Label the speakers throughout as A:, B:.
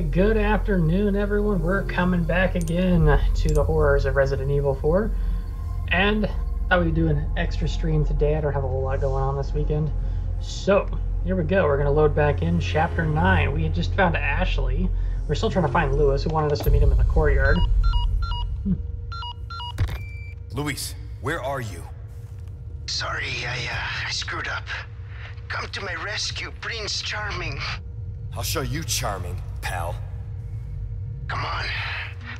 A: All right, good afternoon, everyone. We're coming back again to the horrors of Resident Evil 4. And thought we'd do an extra stream today. I don't have a whole lot going on this weekend. So, here we go. We're going to load back in Chapter 9. We had just found Ashley. We're still trying to find Lewis, who wanted us to meet him in the courtyard.
B: Luis, where are you?
C: Sorry, I, uh, I screwed up. Come to my rescue, Prince Charming.
B: I'll show you charming, pal.
C: Come on.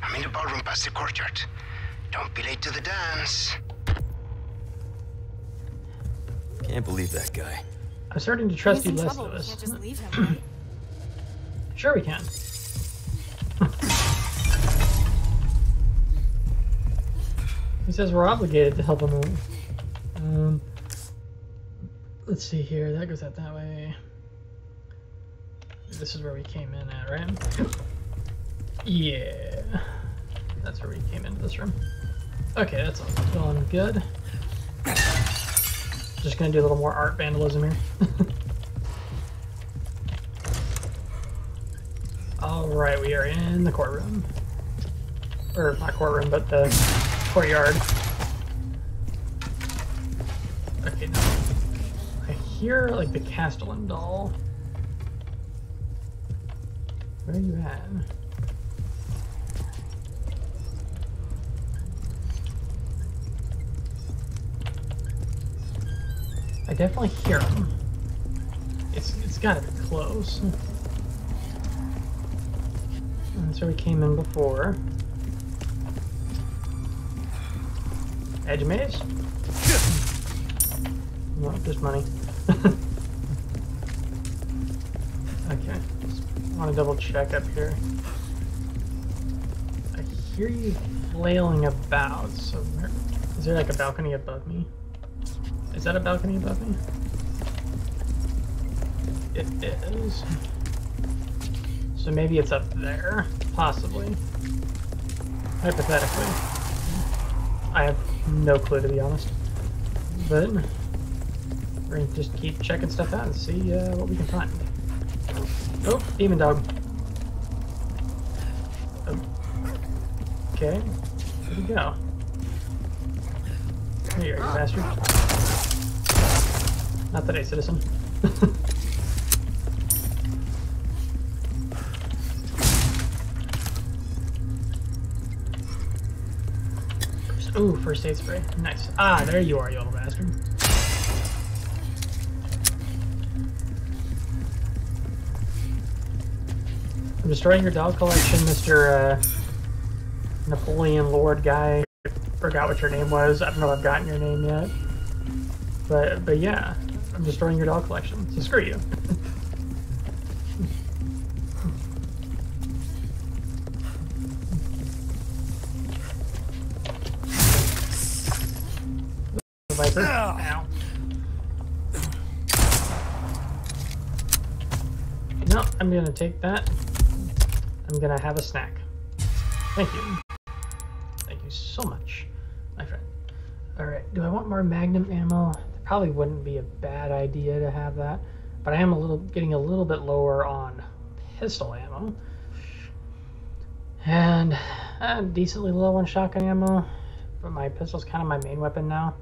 C: I'm in the ballroom past the courtyard. Don't be late to the dance.
B: Can't believe that guy.
A: I'm starting to trust
D: He's
A: you less,
D: trouble. We
A: Lewis.
D: can't leave him, right?
A: Sure we can. he says we're obligated to help him out. Um, let's see here. That goes out that way. This is where we came in at, right? Yeah. That's where we came into this room. Okay, that's all going good. Just gonna do a little more art vandalism here. Alright, we are in the courtroom. Or not courtroom, but the courtyard. Okay, now I hear like the Castellan doll. Where are you at? I definitely hear him. It's it's gotta be close. That's where we came in before. Edge maze? No, just money. okay. Want to double check up here. I hear you flailing about, so where, is there like a balcony above me? Is that a balcony above me? It is. So maybe it's up there, possibly. Hypothetically. I have no clue to be honest. But we're gonna just keep checking stuff out and see uh, what we can find. Oh, demon dog. Oh. Okay, here we go? Here you are, you bastard. Not today, citizen. Ooh, first aid spray. Nice. Ah, there you are, you little bastard. Destroying your dog collection, Mr. Uh, Napoleon Lord guy. Forgot what your name was. I don't know if I've gotten your name yet. But but yeah, I'm destroying your dog collection. So screw you. Viper. Ow. No, I'm gonna take that. I'm gonna have a snack. Thank you. Thank you so much, my friend. Alright, do I want more magnum ammo? Probably wouldn't be a bad idea to have that, but I am a little getting a little bit lower on pistol ammo. And I'm decently low on shotgun ammo, but my pistol's kind of my main weapon now.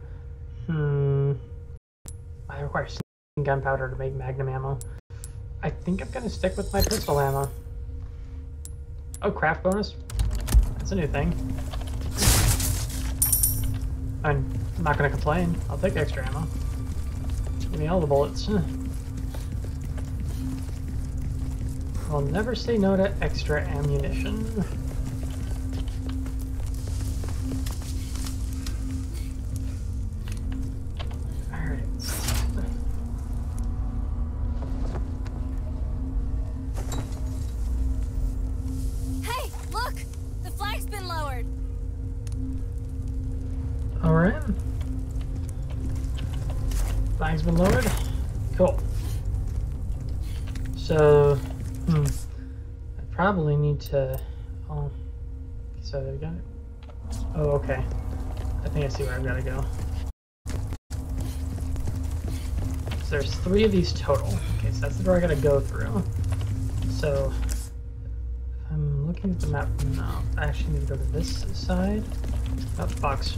A: Hmm. I require gunpowder to make magnum ammo. I think I'm gonna stick with my pistol ammo. Oh, craft bonus? That's a new thing. I'm not gonna complain. I'll take extra ammo. Give me all the bullets. I'll never say no to extra ammunition. Alright.
D: Flag's been lowered.
A: Cool. So, hmm. I probably need to. Oh. So, I got it. Oh, okay. I think I see where I've got to go. So there's three of these total. Okay, so that's the door I gotta go through. So I'm looking at the map now. I actually need to go to this side. That box.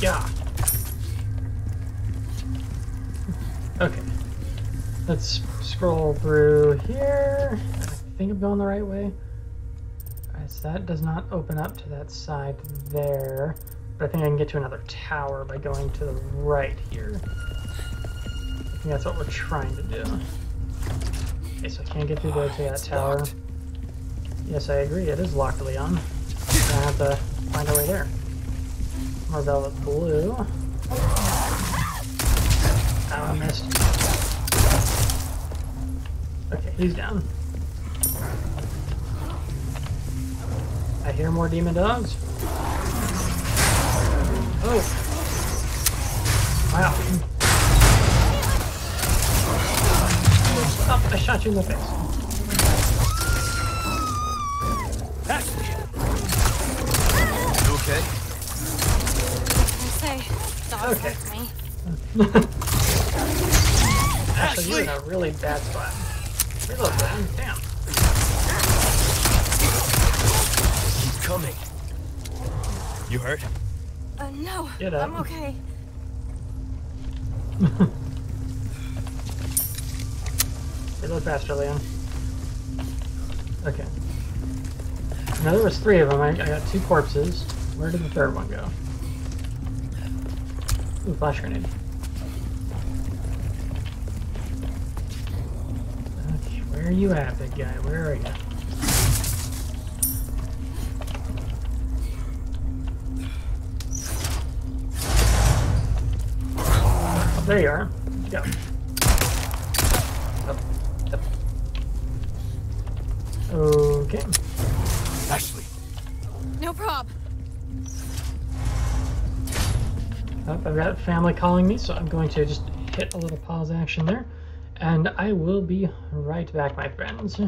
A: Yeah. Okay. Let's scroll through here. I think I'm going the right way. Alright, so that does not open up to that side there. But I think I can get to another tower by going to the right here. I think that's what we're trying to do. Okay, so I can't get through there to that tower. Yes, I agree. It is locked, Leon. I have to find a way there. Oh, more velvet blue. Oh, I missed. Okay, he's down. I hear more demon dogs. Oh. Wow. Oh, I shot you in the face.
B: You okay?
D: I say, dogs
A: Okay.
D: me.
A: Actually, you're in a really bad spot. Reload, man. Damn.
B: Keep coming. You hurt?
D: Uh, no,
A: Get up.
D: I'm okay.
A: Reload faster, Leon. Okay. Now there was three of them. I, I got two corpses. Where did the third one go? Ooh, flash grenade. Okay, where are you at, big guy? Where are you? Oh, there you are. Go. Up, up. Okay.
B: Ashley!
D: No prob.
A: I've got family calling me, so I'm going to just hit a little pause action there. And I will be right back, my friends.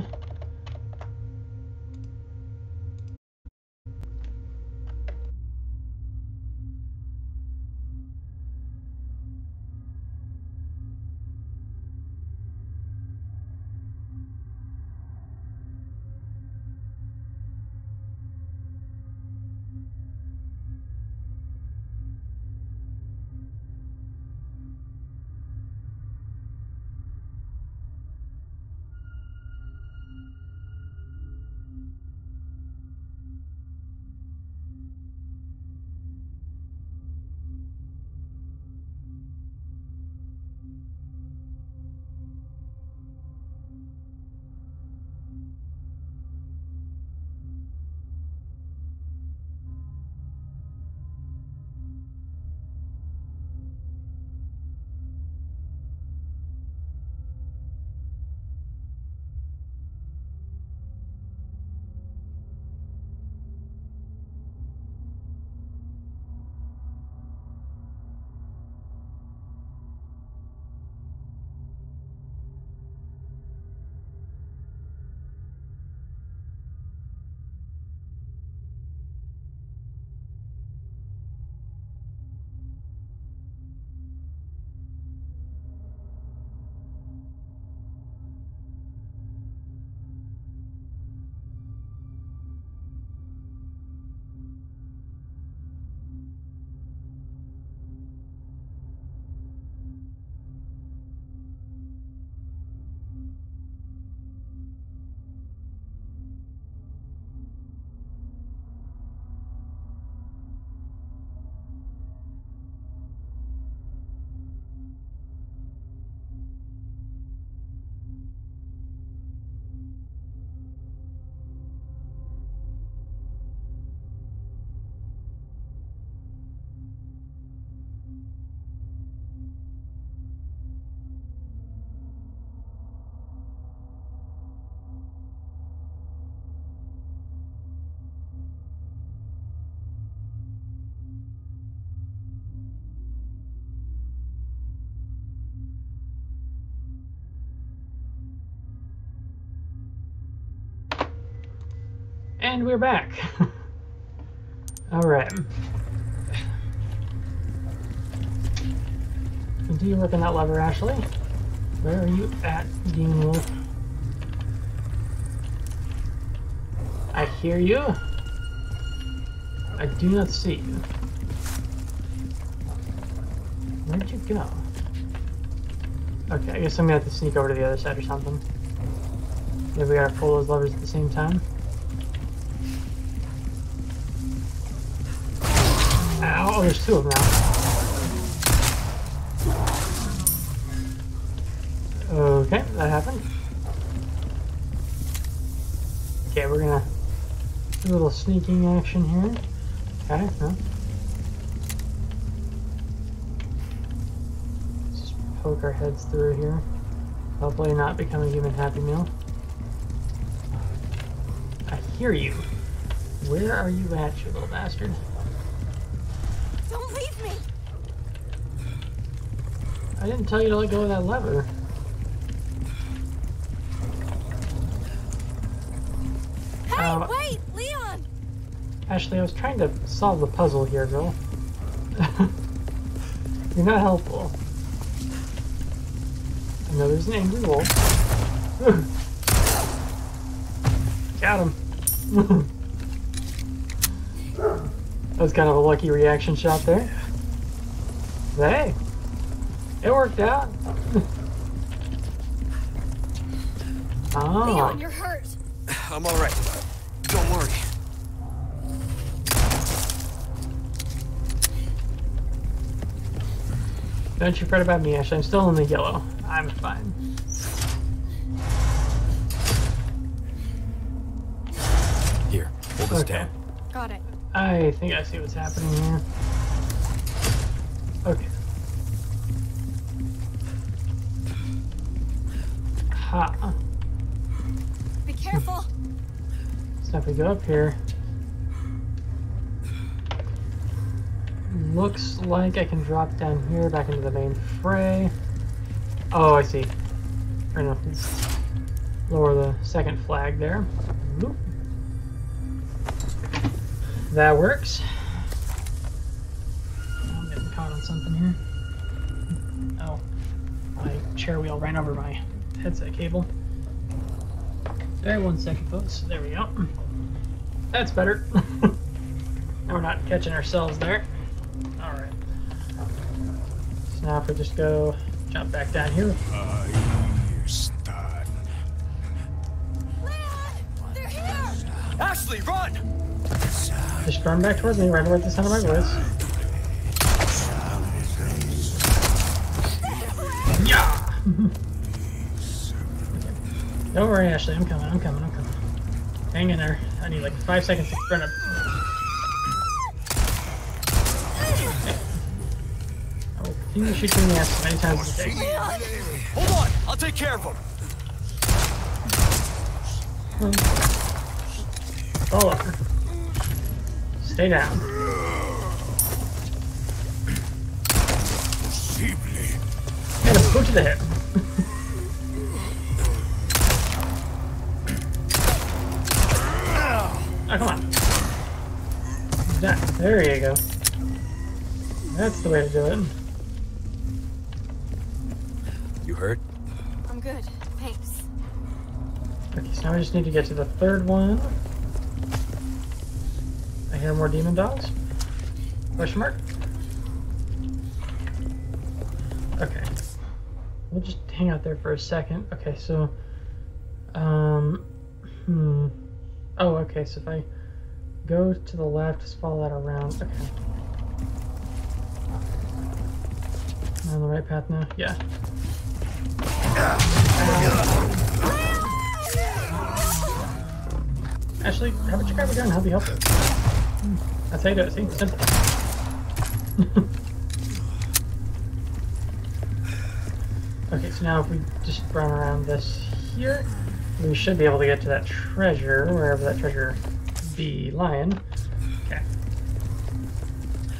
A: And we're back. All right. Continue working that lever, Ashley. Where are you at, Demon Wolf? I hear you. I do not see you. Where'd you go? Okay, I guess I'm gonna have to sneak over to the other side or something. Maybe we gotta pull those levers at the same time. Oh, there's two of them. Okay, that happened. Okay, we're gonna do a little sneaking action here. Okay, no. Just poke our heads through here. Hopefully not become a human happy meal. I hear you. Where are you at, you little bastard?
D: Don't leave me!
A: I didn't tell you to let go of that lever.
D: Hey,
A: Uh,
D: wait! Leon!
A: Ashley, I was trying to solve the puzzle here, girl. You're not helpful. I know there's an angry wolf. Got him. that was kind of a lucky reaction shot there. Hey, it worked out. oh,
D: Leon, you're hurt!
B: I'm all right. Don't worry.
A: don't you fret about me, Ashley. I'm still in the yellow. I'm fine.
B: Here, hold this
A: Okay.
B: down.
D: Got it.
A: I think I see what's happening here. If we go up here, looks like I can drop down here back into the main fray. Oh, I see. Or no, let's lower the second flag there. Whoop. That works. I'm getting caught on something here. Oh, my chair wheel ran over my headset cable. There, one second, folks. There we go. That's better. now we're not catching ourselves there. Alright. So now if we just go jump back down here.
D: Leon! They're here!
B: Ashley, run!
A: Just run back towards me right away at the sound of my voice. Yeah! Don't worry, Ashley. I'm coming. I'm coming. I'm coming. Hang in there. I need like five seconds to run up. Oh, I will continue to shoot you in the ass as many times as.
D: Leon!
B: Hold on, I'll take care of him.
A: Fall over. Stay down. And a boot to the hip. There you go. That's the way to do it.
B: You hurt?
D: I'm good. Thanks.
A: Okay, so now we just need to get to the third one. I hear more demon dogs. Question mark? Okay. We'll just hang out there for a second. Okay, so um hmm. Oh, okay, so if I go to the left, just follow that around. Okay. Am I on the right path now? Yeah. Ashley, how about you grab a gun? I'll be helpful. Hmm. That's how you do it, see? Simple. okay, so now if we just run around this here, we should be able to get to that treasure, wherever that treasure be lying. Okay.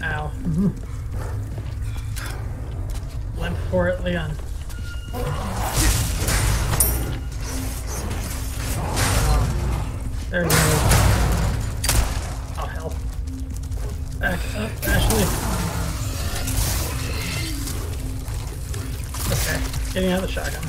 A: Ow. Mm-hmm. Limp for it, Leon. There you go. Oh. Back up, Ashley. Okay, getting out of the shotgun.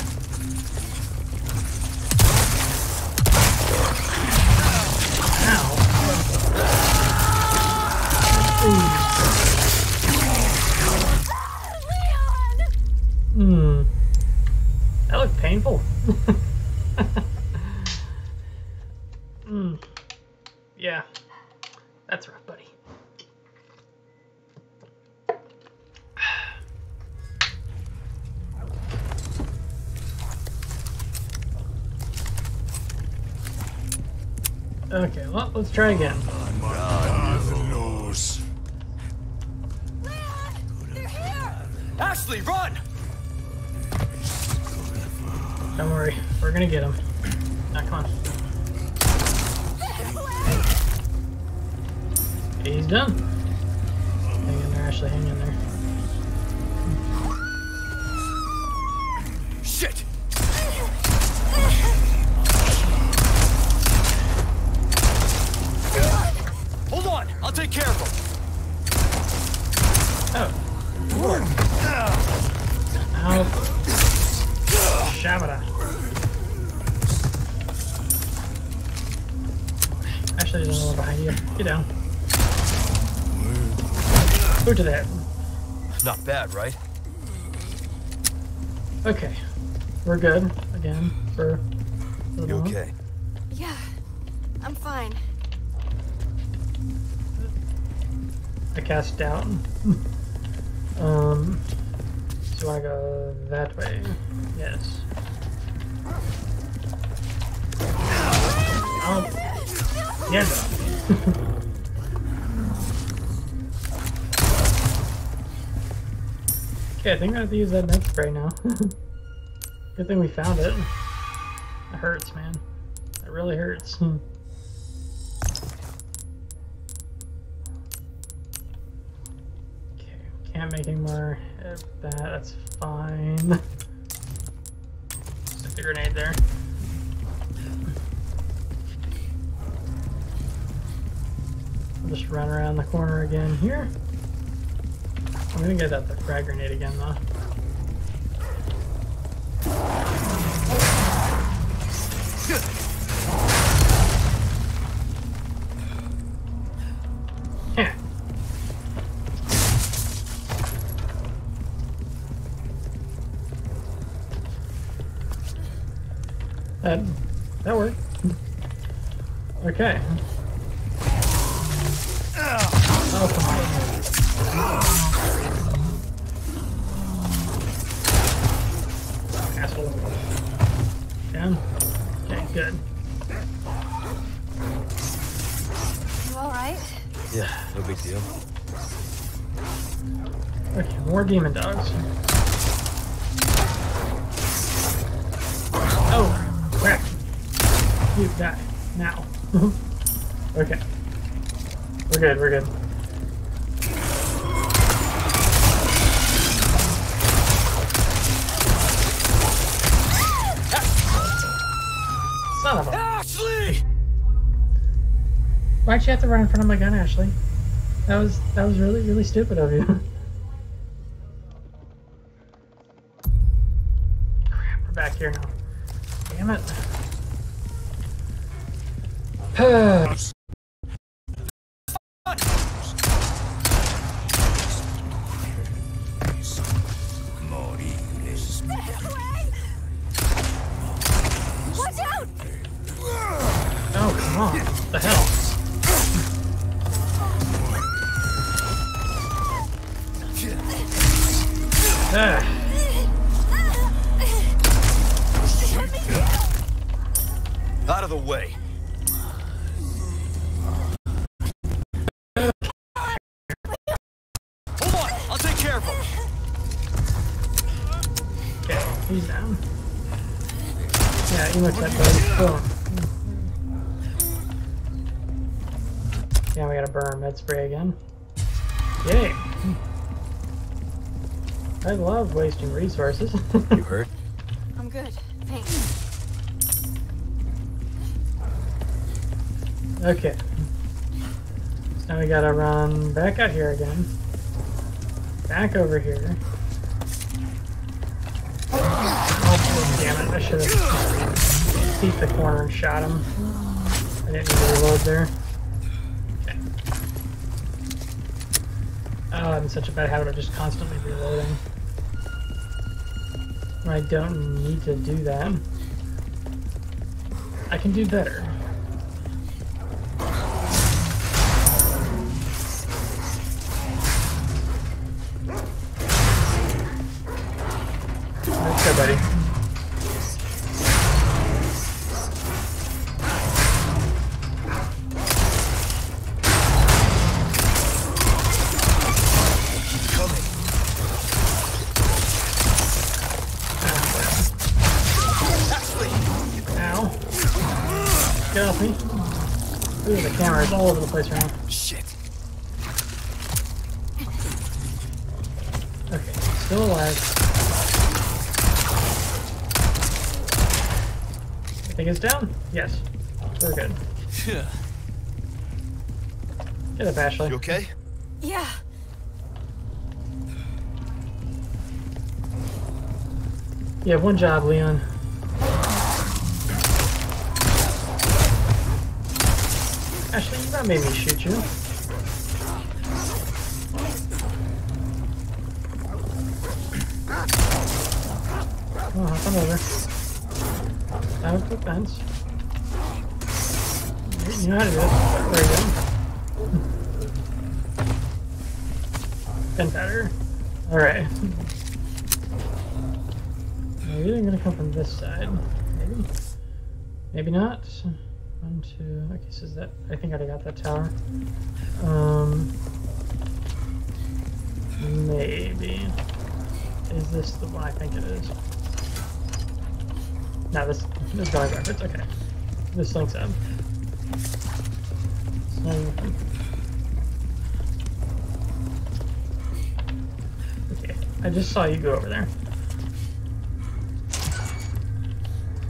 A: Let's try again. I cast down. um, so I go that way. Yes. Oh, yes. okay, I think I have to use that next spray now. Good thing we found it. It hurts, man. It really hurts. Can't make any more of that. That's fine. Stick the grenade there. I'll just run around the corner again here. I'm gonna get at the frag grenade again though. Yeah. That that worked. Okay. Oh, come on. Asshole. Down. Okay, good.
D: You alright?
B: Yeah, no big deal.
A: Okay, more demon dogs. You die. Now. okay. We're good, we're good. Son of a...
B: Ashley!
A: Why'd you have to run in front of my gun, Ashley? That was that was really really stupid of you. Hey! Spray again. Yay! I love wasting resources.
B: You hurt?
D: I'm good. Thanks.
A: okay. So now we gotta run back out here again. Back over here. Oh, damn it. I should have peeked the corner and shot him. I didn't need to reload there. Oh, I'm such a bad habit of just constantly reloading. I don't need to do that. I can do better. Get.
B: You okay?
D: Yeah.
A: You have one job, Leon. Ashley, you not made me shoot you. Oh, hop on over. Out the fence. You know how to do it. There you Been better. Alright. Maybe they're gonna come from this side. Maybe. Maybe not. One, two. Okay, so is that? I think I already got that tower. Um. Maybe. Is this the one I think it is? No, this this is going backwards. Okay. This links up. So, I just saw you go over there.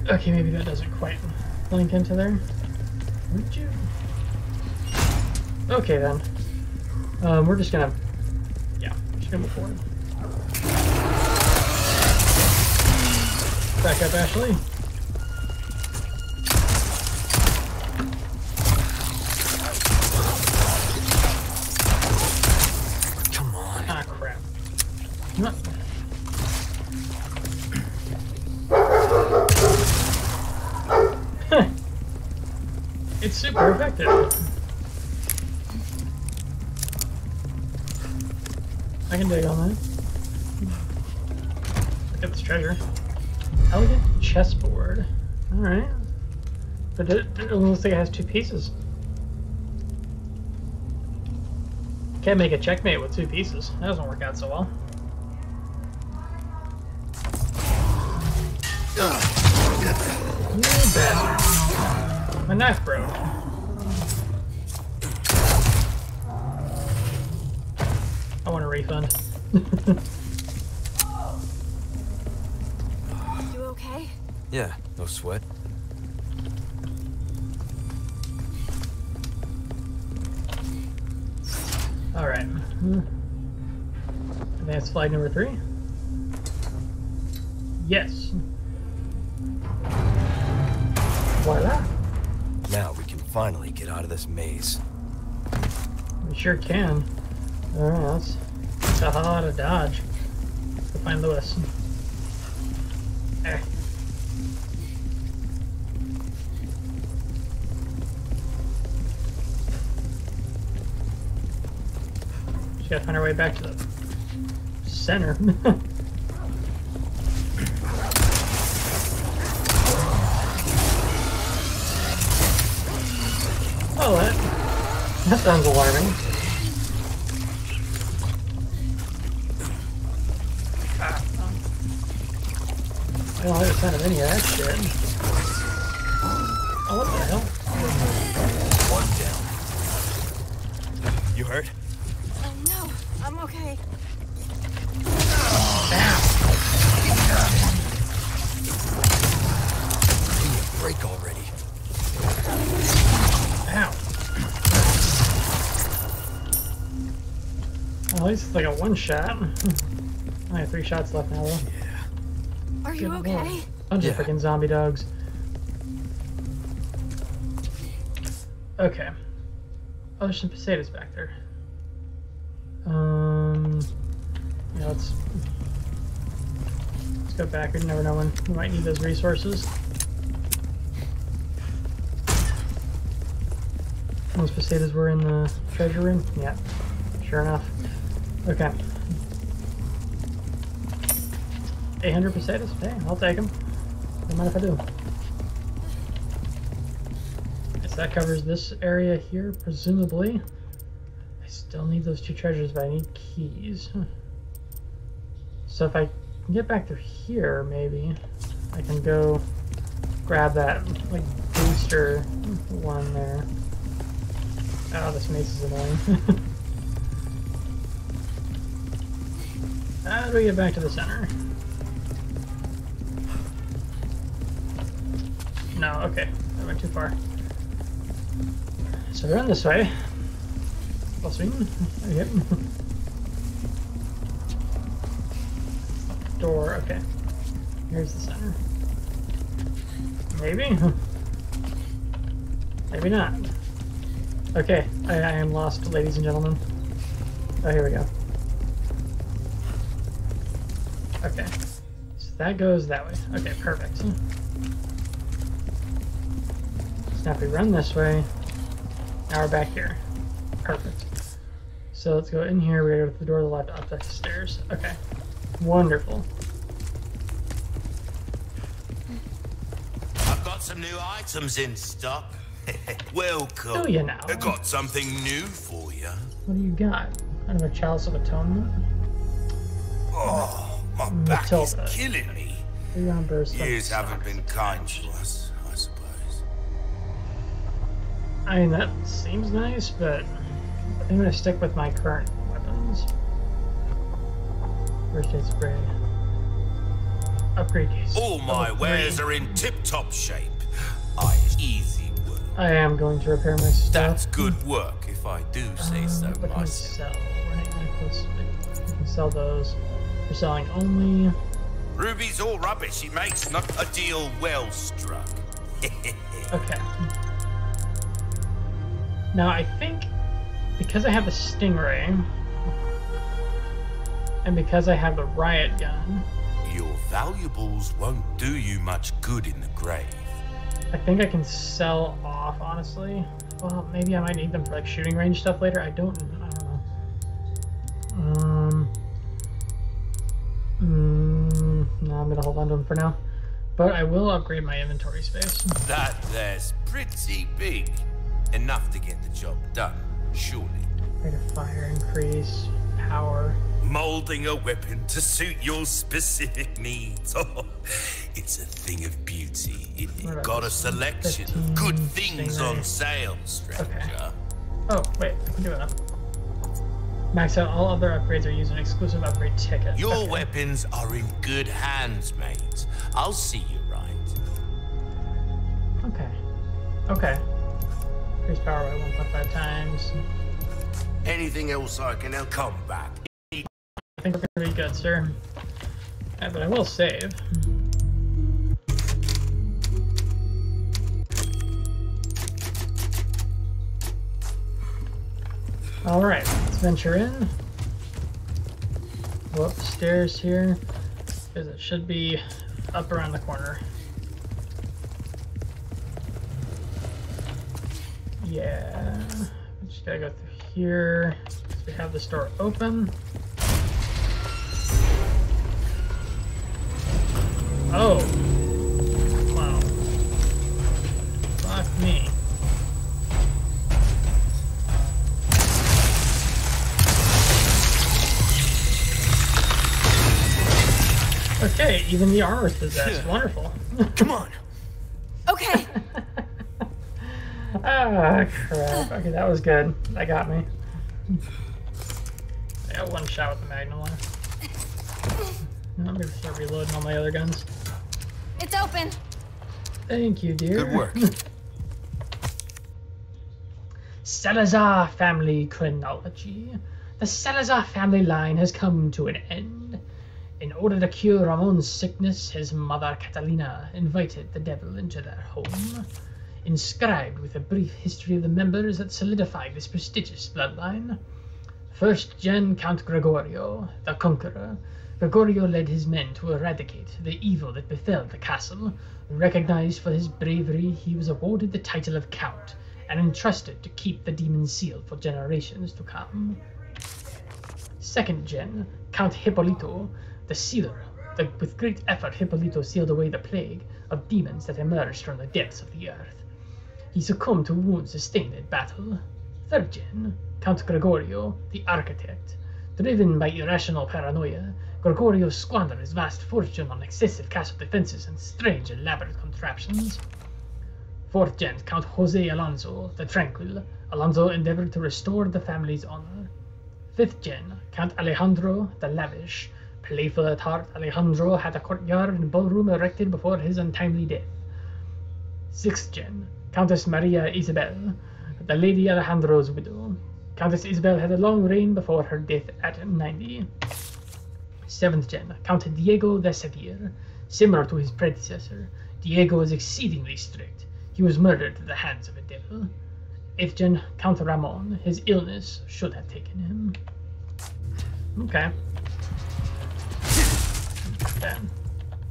A: Okay, maybe that doesn't quite link into there. Would you? Okay then. Um, we're just gonna, yeah, just gonna move forward. Back up, Ashley. Dig on that. Look at this treasure. Oh, Elegant chessboard. Alright. But it, it looks like it has two pieces. Can't make a checkmate with two pieces. That doesn't work out so well. You bastard. My knife broke. I want a refund.
D: You okay?
B: Yeah, no sweat.
A: Alright. Hmm. Advanced flag number three. Yes. Voila.
B: Now we can finally get out of this maze.
A: We sure can. Alright, let's the hell of Dodge. To find Lewis. Eh. Just gotta find our way back to the center. oh, that, that sounds alarming. I don't have a ton of any of that shit. Oh, what the hell?
B: One down. You hurt?
D: Oh no, I'm okay.
B: Give me a break already.
A: Ow. Well, at least it's like a one shot. I have three shots left now, though.
B: Yeah.
D: Are you
A: Good
D: okay?
A: lord. Bunch of freaking zombie dogs. Okay. Oh, there's some pesetas back there. Um. Yeah, let's Let's go back. We never know when we might need those resources. Those pesetas were in the treasure room? Yeah, sure enough. Okay. 800 pesetas? Hey, I'll take them. Don't mind if I do. So that covers this area here, presumably. I still need those two treasures, but I need keys. So if I can get back through here, maybe, I can go grab that, like, booster one there. Oh, this mace is annoying. How do we get back to the center? No, okay. I went too far. So we're run this way. Plus we Yep. Door, okay. Here's the center. Maybe? Maybe not. Okay, I, I am lost, ladies and gentlemen. Oh, here we go. Okay. So that goes that way. Okay, perfect. Now if we run this way, now we're back here. Perfect. So let's go in here. We go to the door to the left, up the stairs. Okay. Wonderful.
E: I've got some new items in stock. Welcome.
A: Oh, do you now?
E: I've got something new for you.
A: What do you got? Kind of a chalice of atonement?
E: Oh, my back is killing me. Years haven't been kind to us, I
A: mean, that seems nice, but I'm gonna stick with my current weapons. First aid spray. Upgrade case.
E: All my wares are in tip-top shape. I easy work.
A: I am going to repair my stuff.
E: That's good work, if I do say so
A: Um, what
E: myself.
A: sell? Ornate necklace. We can sell those. We're selling only.
E: Ruby's all rubbish he makes, not a deal well struck.
A: Okay. Now I think because I have the stingray, and because I have the riot gun,
E: Your valuables won't do you much good in the grave.
A: I think I can sell off. Honestly, well, maybe I might need them for like shooting range stuff later. I don't. I don't know. Um. Mm, no, I'm gonna hold on to them for now. But I will upgrade my inventory space.
E: That there's pretty big. Enough to get the job done, surely.
A: Rate of fire increase, power.
E: Molding a weapon to suit your specific needs. Oh, it's a thing of beauty, isn't it? Got a selection of good things
A: stingray.
E: on sale, stranger.
A: Oh, wait, I can do it. Max out all other upgrades are using exclusive upgrade ticket.
E: Your
A: Okay.
E: weapons are in good hands, mate. I'll see you right.
A: Okay. Okay. Increase power by 1.5 times.
E: Anything else I can help? Come back.
A: I think we're gonna be good, sir. Uh, but I will save. Alright, let's venture in. Go up the stairs here. Because it should be up around the corner. Yeah. We just gotta go through here. So we have this door open. Oh. Wow. Fuck me. Okay, even the armor's possessed. Wonderful.
E: Come on.
D: Okay.
A: ah, crap. Okay, that was good. That got me. I got one shot with the Magnum left. I'm gonna start reloading all my other guns.
D: it's open.
A: Thank you, dear.
E: Good work.
A: Salazar family chronology. The Salazar family line has come to an end. In order to cure Ramon's sickness, his mother Catalina invited the devil into their home. Inscribed with a brief history of the members that solidified this prestigious bloodline. First gen Count Gregorio, the Conqueror, Gregorio led his men to eradicate the evil that befell the castle. Recognized for his bravery, he was awarded the title of Count and entrusted to keep the demon seal for generations to come. Second gen, Count Hippolito, the sealer. The, with great effort, Hippolito sealed away the plague of demons that emerged from the depths of the earth. He succumbed to wounds sustained in battle. Third gen, Count Gregorio, the architect. Driven by irrational paranoia, Gregorio squandered his vast fortune on excessive castle defenses and strange elaborate contraptions. Fourth gen, Count Jose Alonso, the Tranquil. Alonso endeavored to restore the family's honor. Fifth gen, Count Alejandro the Lavish. Playful at heart, Alejandro had a courtyard and ballroom erected before his untimely death. Sixth gen, Countess Maria Isabel, the Lady Alejandro's widow. Countess Isabel had a long reign before her death at 90. Seventh gen, Count Diego de Seville. Similar to his predecessor, Diego was exceedingly strict. He was murdered at the hands of a devil. Eighth gen, Count Ramon. His illness should have taken him. Okay. Then,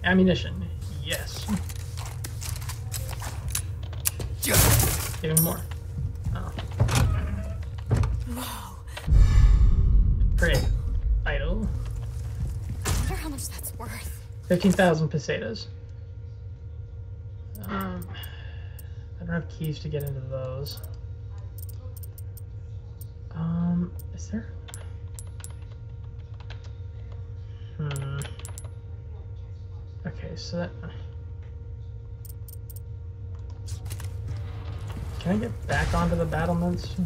A: ammunition. Yes. Give me more. Oh. Great. Idol.
D: I wonder how much that's worth.
A: 15,000 pesetas. Um, I don't have keys to get into those. Um, is there? Hmm. Okay, so that. Can I get back onto the battlements?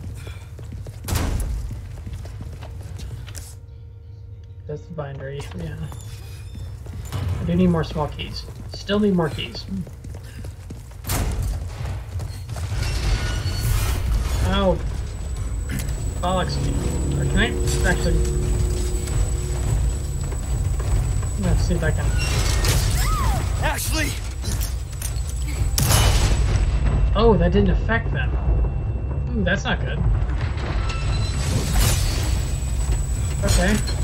A: That's the bindery, yeah. I do need more small keys. Still need more keys. Oh. Bollocks. Or can I actually... Let's see if I can...
B: Ashley!
A: Oh, that didn't affect them. Ooh, that's not good. Okay.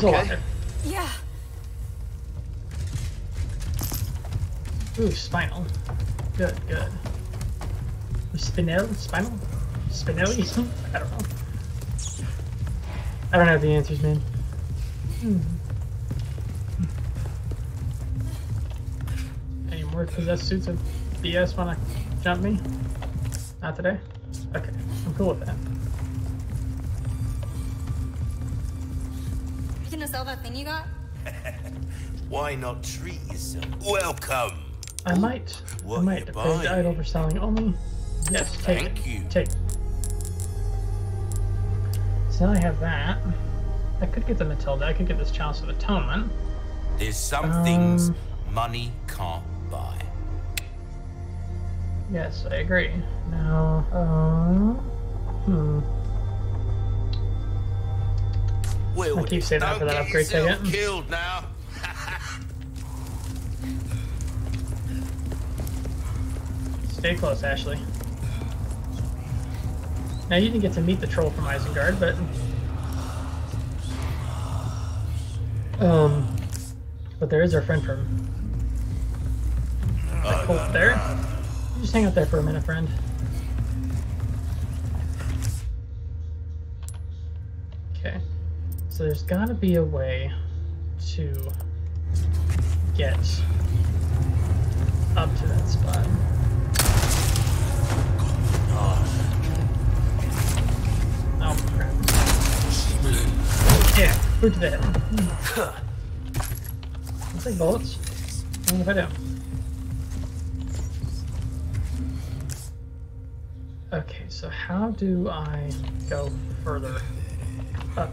A: The armor is
B: Okay.
A: alive.
D: Yeah.
A: Ooh, spinal. Good, good. Spinel? Spinal? Spinelli? I don't know. I don't have the answers, man. Hmm. Any more possessed suits of BS wanna jump me? Not today? Okay, I'm cool with that.
D: You gonna sell that thing you got?
F: Why not treat yourself? Welcome.
A: I might.
F: What
A: I might.
F: you
A: Praise
F: buying?
A: idol for selling only. Yes, take
F: Thank
A: it.
F: you.
A: Take. So now I have that. I could get the Matilda. I could get this Chalice of Atonement.
F: There's some things
A: Um,
F: money can't buy.
A: Yes, I agree. Now, uh, hmm. I keep saying that for that upgrade ticket.
F: killed now.
A: Stay close, Ashley. Now you didn't get to meet the troll from Isengard, but um, but there is our friend from the cult there. You just hang out there for a minute, friend. Okay, so there's got to be a way to get up to that spot. Oh crap. Yeah, boot to the head. I'll take bullets. What if I do? Okay, so how do I go further up?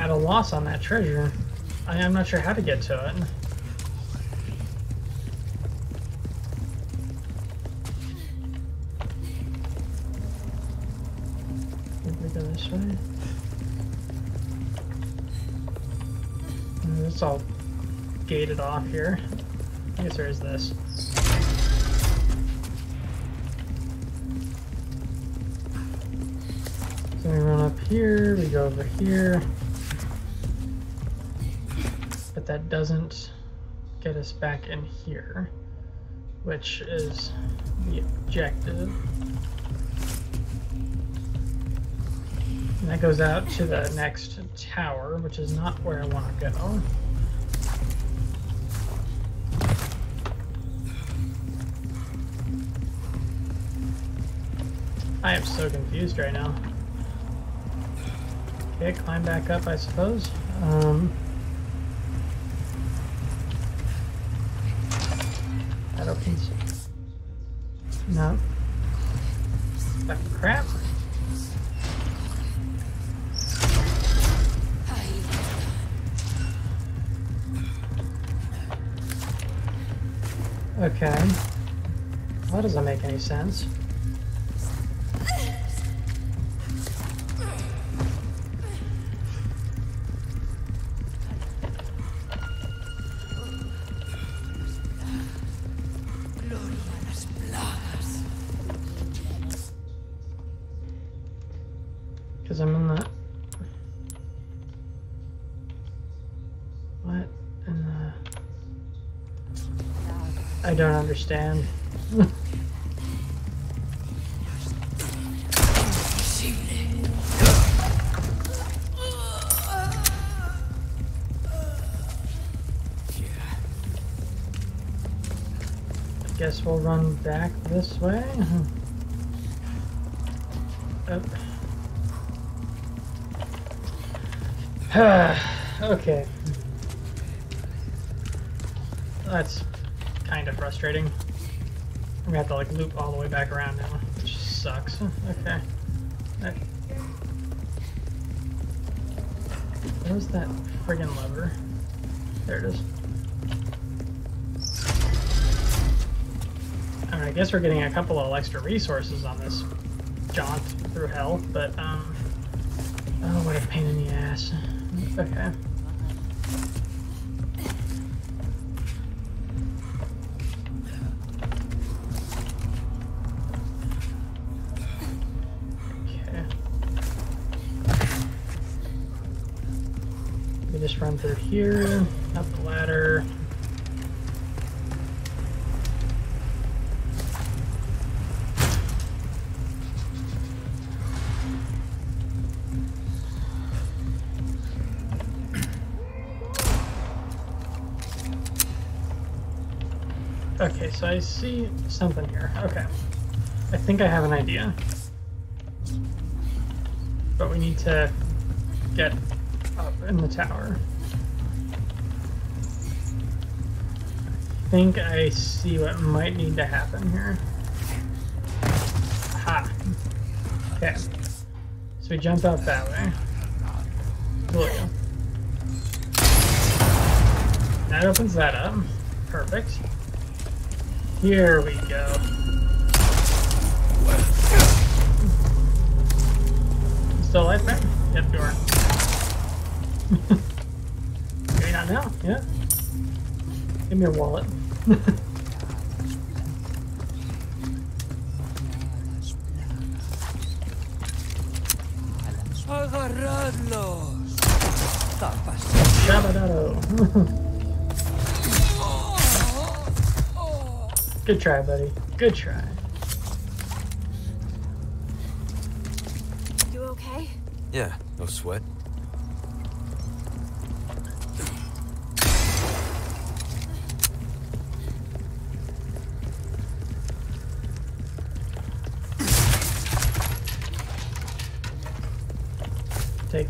A: at a loss on that treasure. I, am not sure how to get to it. Maybe we go this way. Uh, It's all gated off here. I guess there is this. So we run up here, we go over here. But that doesn't get us back in here, which is the objective. And that goes out to the next tower, which is not where I want to go. I am so confused right now. Okay, climb back up, I suppose. Um, that opens. No. That crap. Okay. That doesn't make any sense. Don't understand. I guess we'll run back this way. Okay. Of frustrating. I'm gonna have to like loop all the way back around now, which sucks. Okay. Where's that friggin' lever? There it is. I, mean, I guess we're getting a couple of extra resources on this jaunt through hell, but um, oh, what a pain in the ass. Okay. Here, up the ladder. Okay, so I see something here. Okay. I think I have an idea. But we need to get up in the tower. Think I see what might need to happen here. Ha. Okay. So we jump out that way. Blue. That opens that up. Perfect. Here we go. Still alive, man? Yep, you are. Maybe not now, yeah. Give me your wallet.
B: Agarradlos. Tapas.
A: Good try, buddy. Good try.
D: You okay?
B: Yeah, no sweat.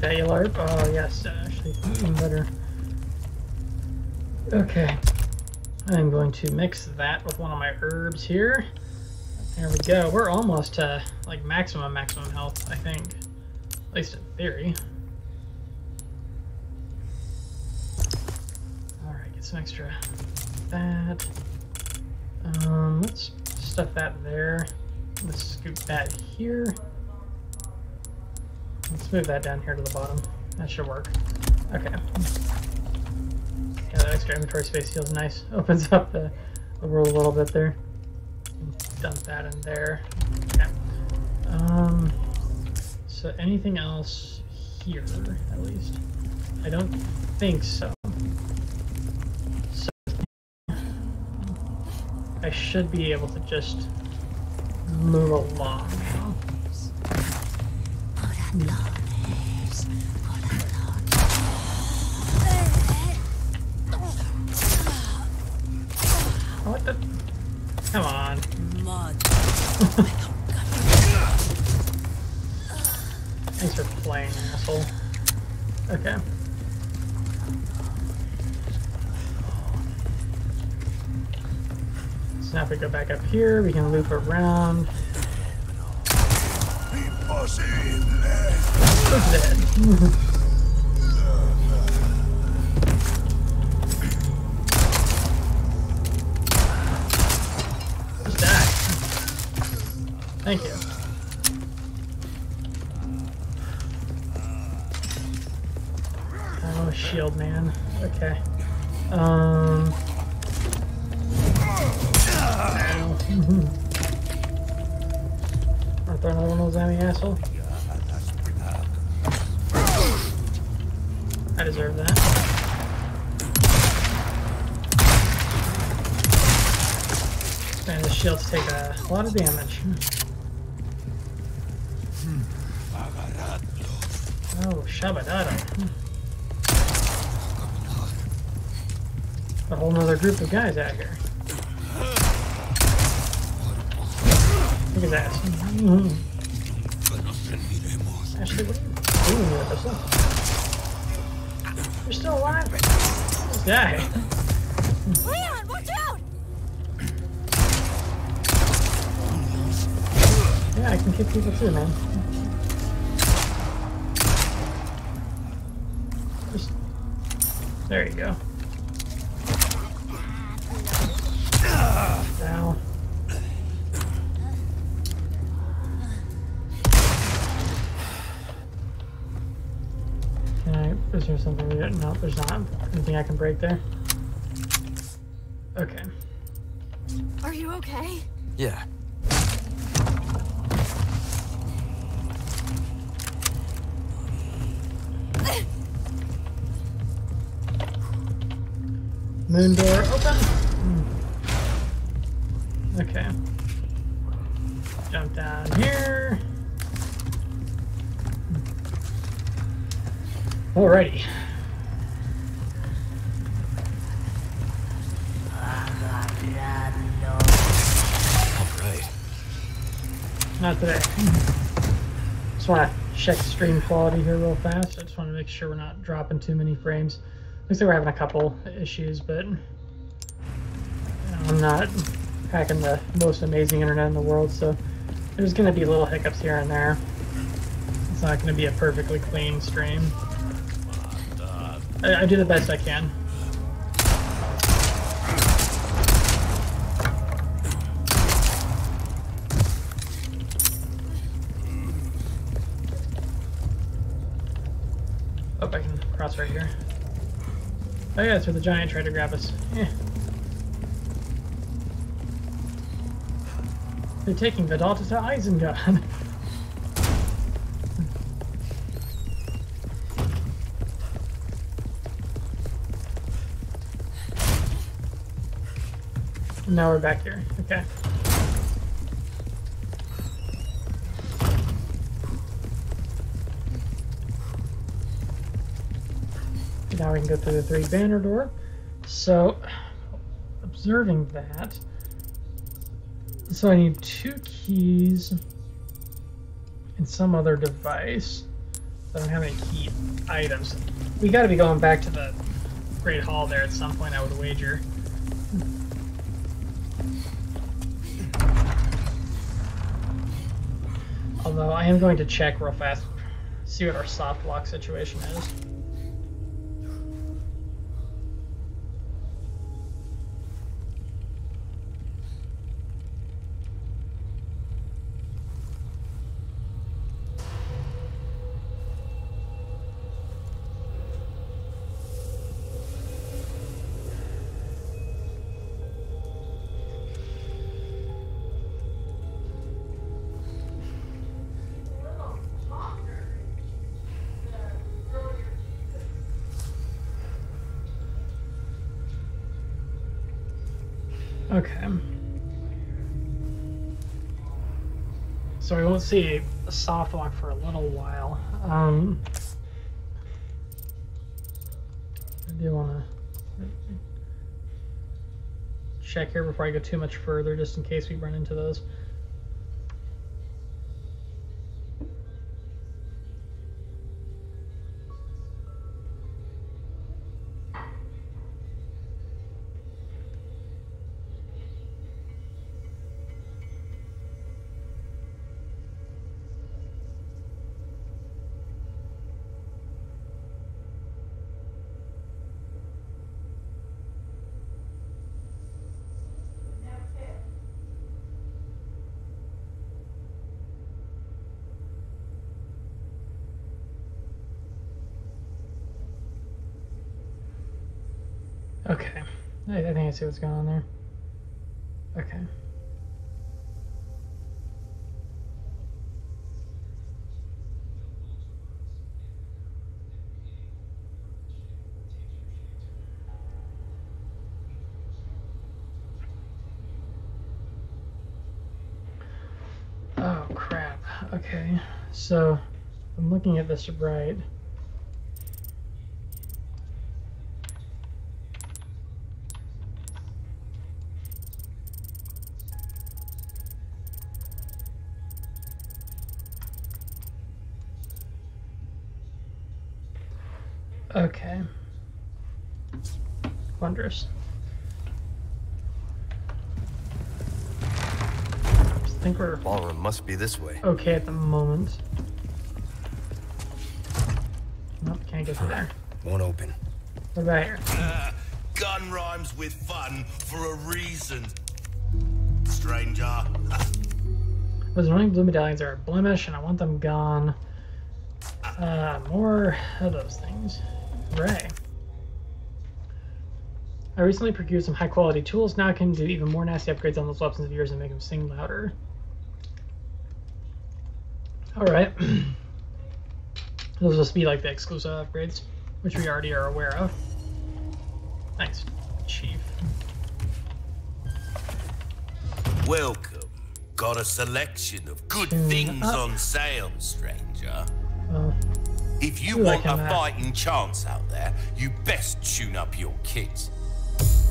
A: That, yellow herb. Oh, yes, actually, even better. Okay. I'm going to mix that with one of my herbs here. There we go. We're almost to, like, maximum, maximum health, I think. At least in theory. Alright, get some extra that. Um, let's stuff that there. Let's scoop that here. Let's move that down here to the bottom. That should work. Okay. Yeah, that extra inventory space feels nice. Opens up the, the world a little bit there. Dump that in there. Okay. Um, so anything else here, at least? I don't think so. So I should be able to just move along now. Come on. Thanks for playing, asshole. Okay. So now if we go back up here, we can loop around. Just die. Thank you. Oh, shield man. Okay. Um. A lot of damage. Hmm. Oh, Shabadada. A whole nother group of guys out here. Look at that. Ashley, what are you doing still alive? This guy. Can kick people too, man. Just... There you go. Ow. Can I... Is there something we didn't... No, there's not. Anything I can break there? Okay.
D: Are you okay?
B: Yeah.
A: Moon door open. Okay. Jump down here. Alrighty. Not today. Just want to check stream quality here real fast. I just want to make sure we're not dropping too many frames. We're having a couple issues, but um, I'm not hacking the most amazing internet in the world, so there's going to be little hiccups here and there. It's not going to be a perfectly clean stream. I, I do the best I can. Oh, I can cross right here. Oh yeah, that's where the giant tried to grab us. Yeah. They're taking Vidalta to Isengard. now we're back here. Okay. Now we can go through the three banner door. So, observing that, so I need two keys and some other device. I don't have any key items. We got to be going back to the Great Hall there at some point, I would wager. Although I am going to check real fast, see what our soft lock situation is. Won't see a soft for a little while. Um, I do want to check here before I go too much further, just in case we run into those. See what's going on there. Okay. Oh crap. Okay. So I'm looking at this right.
B: Must be this way.
A: okay at the moment. Nope, can't get through there.
B: Won't open.
A: What about here?
E: Uh, gun rhymes with fun for a reason. Stranger.
A: Those annoying blue medallions are a blemish, and I want them gone. Uh, more of those things. Hooray. I recently procured some high quality tools. Now I can do even more nasty upgrades on those weapons of yours and make them sing louder. Alright. those must be like the exclusive upgrades, which we already are aware of. Thanks, Chief.
E: Welcome. Got a selection of good
A: Tune
E: things
A: up.
E: on sale, stranger. If you want a
A: uh,
E: fighting chance out there, you best tune up your kit.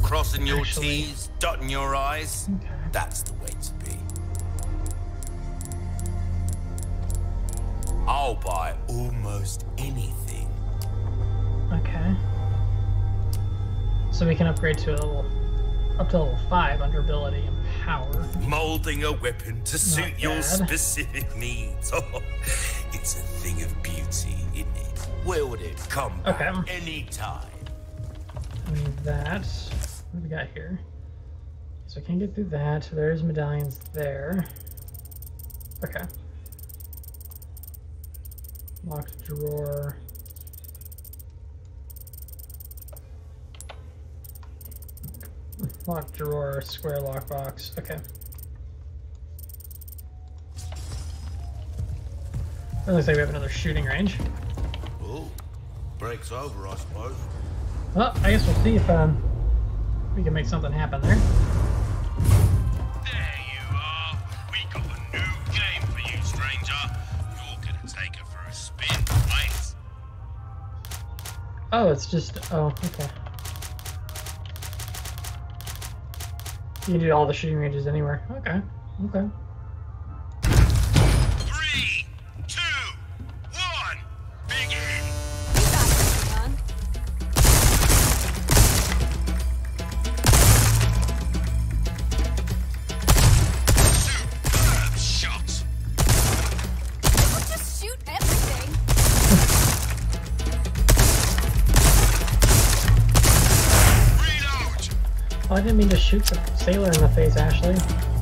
E: Crossing your
A: Actually-
E: T's, dotting your I's,
A: okay.
E: that's the I'll buy almost anything.
A: Okay. So we can upgrade to a level up to level five under ability and power.
E: Molding a weapon to suit your specific needs. Oh, it's a thing of beauty, isn't it? Will it come back
A: Okay.
E: anytime?
A: I mean that. What do we got here? So I can't get through that. There's medallions there. Okay. Locked drawer. Locked drawer, square lockbox. Okay. It looks like we have another shooting range.
E: Oh, breaks over, I suppose.
A: Well, I guess we'll see if um, we can make something happen. There Oh, it's just. Oh, okay. You do all the shooting ranges anywhere. Okay. Okay. mean to shoot the sailor in the face, Ashley.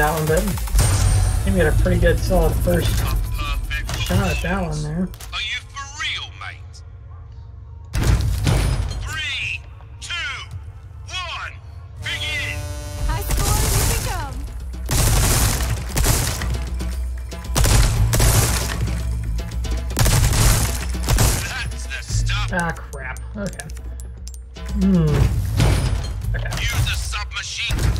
A: that one, but I think we got a pretty good solid first shot at that one there. Ah, crap. Okay. Hmm. Okay.
E: Use the submachine.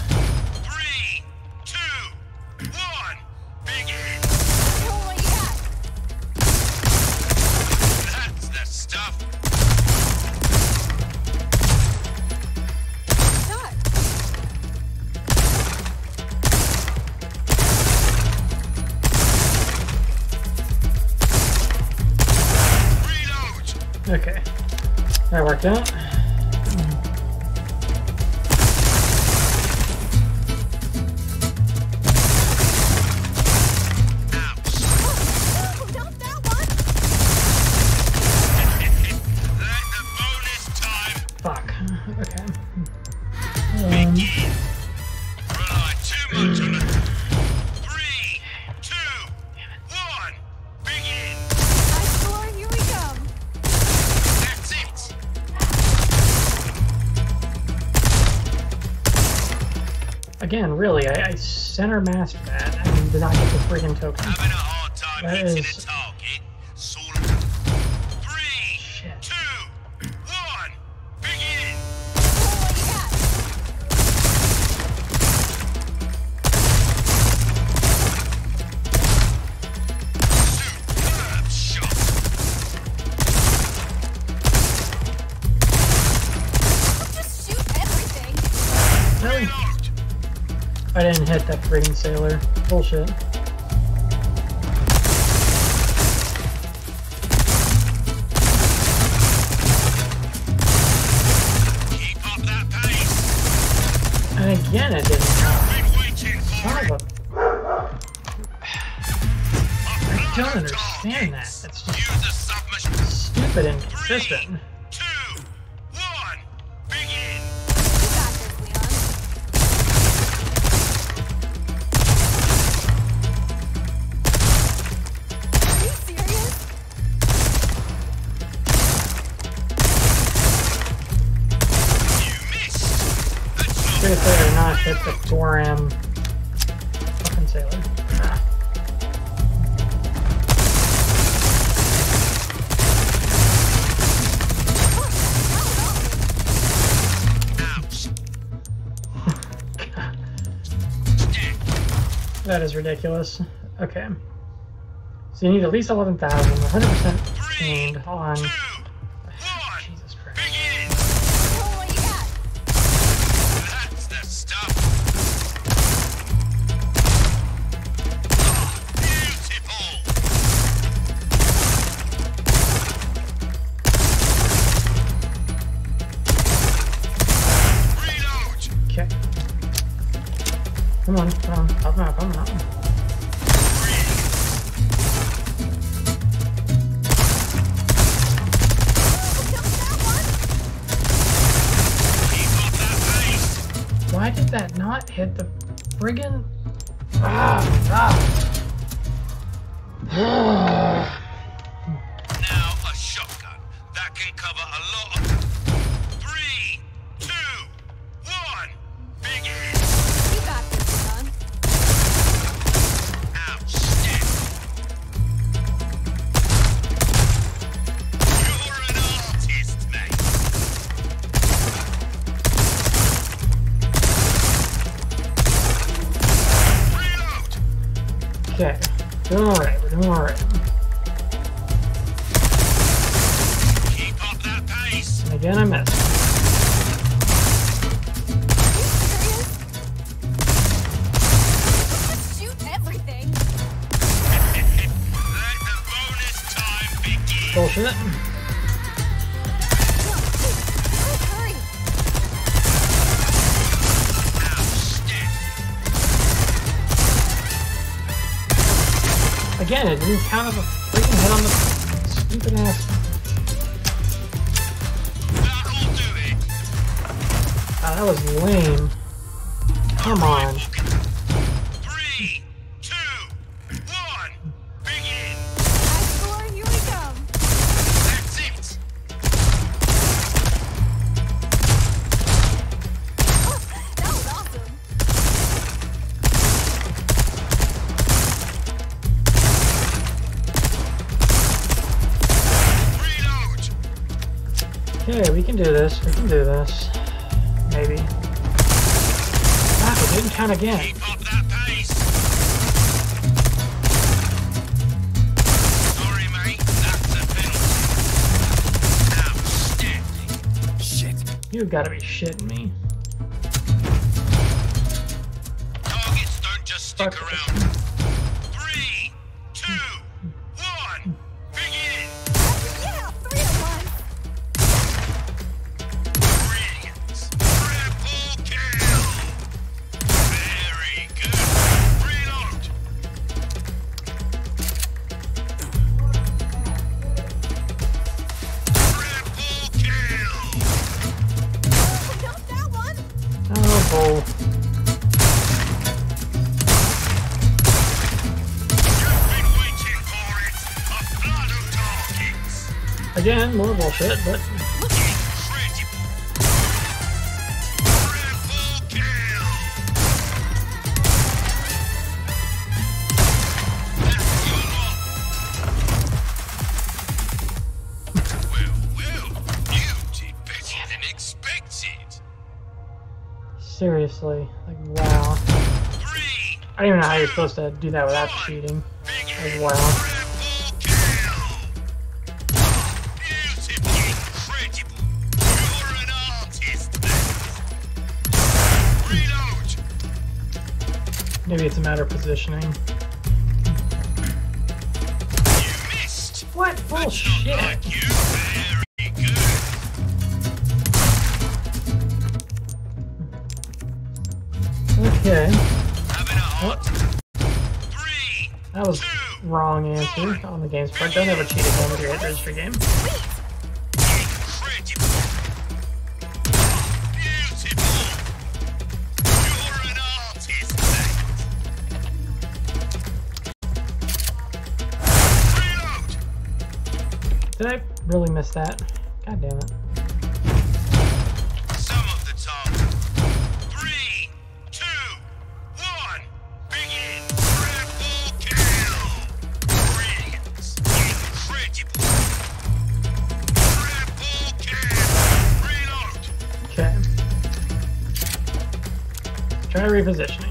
A: master. Rain Sailor. Bullshit. ridiculous. Okay. So you need at least 11,000, 100% Hold on...
E: shitting me.
D: Targets don't just stick
E: Fuck.
D: around.
E: bullshit, but... Seriously, like wow. I don't even know how you're supposed to do that without cheating. Like wow. matter positioning. What bullshit? Okay. That was wrong answer on the game's part. Don't ever cheat a game with your hit registry game. Really missed that. God damn it.
D: Three, two, one, begin. Triple kill. Incredible. Triple kill. Reload.
E: Okay. Try repositioning.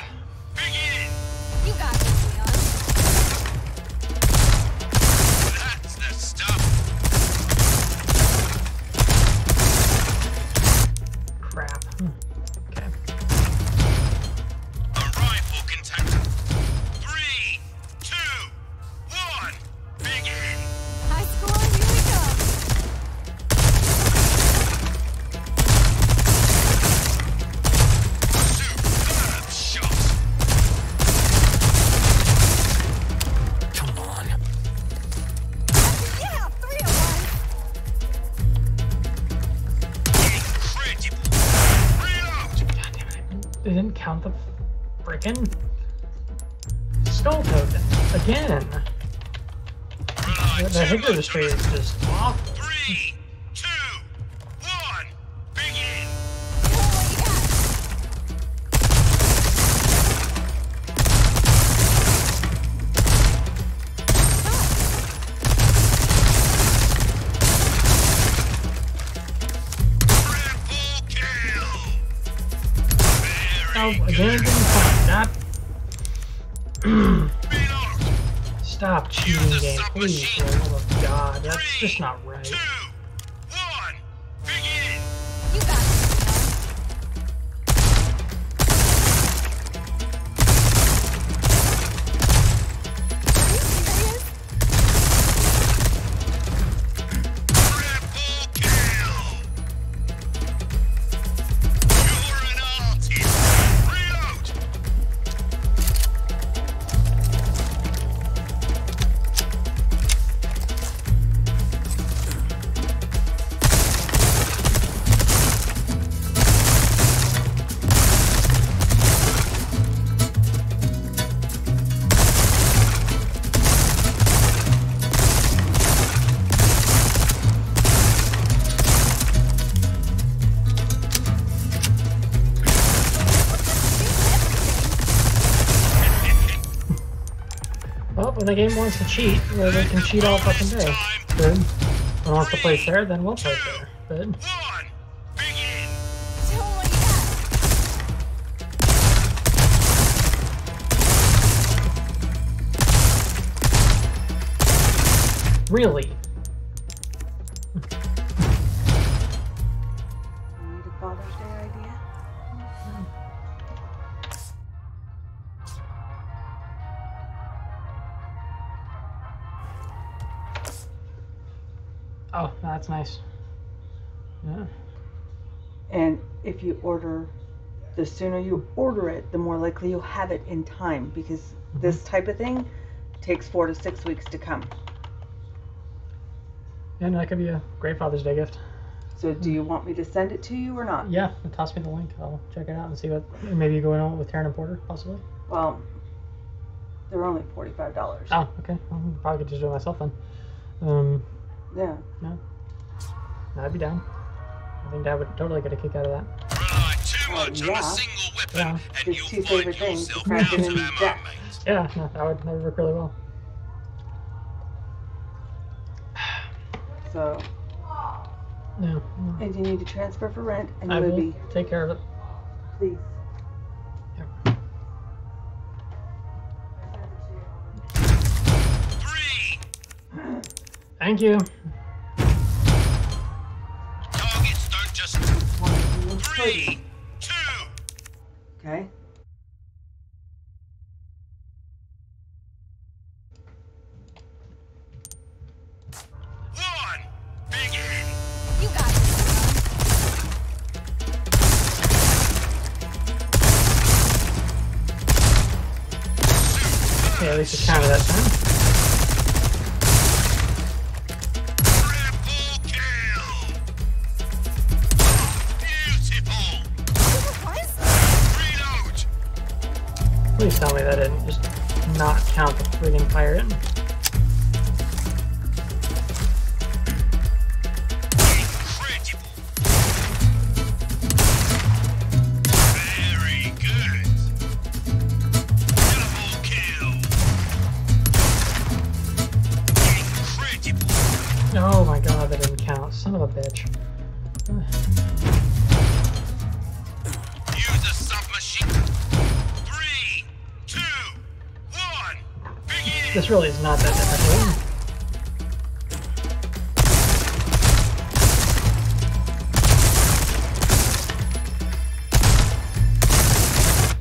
A: frickin' the game wants to cheat, they can cheat all fucking day. Good. It wants to play fair, then we'll play fair. Good. Really? That's nice. Yeah.
G: And if you order, the sooner you order it, the more likely you'll have it in time because this type of thing takes four to six weeks to come.
A: Yeah, no, that could be a great Father's Day gift.
G: So do you want me to send it to you or not?
A: Yeah, toss me the link. I'll check it out and see what maybe going on with Taryn and Porter, possibly.
G: Well, they're only forty-five dollars.
A: Oh, okay. Well, I probably could just do it myself then. Um,
G: yeah. Yeah.
A: I'd be down. I think Dad would totally get a kick out of that.
F: Rely too
G: Well,
F: much on
G: yeah.
F: a single weapon,
A: Yeah.
F: and
G: His
F: you'll
G: two
F: find
G: favorite things,
F: yourself
G: crack
F: out
G: it
F: of ammo,
G: deck.
F: mate.
A: Yeah, no, that would, that would work really well.
G: So,
A: Yeah, no,
G: and you need to transfer for rent and
A: I will
G: Libby,
A: take care of it.
G: please.
A: Yep.
F: Three.
A: Thank you.
F: Targets don't just.
G: One, two, three.
F: Three, two,
G: Okay.
F: one, begin.
D: You got this, Leon.
A: Okay, at least it counted that time. The really is not that difficult.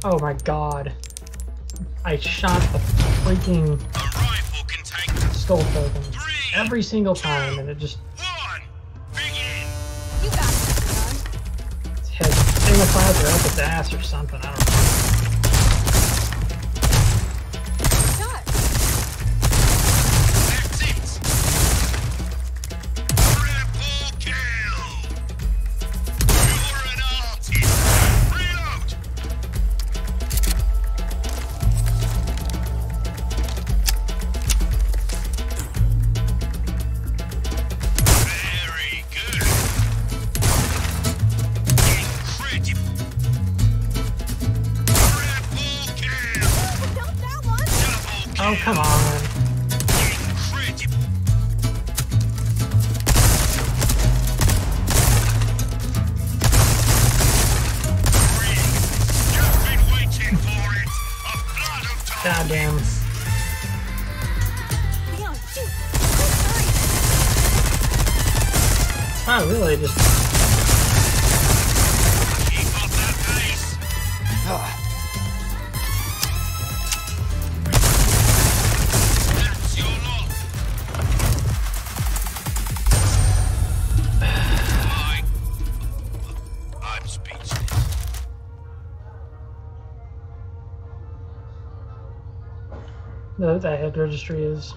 A: Oh my god. I shot the freaking
F: rifle can take
A: skull token every single time and it just
F: one. Begin.
D: You got this, son.
A: hit single clouds or up its ass or something. I don't know. The head registry is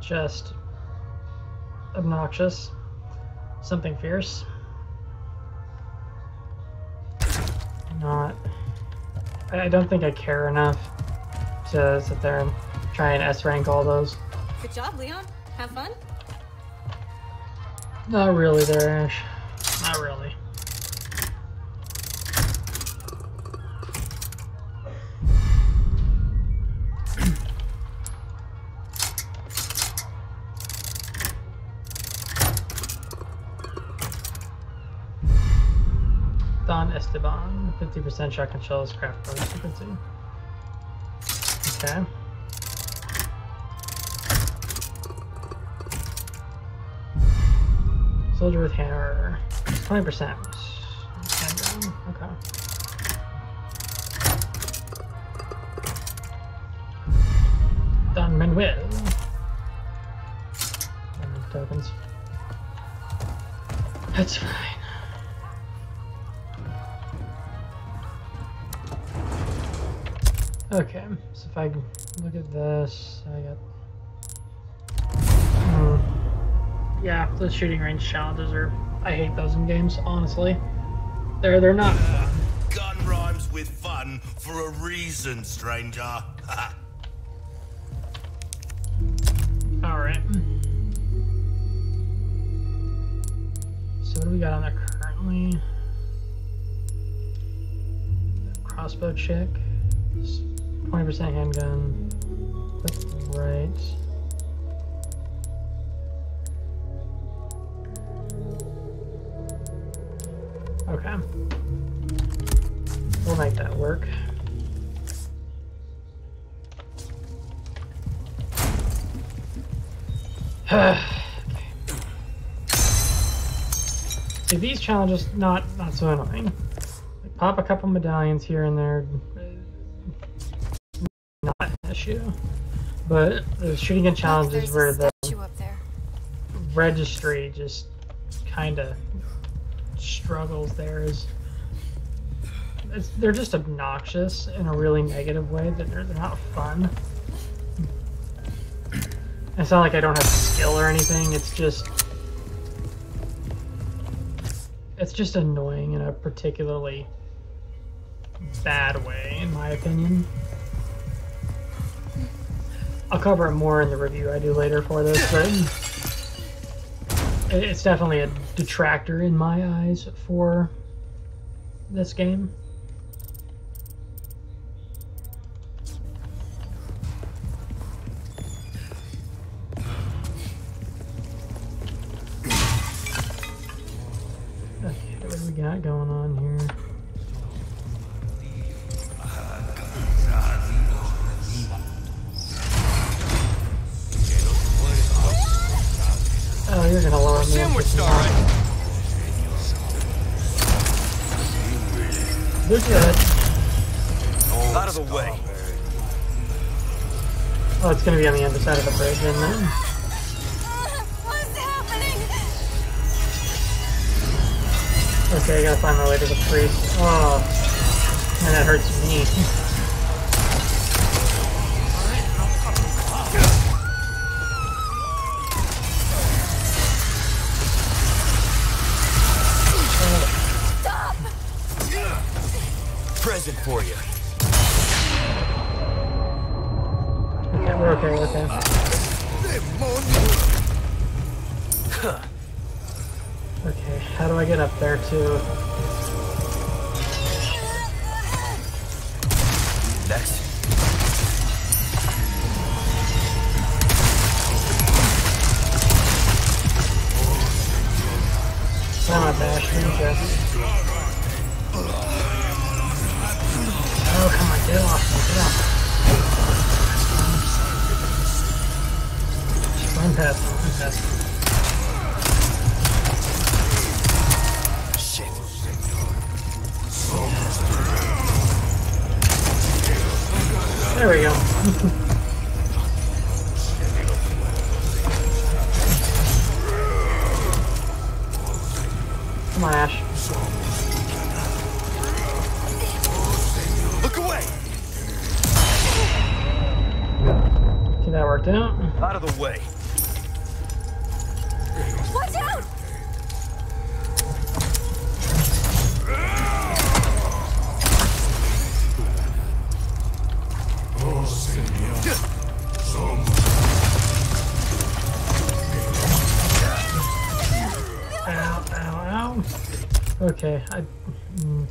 A: just obnoxious. Something fierce. Not. I I don't think I care enough to sit there and try and S rank all those.
D: Good job, Leon. Have fun.
A: Not really, there, Ash. Not really. 50% shotgun shells, craft bonus frequency. Okay. Soldier with hammer, 20%. Handgun, Okay. Don Manuel. Tokens. That's fine. Okay, so if I look at this, I got. Hmm. yeah, the shooting range challenges are. I hate those in games, honestly. They're they're not fun.
F: Gun rhymes with fun for a reason, stranger.
A: All right. So what do we got on there currently? Crossbow check. Twenty percent handgun. Click right. Okay. We'll make that work. See, these challenges not not so annoying. Like, pop a couple medallions here and there, issue. But the shooting gun challenges where the
D: up there.
A: registry just kind of struggles there is it's, they're just obnoxious in a really negative way that they're, they're not fun it's not like i don't have skill or anything it's just it's just annoying in a particularly bad way in my opinion i'll cover it more in the review i do later for this but it's definitely a detractor in my eyes for this game. Okay, what do we got going on here? Oh, you're gonna me.
B: Sandwich star, right?
A: They're good.
B: Out of the way.
A: Oh, it's gonna be on the other side of the bridge, isn't it? Okay, I gotta find my way to the priest. Oh, and that hurts me.
B: Present for you.
A: Okay, we're okay, we're okay. Okay, how do I get up there too?
B: Next.
A: Come on, Bash, me, get off. Run past run past. Okay, I. Mm.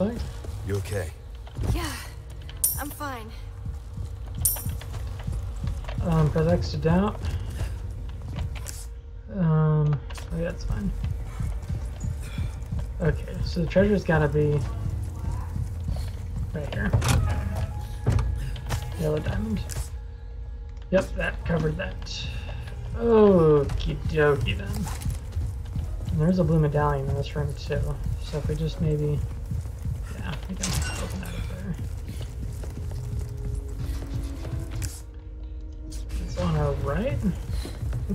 A: Around, it looks like.
B: You okay?
D: Yeah, I'm fine.
A: Um, press X to doubt. Um, oh, yeah, that's fine. Okay, so the treasure's gotta be right here. Yellow diamond. Yep, that covered that. Okie dokie then. And there's a blue medallion in this room too. So if we just maybe,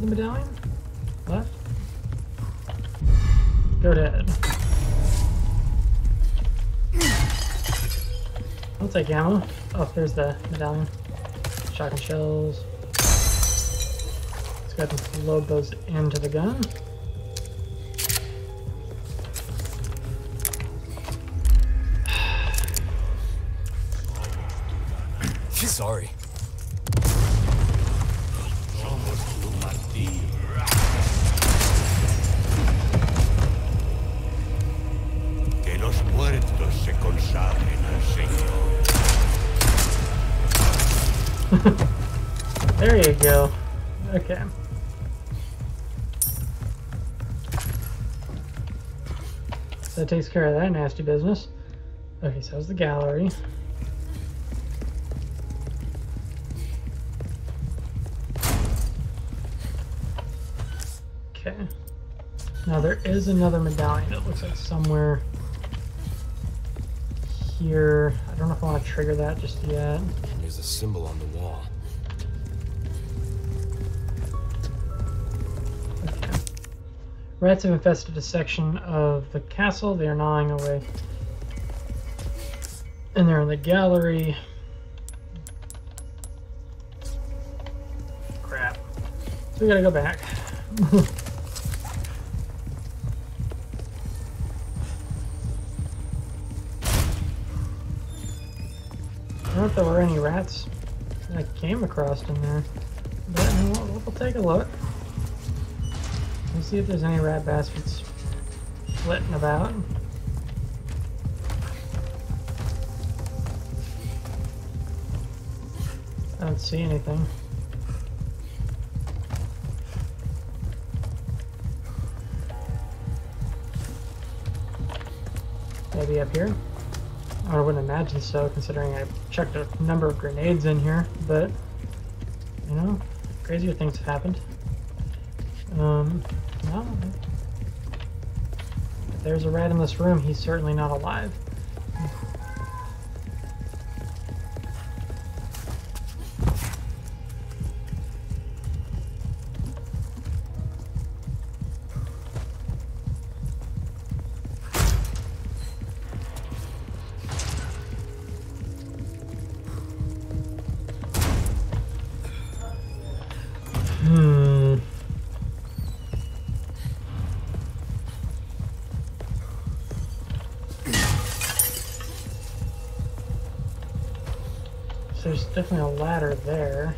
A: the medallion. Left. Go ahead. I'll take ammo. Oh, there's the medallion. Shotgun shells. Let's go ahead and load those into the gun.
B: Sorry.
A: Takes care of that nasty business. Okay, so that's the gallery. Okay. Now there is another medallion. It looks like somewhere here. I don't know if I want to trigger that just yet.
B: There's a symbol on the wall.
A: Rats have infested a section of the castle. They are gnawing away. And they're in the gallery. Crap. So we gotta go back. I don't know if there were any rats I came across in there, but we'll, we'll take a look. Let's see if there's any rat bastards flitting about. I don't see anything. Maybe up here? I wouldn't imagine so, considering I checked a number of grenades in here, but, you know, crazier things have happened. Um. If there's a rat in this room, he's certainly not alive. Definitely a ladder there.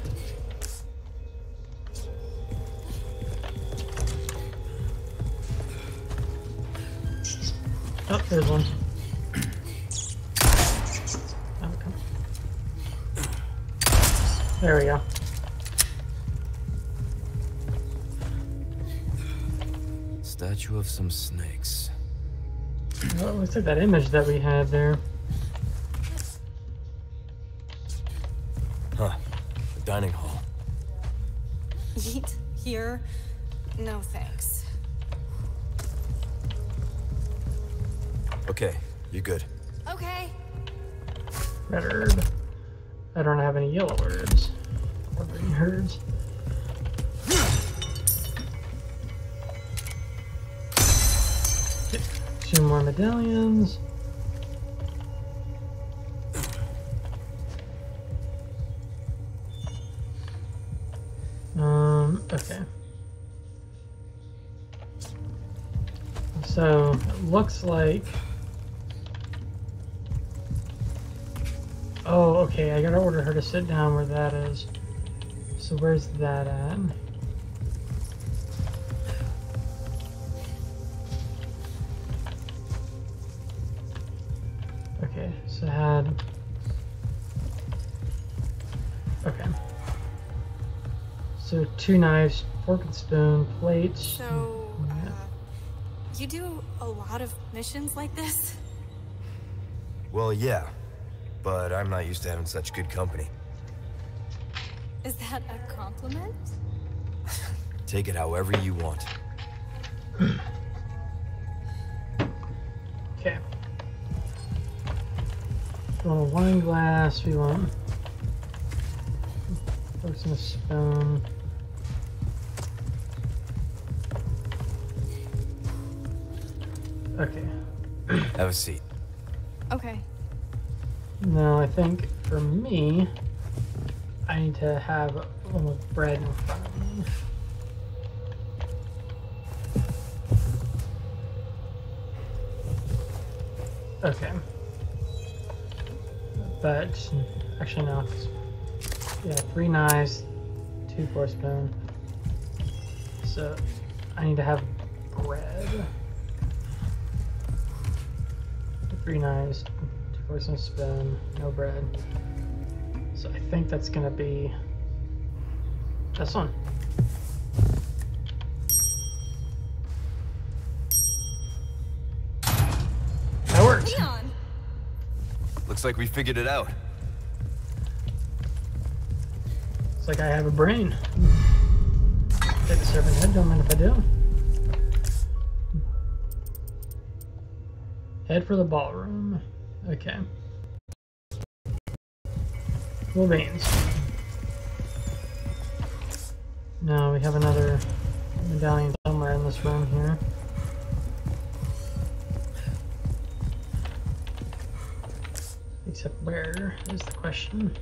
A: Oh, there's one. Okay. There we go.
B: Statue of some snakes.
A: Well, it looks like that image that we had there.
B: Dining hall.
D: Eat here? No thanks.
B: Okay, you good.
D: Okay.
A: Red herb. I don't have any yellow herbs. Or green herbs. Two more medallions. Looks like... Oh, okay, I gotta order her to sit down where that is. So where's that at? Okay, so I had... Okay. So two knives, fork and spoon, plates.
D: So, you do a lot of missions like this?
B: Well, yeah. But I'm not used to having such good company.
D: Is that a compliment?
B: Take it however you want.
A: Okay. We want a wine glass, we want forks and a spoon. Okay.
B: Have a seat.
D: Okay.
A: Now I think for me, I need to have one with bread in front of me. Okay. But actually no. Yeah, three knives, two fork spoon. So I need to have bread. Three knives, two forks and a spoon, no bread. So I think that's gonna be this one. That worked.
D: Leon!
B: Looks like we figured it out.
A: It's like I have a brain. Take the servant head, don't mind if I do. Head for the ballroom. Okay. Cool beans. Now we have another medallion somewhere in this room here. Except where is the question?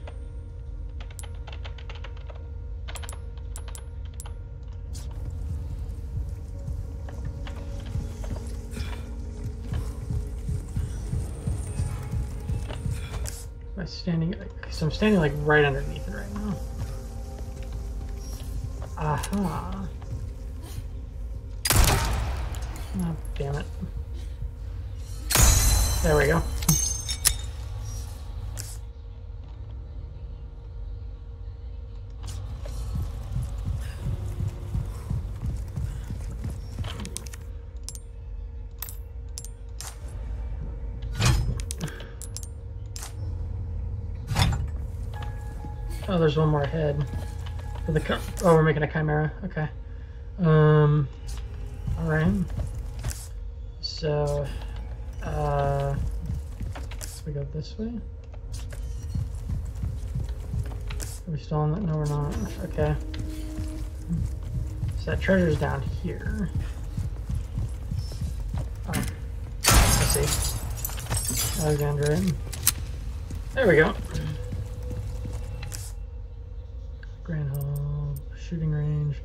A: Standing. So I'm standing like right underneath it right now. Aha. Oh, damn it. There we go. Oh, there's one more head. The oh, we're making a chimera. Okay. Um. All right. So, uh, we go this way. Are we still on that? No, we're not. Okay. So that treasure's down here. Oh, I see. Alexandrite. There we go. Grand Hall, shooting range.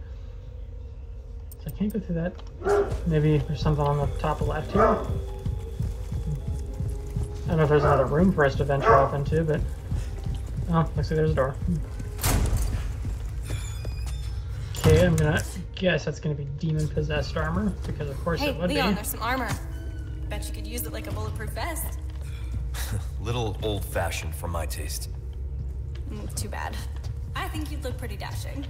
A: So I can't go through that. Maybe there's something on the top left here. I don't know if there's another room for us to venture off into, but oh, looks like there's a door. Okay, I'm gonna guess that's gonna be demon possessed armor because of course
D: Hey,
A: it would
D: Leon,
A: be.
D: there's some armor. Bet you could use it like a bulletproof vest.
B: Little old-fashioned for my taste.
D: Mm, too bad. I think you'd look pretty dashing.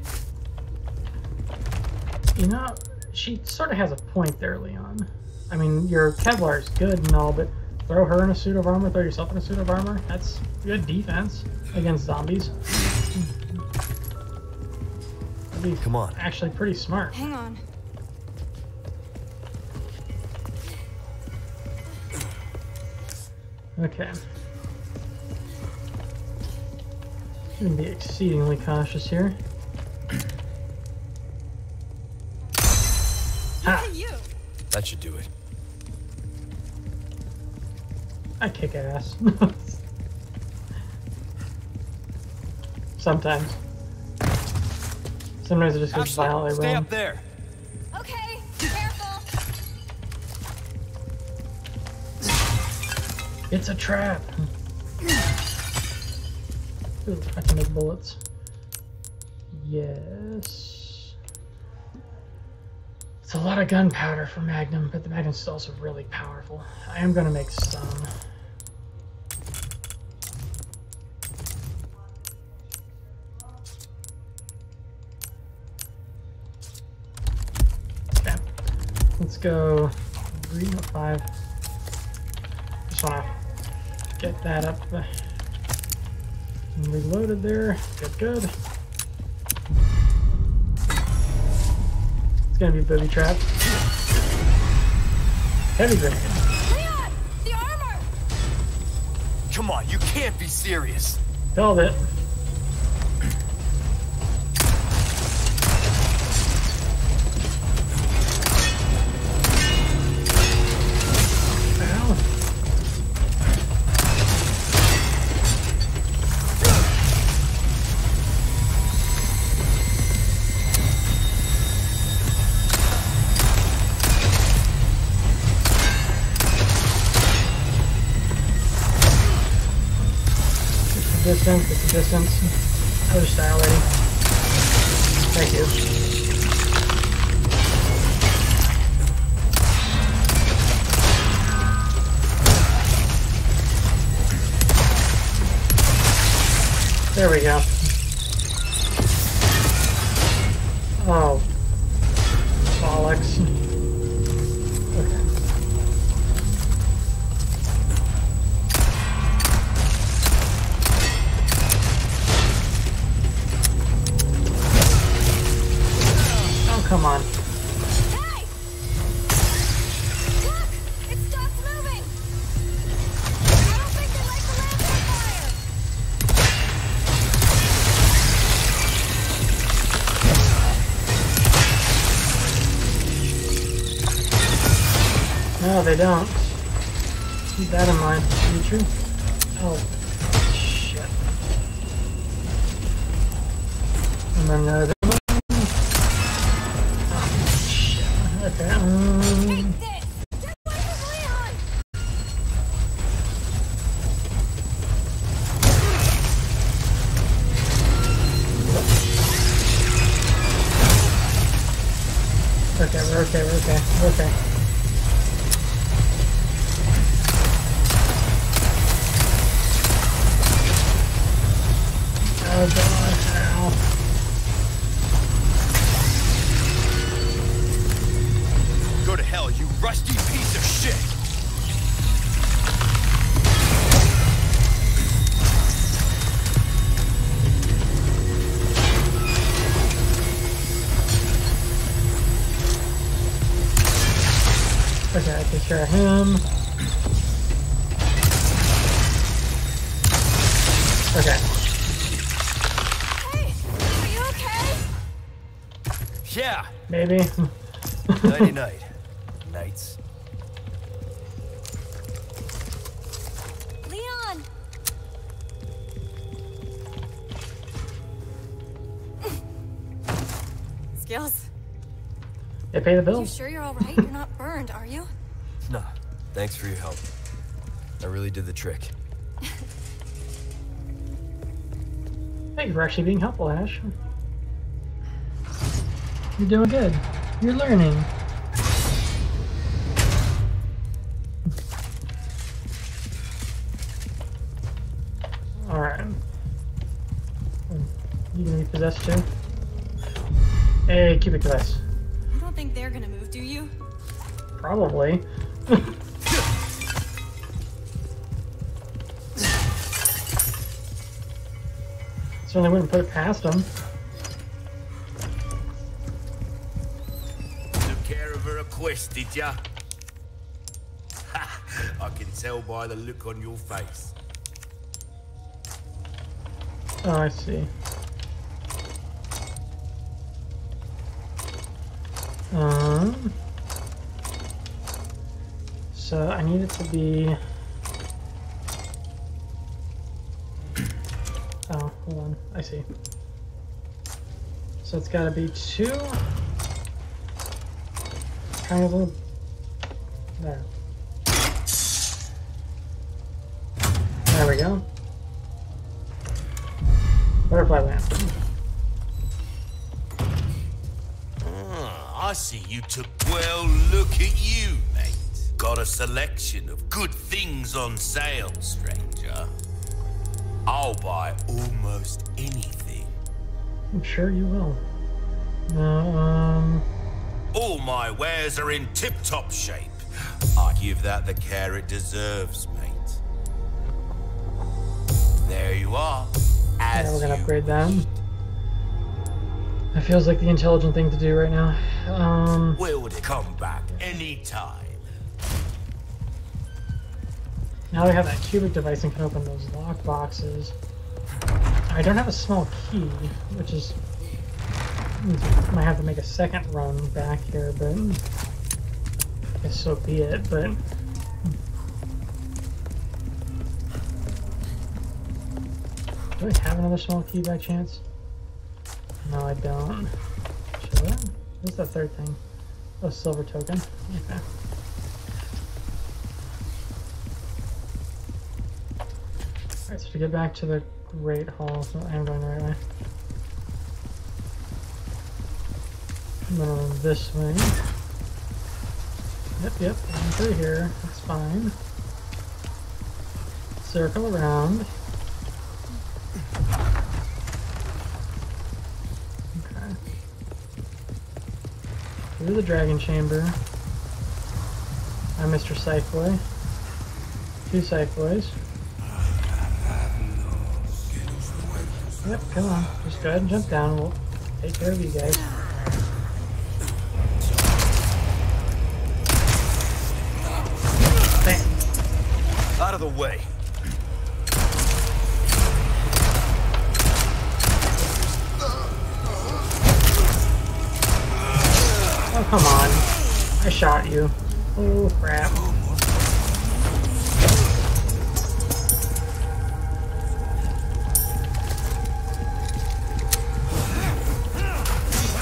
A: You know, she sort of has a point there, Leon. I mean, your Kevlar is good and all, but throw her in a suit of armor, throw yourself in a suit of armor. That's good defense against zombies. That'd be
B: Come on.
A: actually pretty smart.
D: Hang on.
A: Okay. Gonna be exceedingly cautious here.
B: That should do it.
A: I kick ass. Sometimes. Sometimes it just goes violently
B: stay
A: wrong.
B: up there.
D: Okay, careful.
A: It's a trap. Ooh, I can make bullets. Yes. It's a lot of gunpowder for Magnum, but the Magnum's also really powerful. I am gonna make some. Let's go three, no, five. Just wanna get that up uh, reloaded there. Good, good. It's gonna be booby trap. Heavy grenade.
D: Leon, the armor.
B: Come on, you can't be serious.
A: Build it. Distance, pay the
D: you
A: bills.
D: sure you're alright? You're not burned, are you?
B: Nah, thanks for your help. I really did the trick.
A: Thank you for actually being helpful, Ash. You're doing good. You're learning. Probably. Certainly wouldn't put it past them.
E: Took care of her request, did ya? Ha! I can tell by the look on your face.
A: Oh, I see. So I need it to be. Oh, hold on. I see. So it's got to be two. Kind of a. There. There we go. Butterfly lamp.
E: Ah, I see you took. Well, look at you. Got a selection of good things on sale, stranger. I'll buy almost anything.
A: I'm sure you will. Um.
E: All my wares are in tip-top shape. I give that the care it deserves, mate. There you are.
A: Yeah,
E: As
A: we're gonna upgrade them. That feels like the intelligent thing to do right now. Um,
E: will come back anytime.
A: Now that I have that cubic device and can open those lock boxes. I don't have a small key, which is might have to make a second run back here, but I guess so be it. But do I have another small key by chance? No, I don't. Should I? What's the third thing? A silver token. Okay. Alright, so to get back to the Great Hall, so I am going the right way. I'm gonna run this way. Yep, yep, I'm through here. That's fine. Circle around. Okay. Through the dragon chamber. I'm Mr. Scytheboy. Two Scytheboys. Yep, come on. Just go ahead and jump down. We'll take care of you guys. Bam.
B: Out of the way.
A: Oh, come on. I shot you. Oh, crap.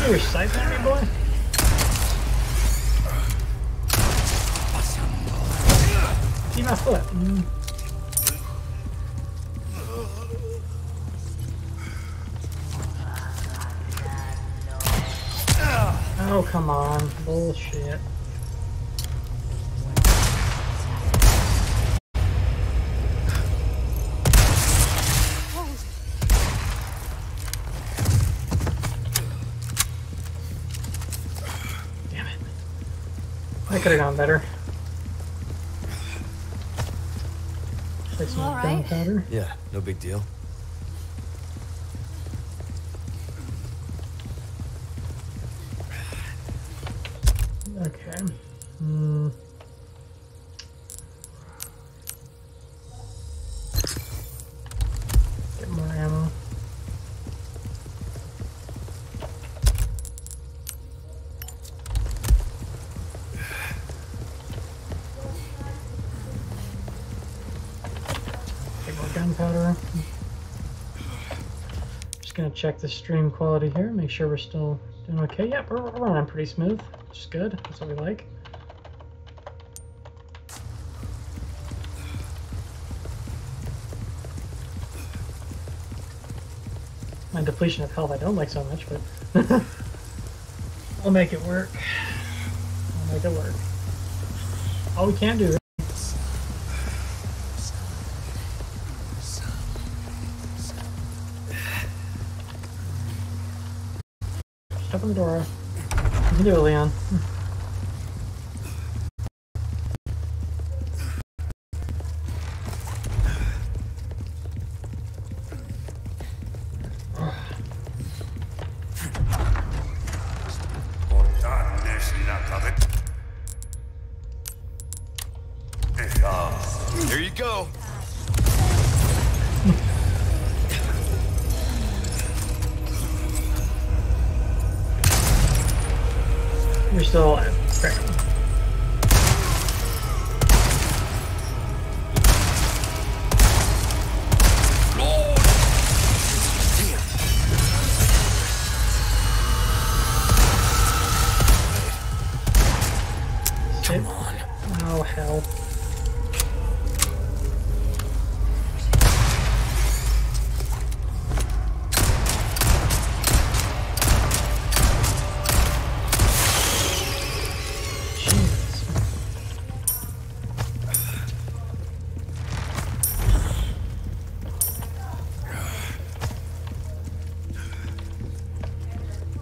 A: You're siphoning me, boy? See my foot. Mm. Oh, come on. Bullshit. I could have gone better.
D: All right.
A: gunpowder.
B: Yeah, no big deal.
A: Okay. Hmm. Get more ammo. Get more gunpowder. Just gonna check the stream quality here, make sure we're still doing okay. Yeah, we're, running pretty smooth, which is good. That's what we like. My depletion of health I don't like so much, but we'll make it work. We'll make it work. All we can do open door. You can do it, Leon.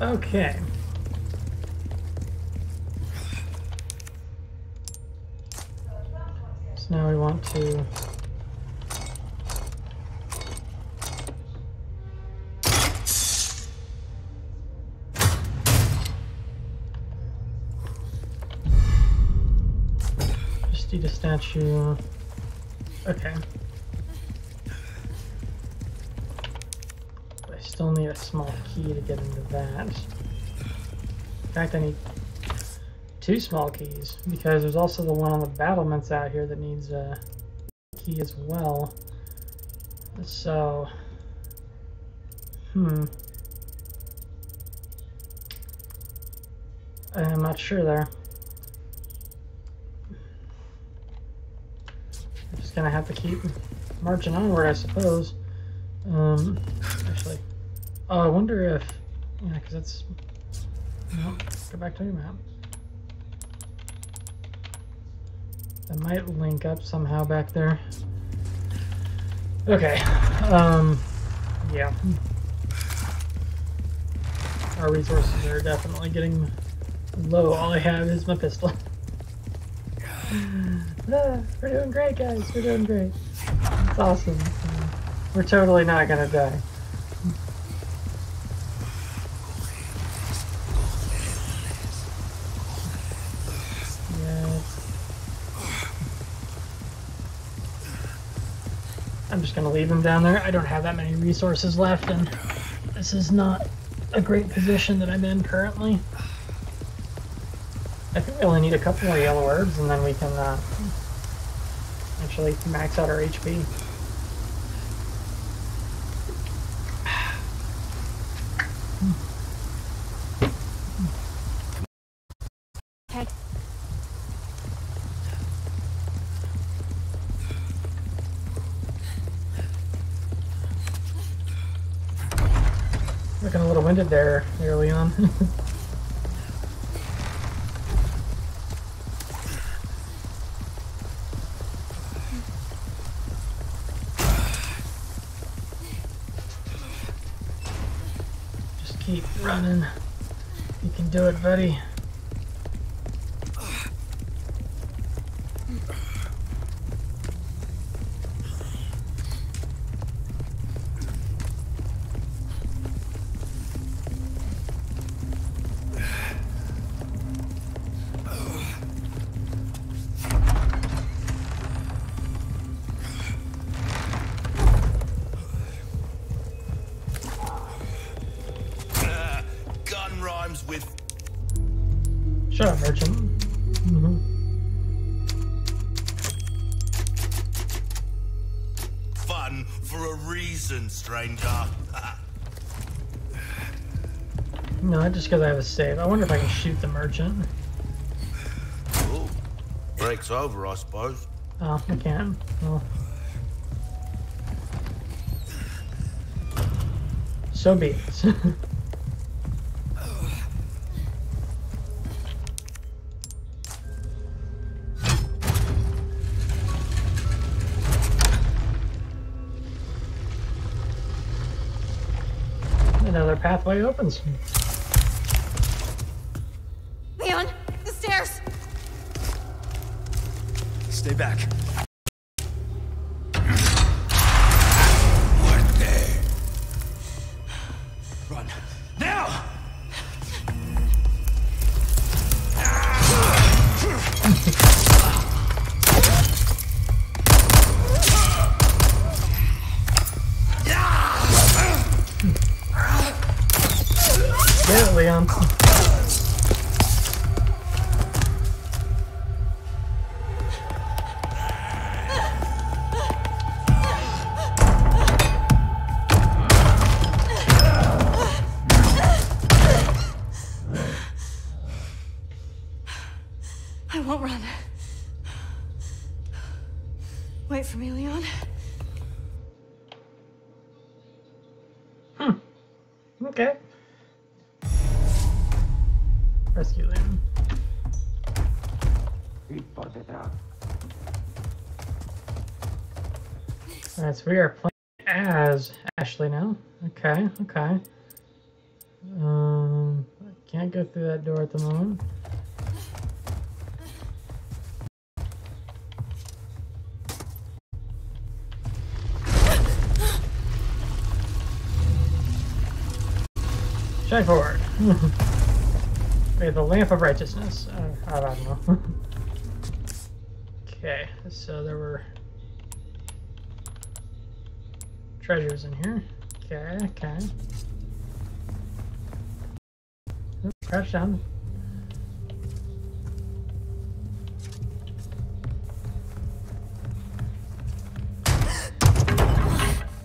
A: Okay. So now we want to just need a statue. Okay. Need a small key to get into that. In fact, I need two small keys because there's also the one on the battlements out here that needs a key as well. So, hmm. I'm not sure there. I'm just gonna have to keep marching onward, I suppose. Um, oh, I wonder if, yeah, because it's. No, go back to your map. That might link up somehow back there. Okay. Um. Yeah. Our resources are definitely getting low. All I have is my pistol. Ah, we're doing great, guys. We're doing great. It's awesome. Uh, We're totally not gonna die. Yes. I'm just gonna leave him down there. I don't have that many resources left, and this is not a great position that I'm in currently. I think we only need a couple more yellow herbs, and then we can uh, actually max out our HP. There, just because I have a save. I wonder if I can shoot the merchant.
E: Ooh, break's over, I suppose.
A: Oh, I can. Well. So be it. Another pathway opens. So we are playing as Ashley now. Okay, okay. Um, I can't go through that door at the moment. Shine forward. okay, the lamp of righteousness. Uh, I don't know. okay, so there were treasures in here. Okay, okay. Oop, Crouch down.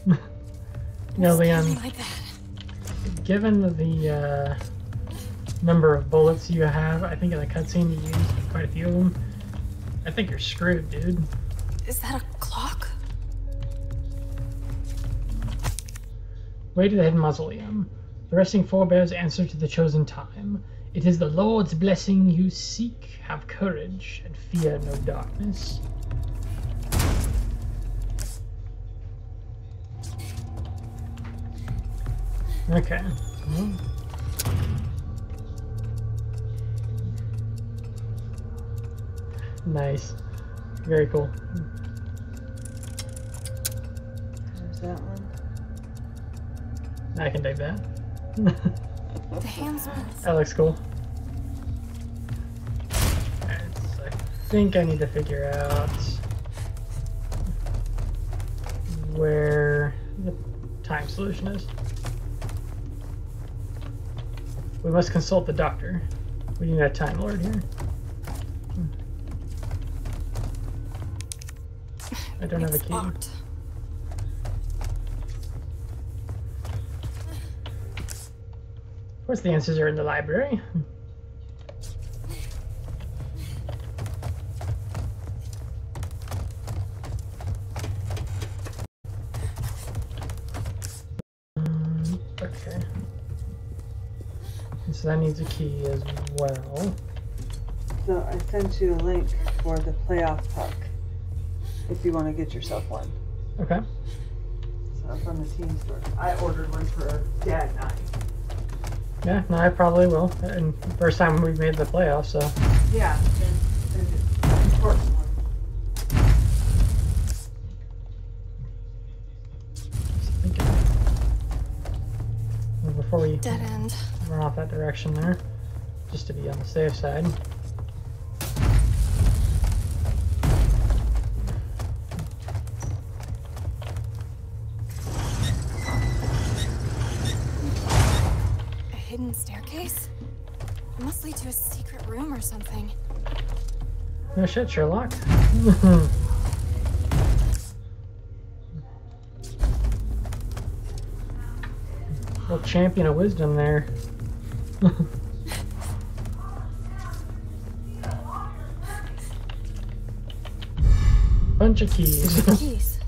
A: no, Leon, given the uh, number of bullets you have, I think in the cutscene you used quite a few of them. I think you're screwed, dude.
D: Is that a
A: Way to the hidden mausoleum. The resting forebears answer to the chosen time. It is the Lord's blessing you seek. Have courage and fear no darkness. Okay. Nice. Very cool.
G: There's that one.
A: I can dig that.
D: The hands
A: That looks cool. Alright, so I think I need to figure out where the time solution is. We must consult the doctor. We need a time lord here. I don't have a key.
D: locked.
A: Course, the answers are in the library. Um, okay. So that needs a key as well.
G: So I sent you a link for the playoff puck if you want to get yourself one.
A: Okay.
G: So from the team store. I ordered one for Dad and I.
A: Yeah, no, I probably will. And first time we've made the playoffs, so
G: Yeah, there's, there's an important one.
A: just thinking. Well, Before we
D: Dead end.
A: run off that direction there, just to be on the safe side.
D: Something.
A: No shit, Sherlock. Little champion of wisdom there. Bunch of keys.
D: Keys.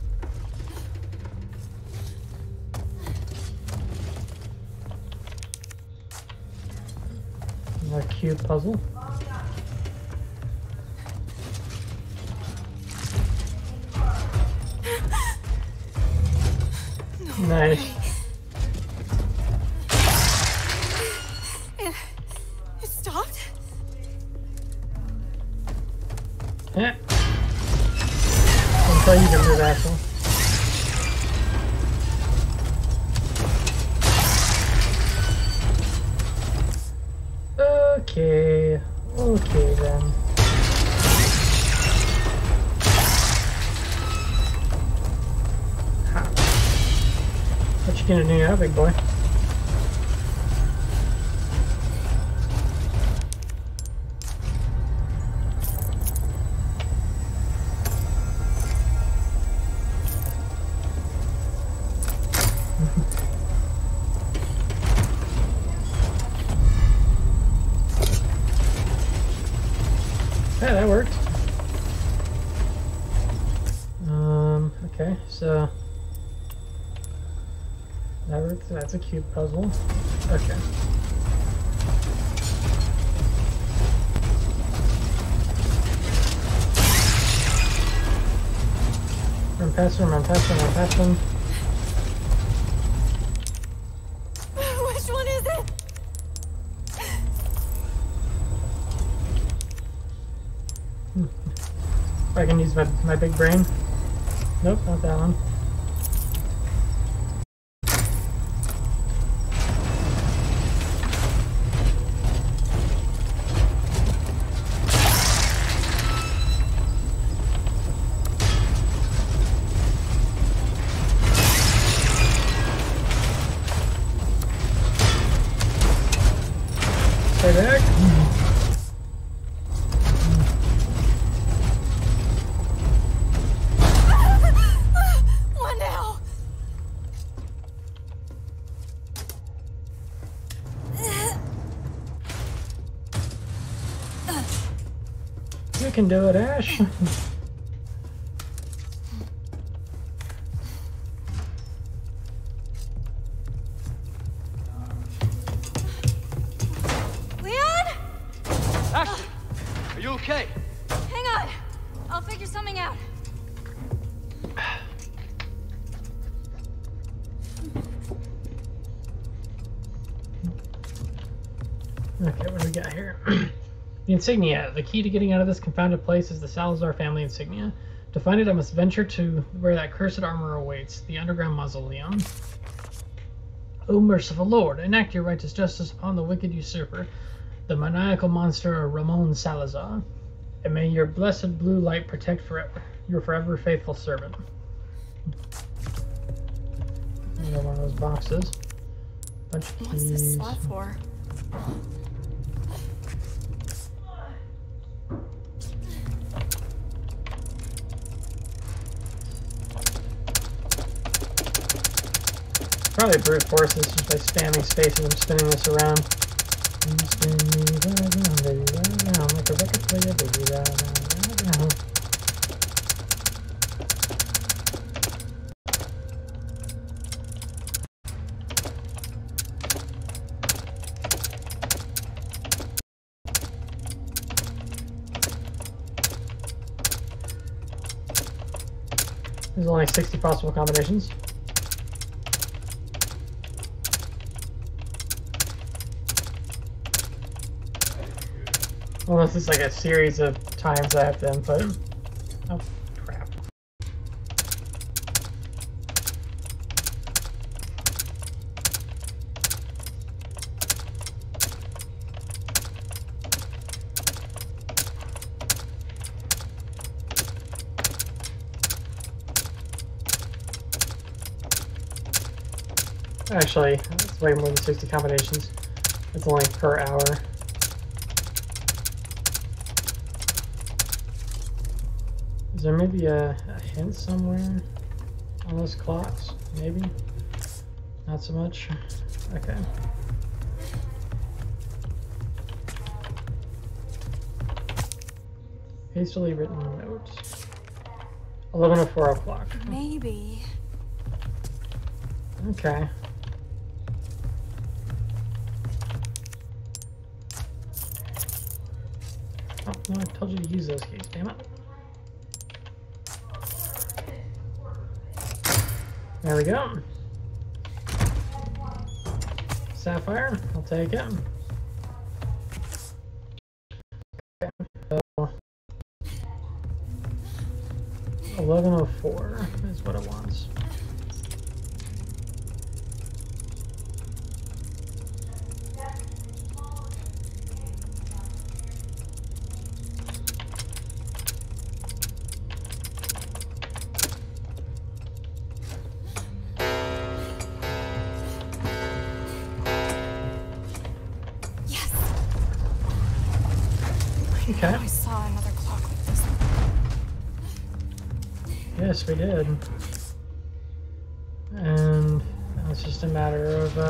A: A cube puzzle. Nice. That's a cube puzzle. Okay. Run past him, run past him, run past him.
D: Which one is it?
A: I can use my, my big brain. Can do it, Ash. insignia. The key to getting out of this confounded place is the Salazar family insignia. To find it, I must venture to where that cursed armor awaits, the underground mausoleum. O merciful Lord, enact your righteous justice upon the wicked usurper, the maniacal monster Ramon Salazar, and may your blessed blue light protect forever your forever faithful servant. Another one of those boxes. Bunch
D: What's this
A: keys.
D: slot for?
A: Probably brute force this just by spamming space as I'm spinning this around. There's only 60 possible combinations. Well, this is like a series of times I have to input. Oh, crap. Actually, it's way more than 60 combinations. It's only per hour. There maybe a, a hint somewhere on those clocks? Maybe? Not so much? Okay. Hastily written notes. 11 or 4 o'clock.
D: Maybe.
A: Okay. Oh, no, I told you to use those keys, damn it. There we go. Sapphire, I'll take it. Okay, so 1104 is what
D: I
A: wants.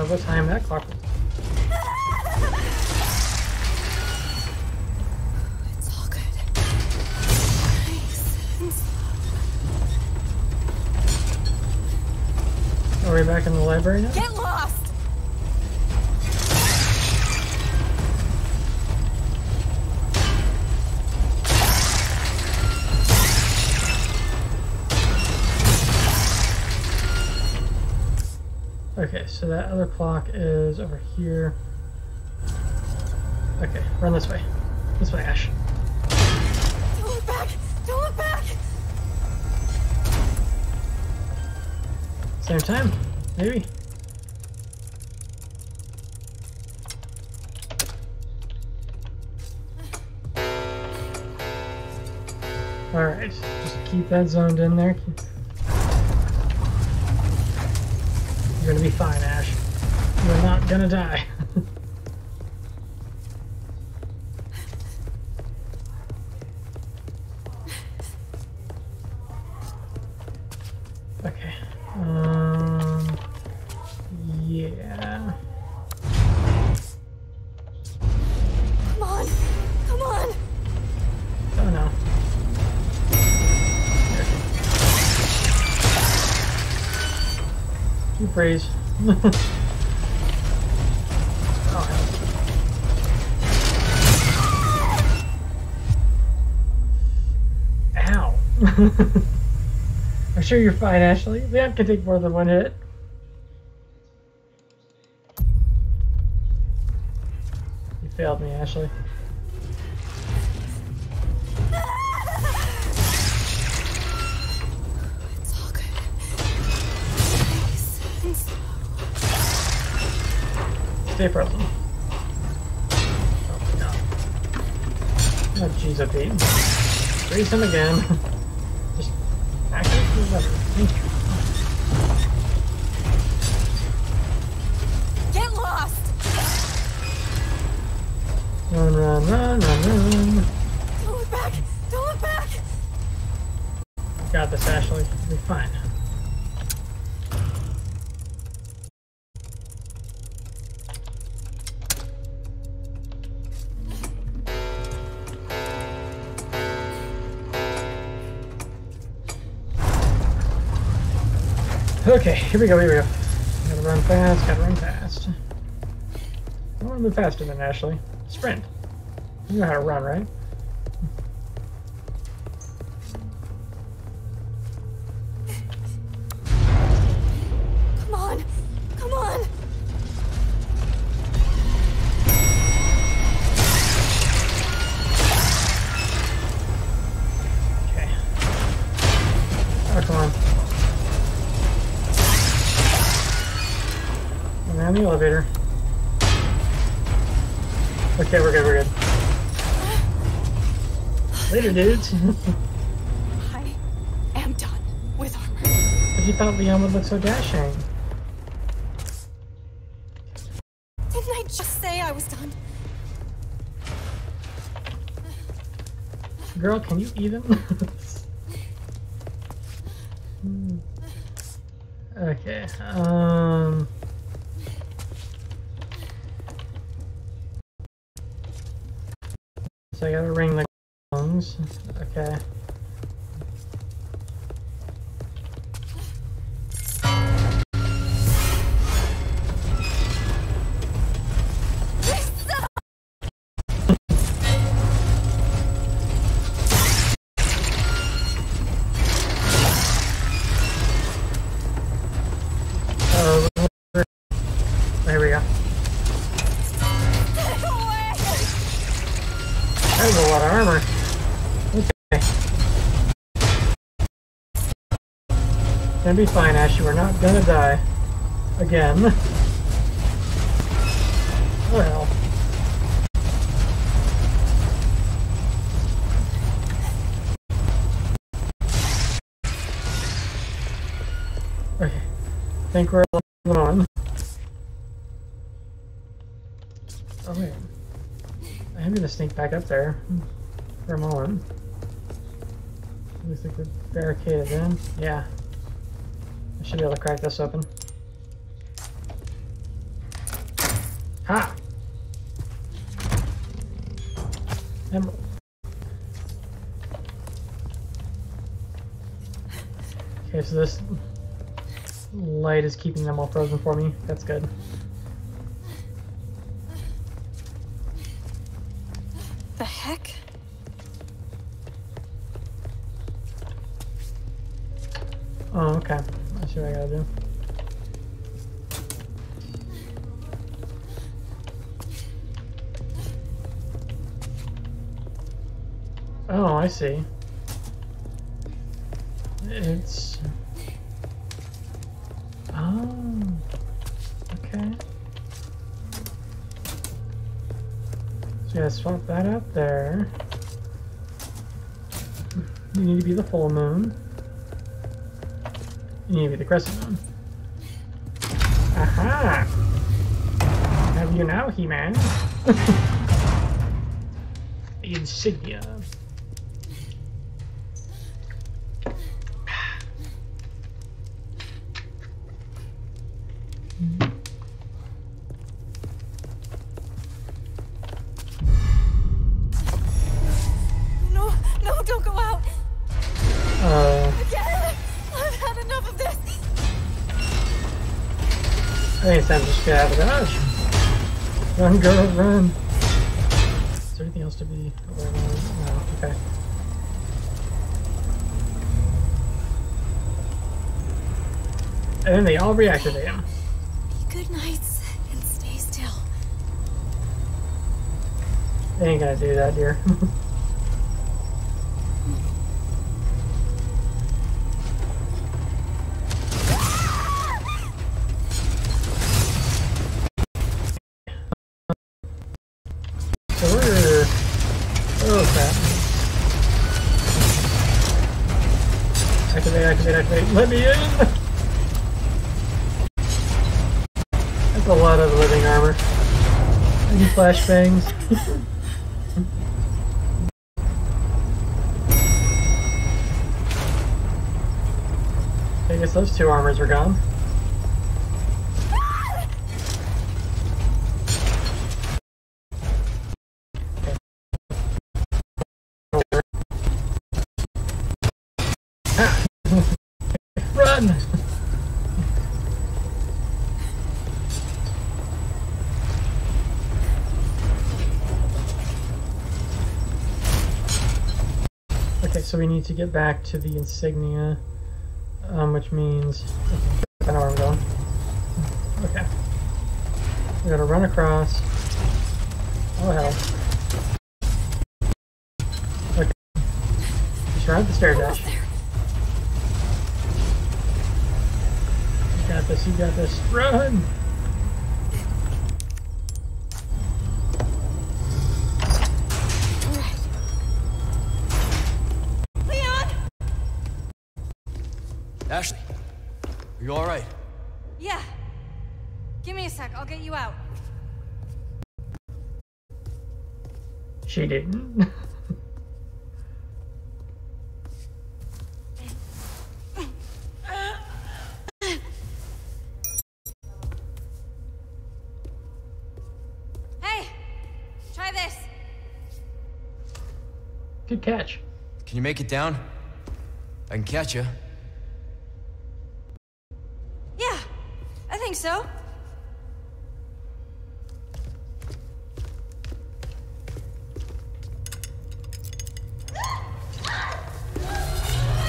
A: What time that clock. Are we back in the library now? That other clock is over here. Okay, run this way. This way, Ash.
D: Don't look back! Don't look back!
A: Same time? Maybe? Alright, just keep that zoned in there. You're gonna be fine, Ash. You're not gonna die. Sure you're fine, Ashley. That can take more than one hit. You failed me, Ashley. Stay frozen. Oh, no. Oh, jeez, oh, Pete. Freeze him again. here we go, here we go. Gotta run fast, gotta run fast. I want to move faster than Ashley. Sprint. You know how to run, right?
D: I am done with armor.
A: but you thought Leon would look so dashing.
D: Didn't I just say I was done?
A: Girl, can you even? Hmm. okay, um... Gonna be fine, Ashley. We're not gonna die. Again. Well. Okay. I think we're on. Oh wait. I'm gonna sneak back up there hmm. for a moment. Looks like we're barricaded in. Yeah. I should be able to crack this open. Emerald. Okay, so this light is keeping them all frozen for me. That's good. What I gotta do. Oh, I see. It's... Oh. Okay. So yeah, swap that out there. You need to be the full moon. You need to be the crescent moon. Aha! Have you now, He-Man? the insignia. Just get out of Run, girl, run. Is there anything else to be aware of? No, okay. And then they all reactivate him.
D: Good knights and stay still.
A: They ain't gonna do that, dear. Let me in! That's a lot of living armor. Any flashbangs? I guess those two armors are gone. We need to get back to the insignia, um, which means I know where I'm going. Okay, we gotta run across. Oh hell! Okay, just run up the stair dash. You got this. You got this. Run!
H: Ashley, are you alright?
D: Yeah. Give me a sec. I'll get you out.
A: She didn't.
D: Hey! Try this.
A: Good catch.
H: Can you make it down? I can catch you.
D: So.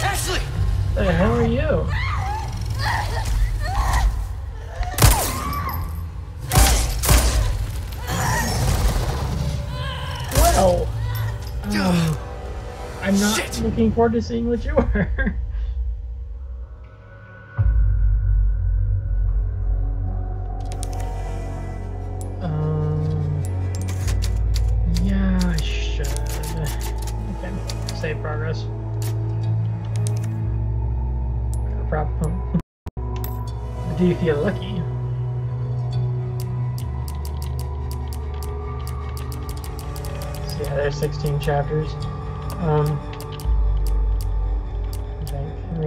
H: Ashley!
A: The hell are you? Well, um, I'm not
H: Shit.
A: looking forward to seeing what you are. 10 chapters. Um,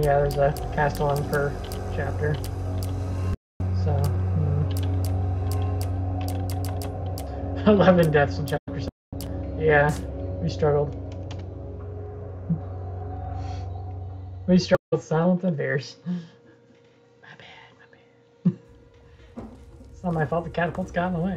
A: yeah, there's a cast on per chapter. So, hmm. 11 deaths in chapter 7. Yeah, we struggled. We struggled with Silent and Bears. My bad, my bad. it's not my fault the catapults got in the way.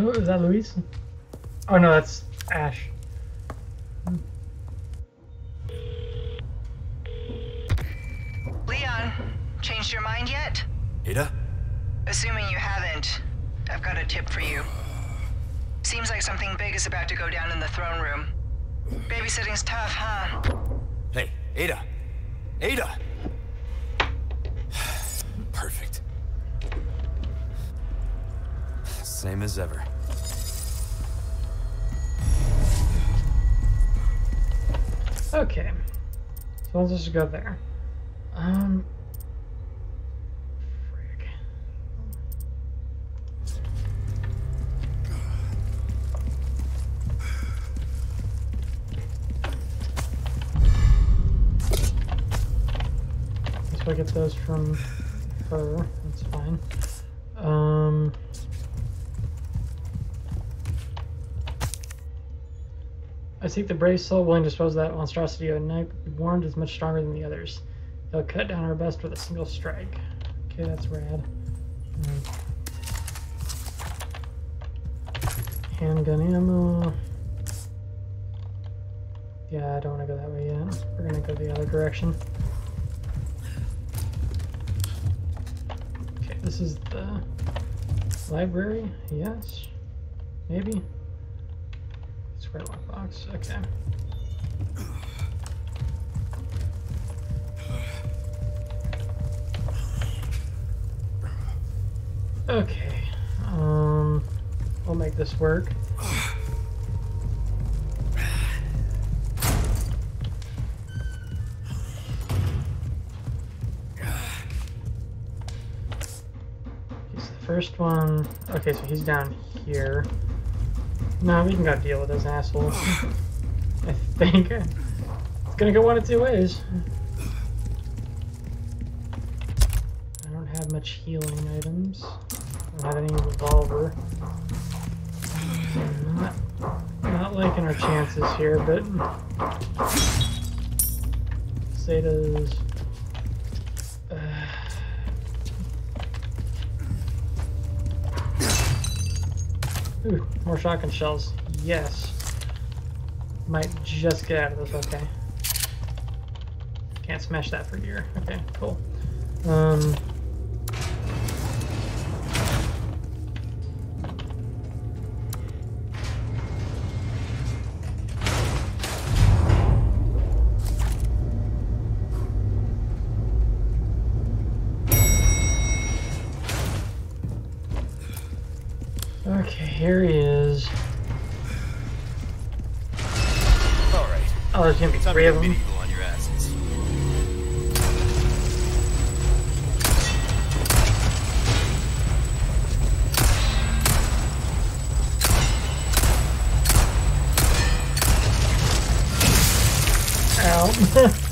A: Oh, is that Luis? Oh no, that's Ash.
I: Leon, changed your mind yet?
B: Ada?
I: Assuming you haven't, I've got a tip for you. Seems like something big is about to go down in the throne room. Babysitting's tough, huh?
B: Hey, Ada! Ada! Perfect. Same as ever.
A: Okay. So let's just go there. Um. Frick. Guess we'll get those from her. That's fine. Um. I seek the brave soul willing to dispose of that monstrosity of knight. Be warned is much stronger than the others. They'll cut down our best with a single strike. Okay, that's rad. Mm. Handgun ammo. Yeah, I don't want to go that way yet. We're gonna go the other direction. Okay, this is the library. Yes, maybe. Square. Okay. Okay. Um, we'll make this work. First one. Okay, so he's down here. No, we can go deal with those assholes. I think it's gonna go one of two ways. I don't have much healing items. I don't have any revolver. I'm not, not liking our chances here, but Zetas. Ooh, more shotgun shells. Yes. Might just get out of this, okay. Can't smash that for gear. Okay, cool. Um, There's gonna be
H: Time to
A: three of them.
H: on your asses.
A: Ow.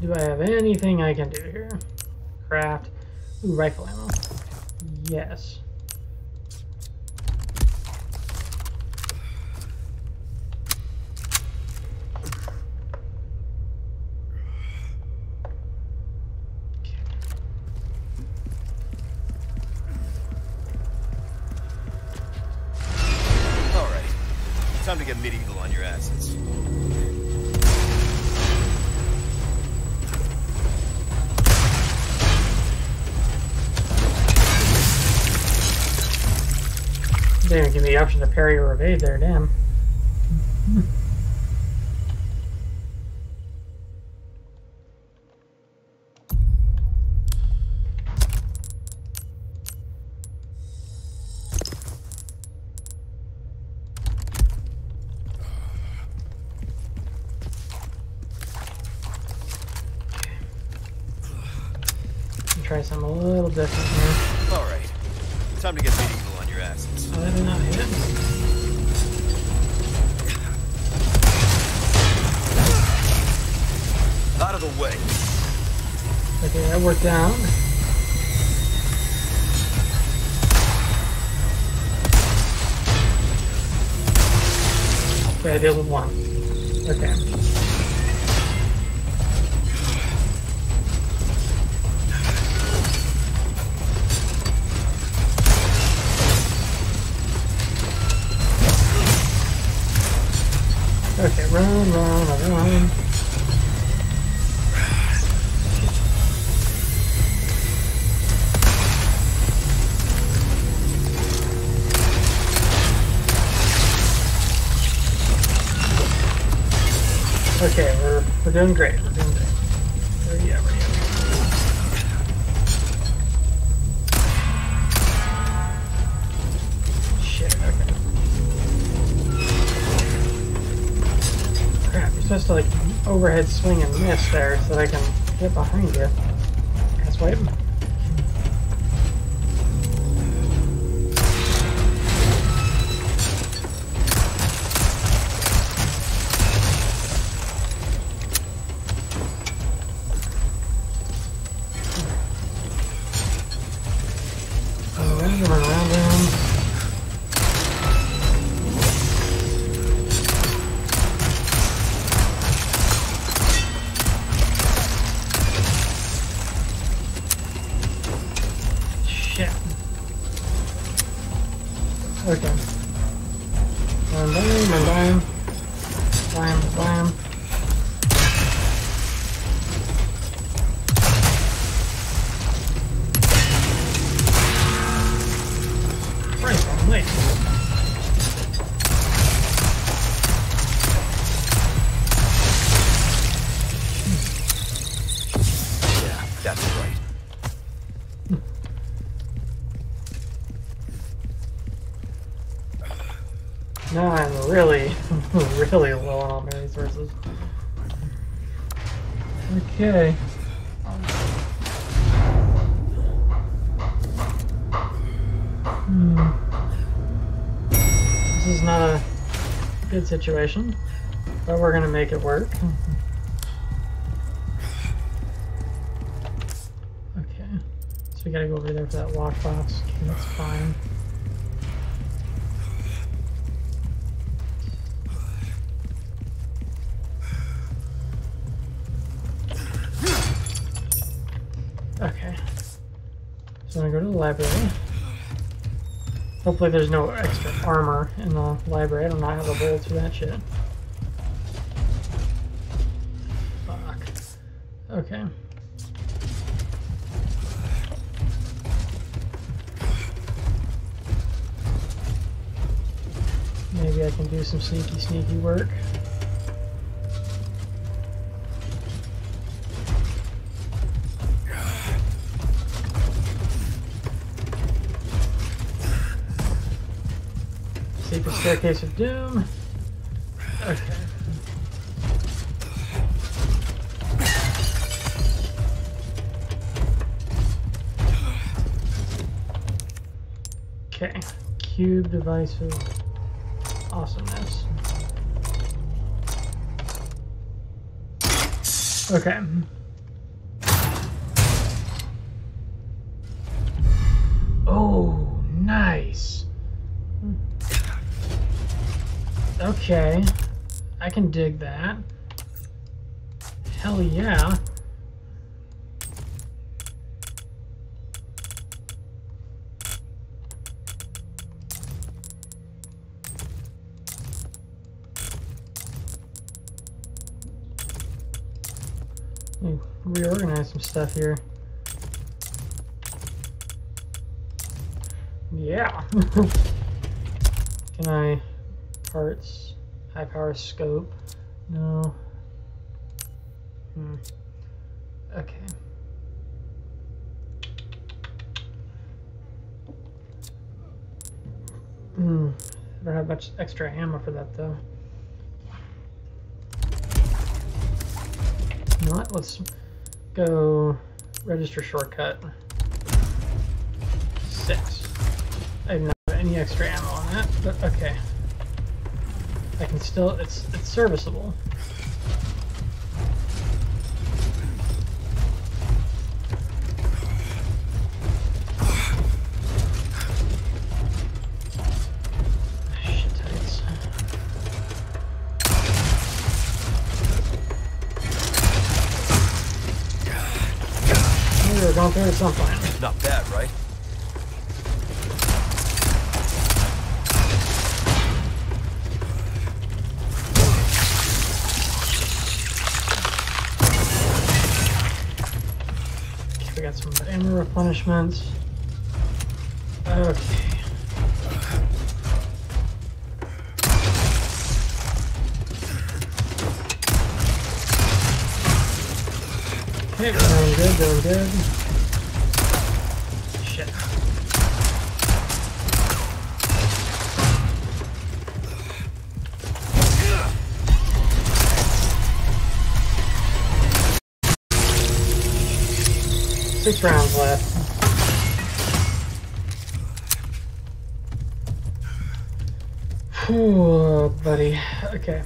A: do I have anything I can do? Craft. Ooh, rifle ammo. Yes. Parry or evade there, damn. Doing great. We're doing great. Where are you. Okay. Crap! You're supposed to like overhead swing and miss there, so that I can get behind you. Situation, but we're gonna make it work. Okay, so we gotta go over there for that lockbox. Okay, that's fine. Hopefully there's no extra armor in the library. I do not have a bullet for that shit. Fuck. Okay. Maybe I can do some sneaky, sneaky work. Staircase of Doom. Okay. Okay. Cube device of awesomeness. Okay. Okay. I can dig that. Hell yeah. Reorganize some stuff here. Yeah. Can I parts high power scope? No. Hmm. Okay. Hmm. I don't have much extra ammo for that though. What? Let's go register shortcut. Six. I don't have any extra ammo on that, but okay. I can still, it's, it's serviceable. Shit tights. We were going through it at some point.
H: Not bad, right?
A: Ammo replenishments. Okay. Okay, doing good, doing good. Six rounds left. Whew, buddy. Okay.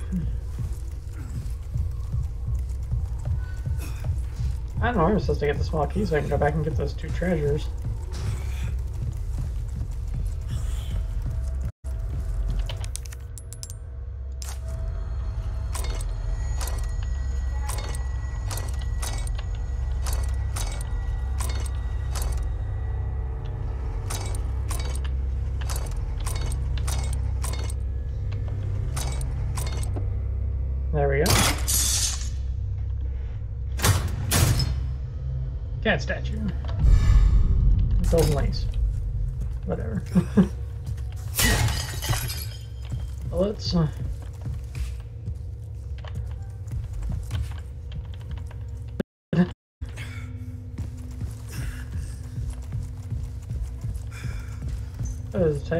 A: I don't know, I'm supposed to get the small key so I can go back and get those two treasures.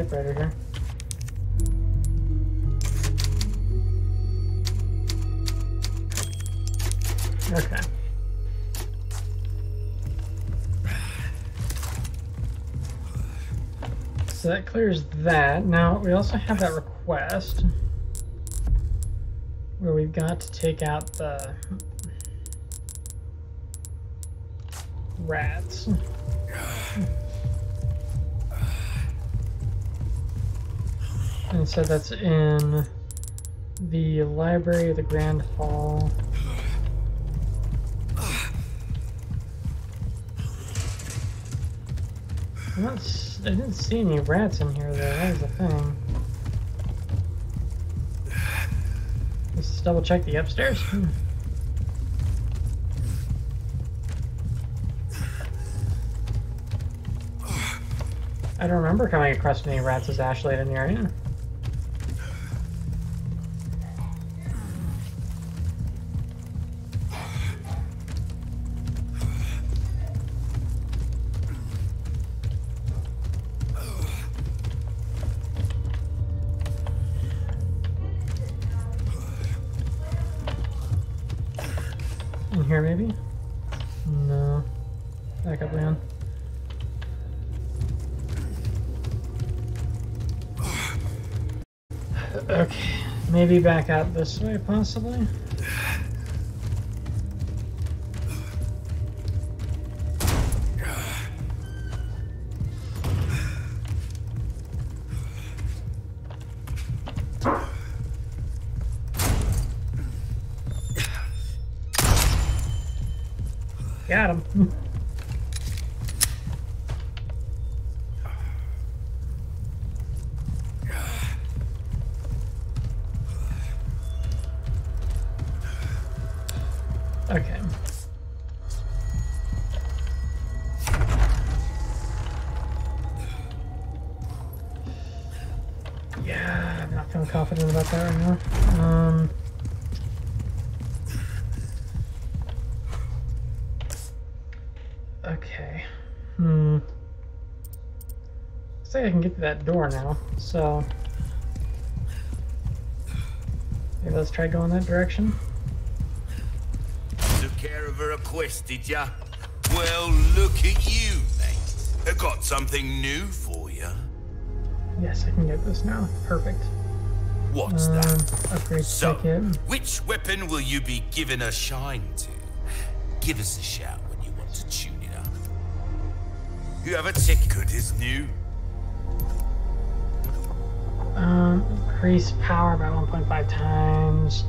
A: Typewriter here. Okay. So that clears that. Now, we also have that request where we've got to take out the rats. And so that's in the library of the Grand Hall. I s- I didn't see any rats in here though. That was the thing. Let's double check the upstairs. Hmm. I don't remember coming across any rats as Ashley in the area. Maybe back out this way, possibly? I can get to that door now, so. Maybe let's try going that direction.
E: Took care of a request, did ya? Well, look at you, mate. I got something new for you.
A: Yes, I can get this now. Perfect.
E: What's
A: Um,
E: that?
A: upgrade
E: So,
A: ticket.
E: which weapon will you be giving a shine to? Give us a shout when you want to tune it up. You have a ticket good as new.
A: Increase power by 1.5 times.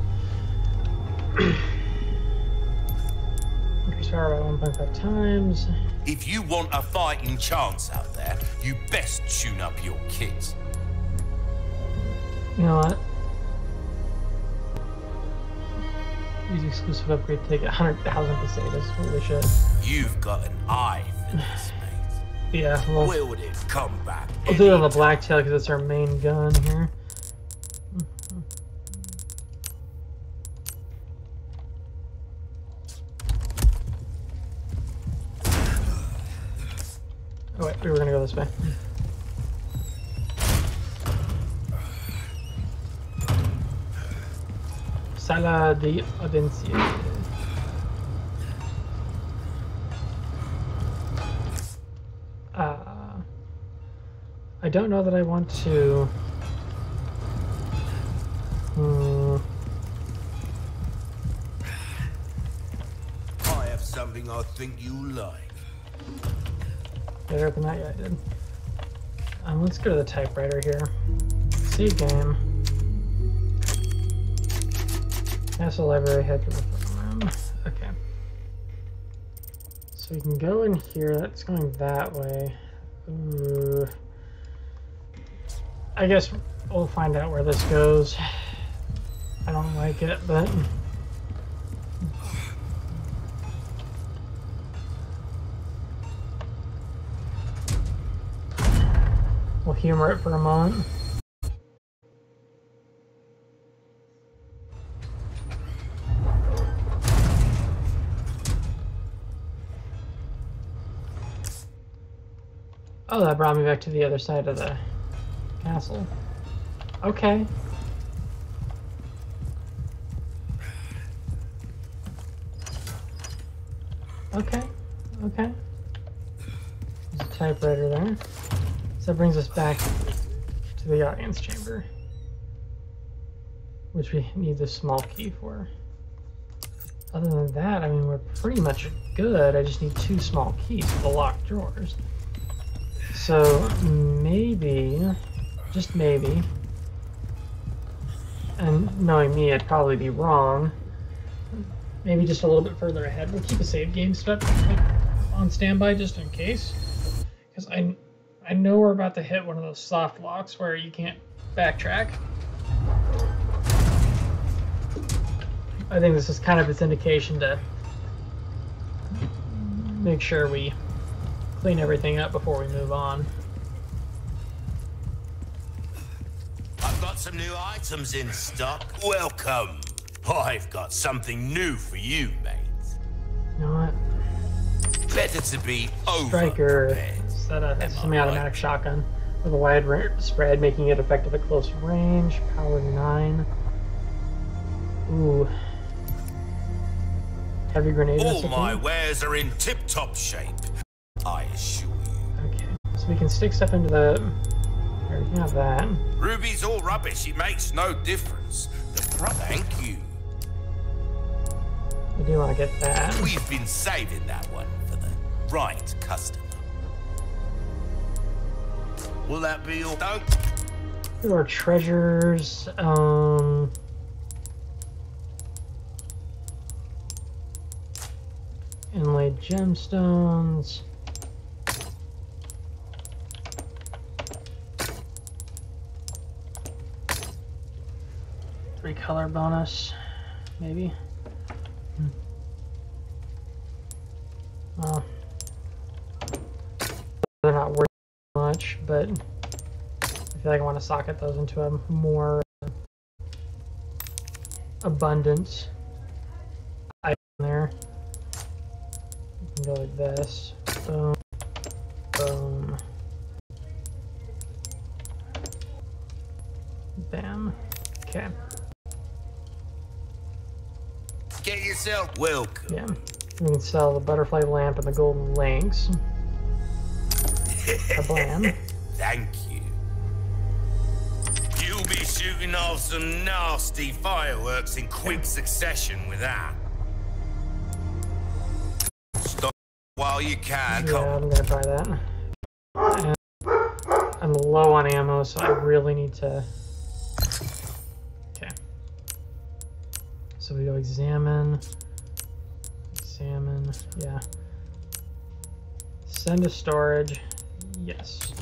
A: increase power by 1.5 times.
E: If you want a fighting chance out there, you best tune up your kit.
A: You know what? Use exclusive upgrade ticket. 100,000 pesetas. Holy shit.
E: You've got an eye for this, mate.
A: Yeah, well,
E: Will it come back?
A: we'll do it on the blacktail because it's our main gun here. Sala de Audiencia. Uh, I don't know that I want to. Hmm.
E: I have something I think you'll like.
A: I open that? Yeah, I did. Um, let's go to the typewriter here. See game. Castle library head room. Okay. So we can go in here. That's going that way. Ooh. I guess we'll find out where this goes. I don't like it, but. We'll humor it for a moment. Oh, that brought me back to the other side of the castle. Okay. Okay. Okay. There's a typewriter there. So that brings us back to the audience chamber, which we need the small key for. Other than that, I mean, we're pretty much good. I just need two small keys for the locked drawers. So maybe, just maybe, and knowing me, I'd probably be wrong. Maybe just a little bit further ahead. We'll keep a save game stuff on standby just in case, because I I know we're about to hit one of those soft locks where you can't backtrack. I think this is kind of its indication to make sure we clean everything up before we move on.
E: I've got some new items in stock. Welcome. I've got something new for you, mate.
A: You know what?
E: Better to be over
A: Striker set a semi-automatic
E: right?
A: shotgun with a wide spread, making it effective at close range. Power nine. Ooh. Heavy grenade.
E: All my wares are in tip-top shape. I assure you.
A: Okay, so we can stick stuff into the. There, we have that.
E: Ruby's all rubbish. It makes no difference. The pro- Thank you.
A: We do want to get that.
E: We've been saving that one for the right customer. Will that be all? Don't
A: There are treasures. Um. Inlaid gemstones. Three color bonus, maybe. Hmm. Well, they're not worth much, but I feel like I want to socket those into a more abundant item there. You can go like this. Boom. Boom. Bam. Okay.
E: Get yourself welcome.
A: Yeah. We can sell the butterfly lamp and the golden links. Kablam.
E: Thank you. You'll be shooting off some nasty fireworks in quick succession with that. Stop while you can.
A: Yeah,
E: Come
A: I'm gonna try that. And I'm low on ammo, so I really need to. So we go examine. Examine. Yeah. Send to storage. Yes.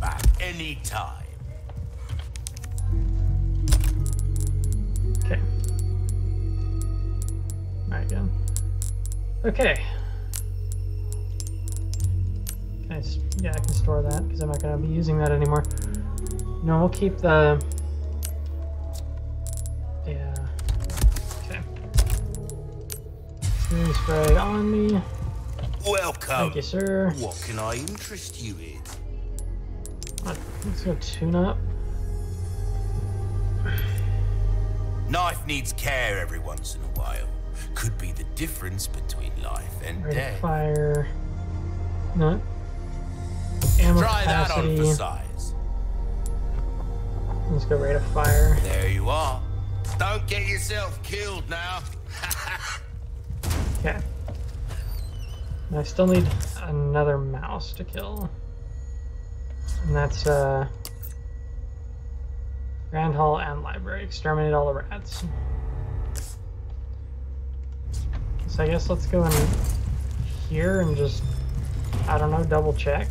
E: back anytime.
A: Okay. Alright, good. Okay. Can I, yeah, I can store that because I'm not going to be using that anymore. No, we'll keep the. Green spray on me.
E: Welcome.
A: Thank you, sir.
E: What can I interest you in?
A: Let's go tune up.
E: Knife needs care every once in a while. Could be the difference between life and
A: of
E: death.
A: fire. No. Ammo
E: Try that on
A: capacity.
E: for size.
A: Let's go rate of fire.
E: There you are. Don't get yourself killed now.
A: Okay. And I still need another mouse to kill. And that's uh Grand Hall and Library. Exterminate all the rats. So I guess let's go in here and just I don't know, double check.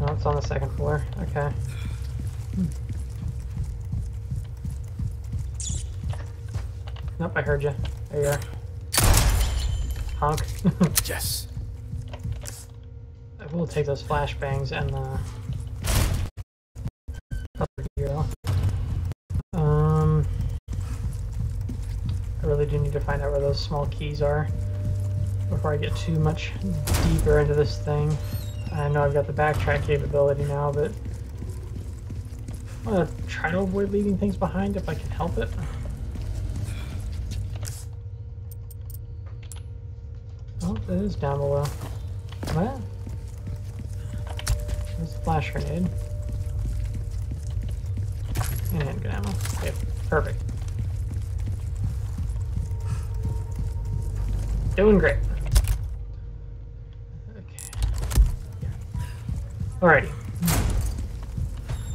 A: No, it's on the second floor. Okay. Nope, I heard you. There you are. Honk.
H: Yes.
A: I will take those flashbangs and the other hero. Um, I really do need to find out where those small keys are before I get too much deeper into this thing. I know I've got the backtrack capability now, but I'm gonna try to avoid leaving things behind if I can help it. Oh, it is down below. What? There's a flash grenade. And handgun ammo. Okay, perfect. Doing great. Okay. Alrighty.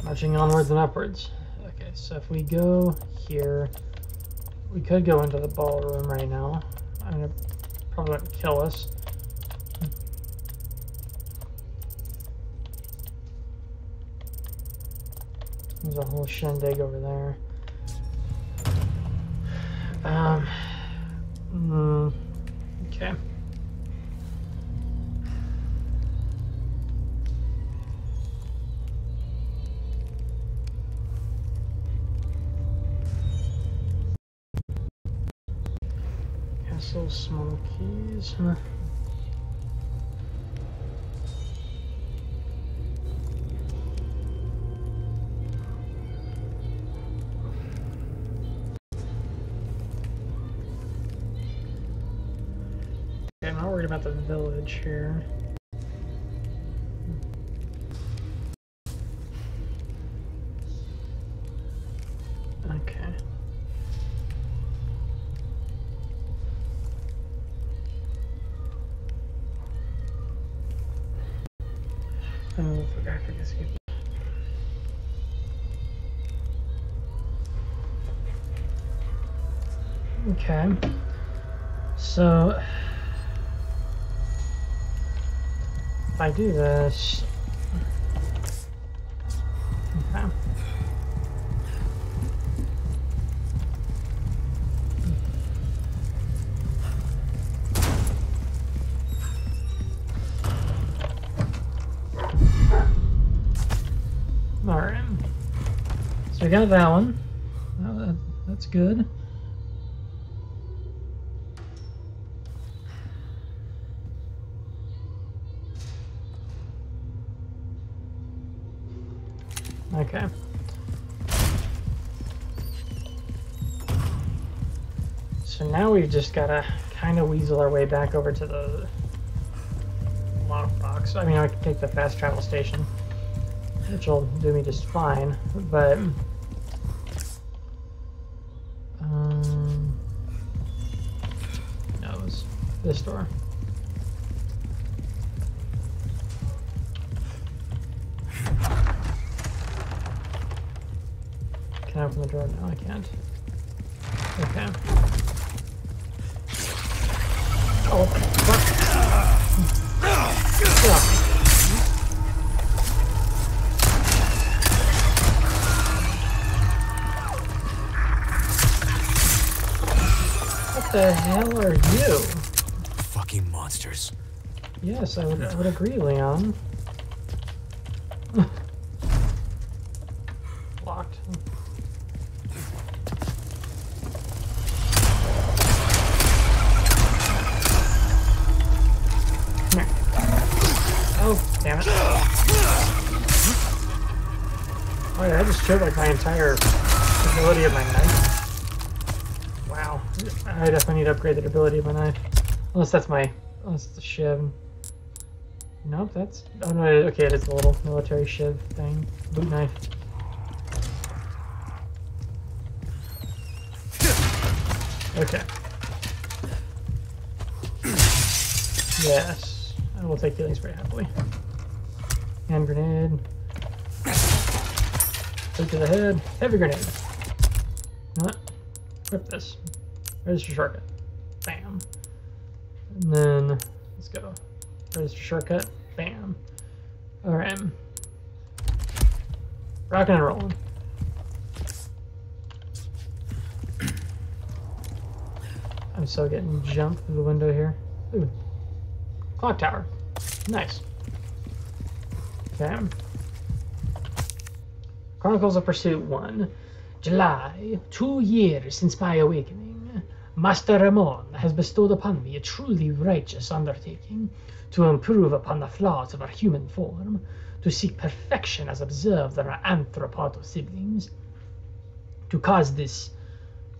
A: Marching onwards and upwards. Okay, so if we go here, we could go into the ballroom right now. I mean, it probably wouldn't kill us. There's a whole shindig over there. Um. mm, okay. Castle small keys. Huh. Okay, I'm not worried about the village here. Okay. So if I do this. Alright. So we got that one. That, that's good. Just gotta kind of weasel our way back over to the lockbox. I mean, I can take the fast travel station, which will do me just fine, but... Um, no, it was this door. Can I open the door? No, I can't. Okay. Oh, what? What the hell are you?
H: Fucking monsters.
A: Yes, I would, I would agree, Leon. Like my entire ability of my knife. Wow. I definitely need to upgrade the ability of my knife. Unless that's my, unless it's a shiv. Nope, that's, oh no, okay, it is a little military shiv thing. Boot knife. Okay. Yes, I will take healing spray happily. Hand grenade. To the head. Heavy grenade. What? Equip this. Register shortcut. Bam. And then, let's go. Register shortcut. Bam. Alright. Rocking and rolling. I'm so getting jumped through the window here. Ooh. Clock tower. Nice. Okay. Chronicles of Pursuit 1. July. Two years since my awakening. Master Ramon has bestowed upon me a truly righteous undertaking to improve upon the flaws of our human form, to seek perfection as observed in our arthropod siblings. To cause this,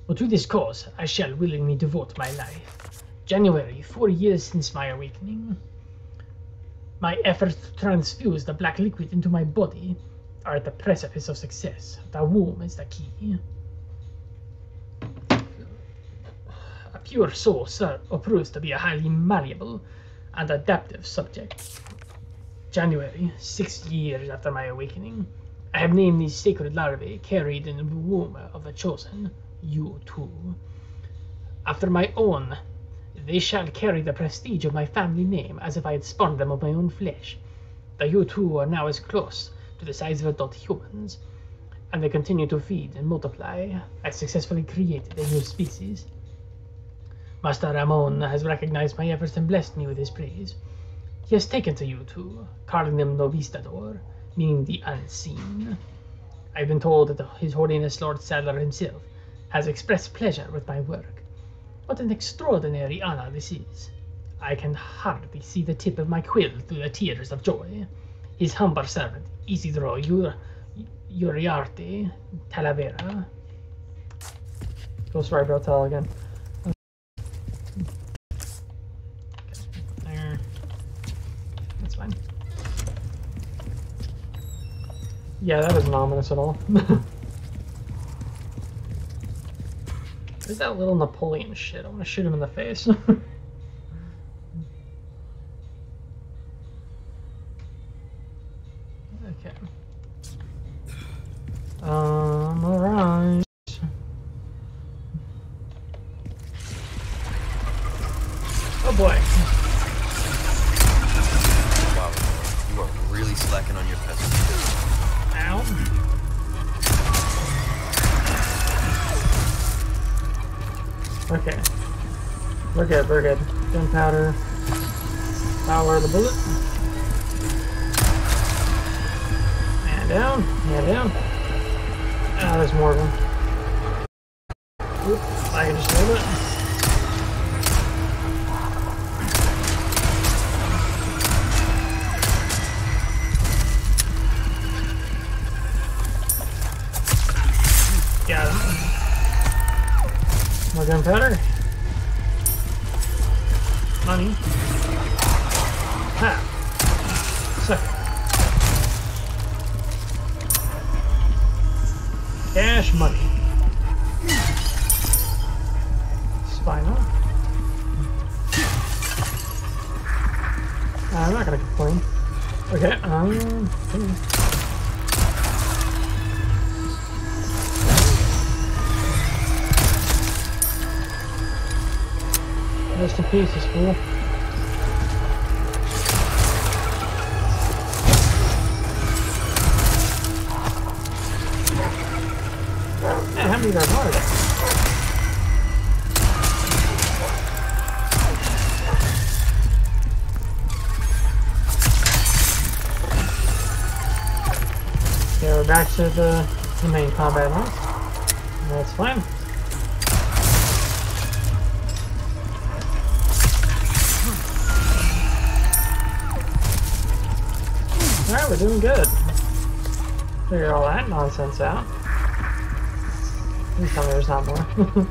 A: well, to this cause, I shall willingly devote my life. January, four years since my awakening. My efforts to transfuse the black liquid into my body are the precipice of success. The womb is the key. A pure soul, sir, proves to be a highly malleable and adaptive subject. January, six years after my awakening, I have named these sacred larvae carried in the womb of the chosen, you too. after my own. They shall carry the prestige of my family name as if I had spawned them of my own flesh. The you two are now as close to the size of adult humans, and they continue to feed and multiply. I successfully created a new species. Master Ramon has recognized my efforts and blessed me with his praise. He has taken to you two, calling them Novistador, meaning the unseen. I've been told that His Holiness Lord Saddler himself has expressed pleasure with my work. What an extraordinary honor this is. I can hardly see the tip of my quill through the tears of joy. His humble servant, Isidro Ur- Uriarte Talavera. Ghost Rider Hotel again. There. That's fine. Yeah, that isn't ominous at all. Where's that little Napoleon shit? I want to shoot him in the face. Okay, we're to the, the main combat now. That's fine. Alright, we're doing good. Figure all that nonsense out. Please tell me there's not more.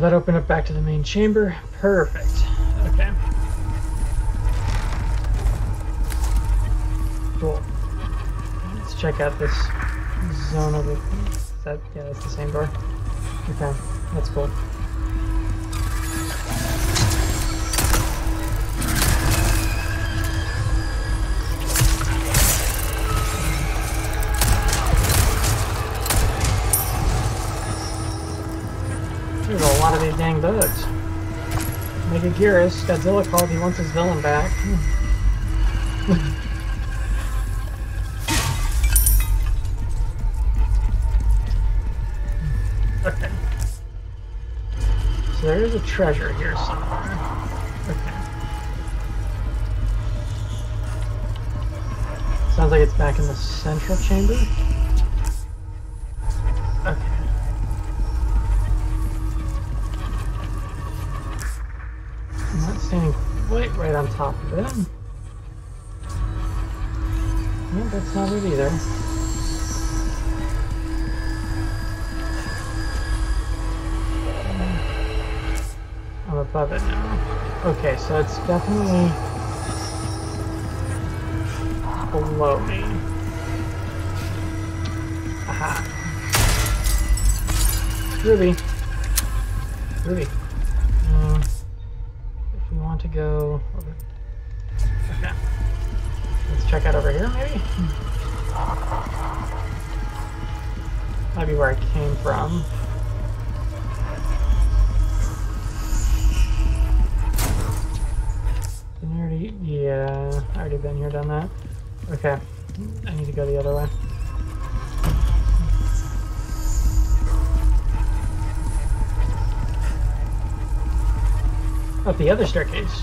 A: That opened up back to the main chamber. Perfect. Okay. Cool. Let's check out this zone over. Is that yeah? That's the same door. Okay, that's cool. Gearus, Godzilla called, he wants his villain back. okay. So there is a treasure here somewhere. Okay. Sounds like it's back in the central chamber. It. No, that's not it either. I'm above it now. Okay, so it's definitely below me. Aha. Ruby. The other staircase.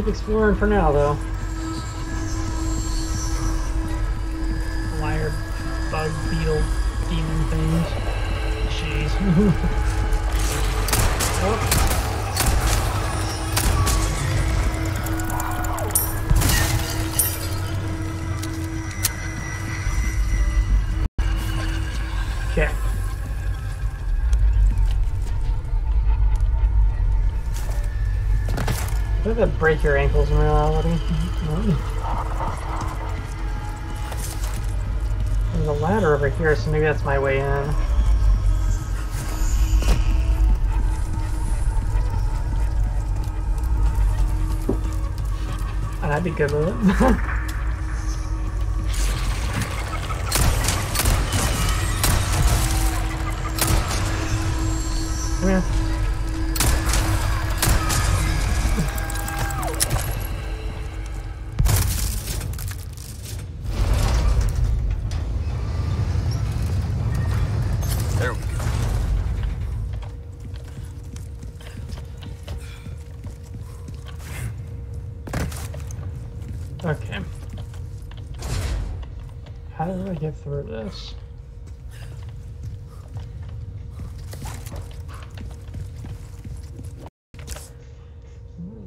A: Keep exploring for now, though. Wire, bug, beetle, demon things. Jeez. here, so maybe that's my way in. I'd be good it. do I get through this?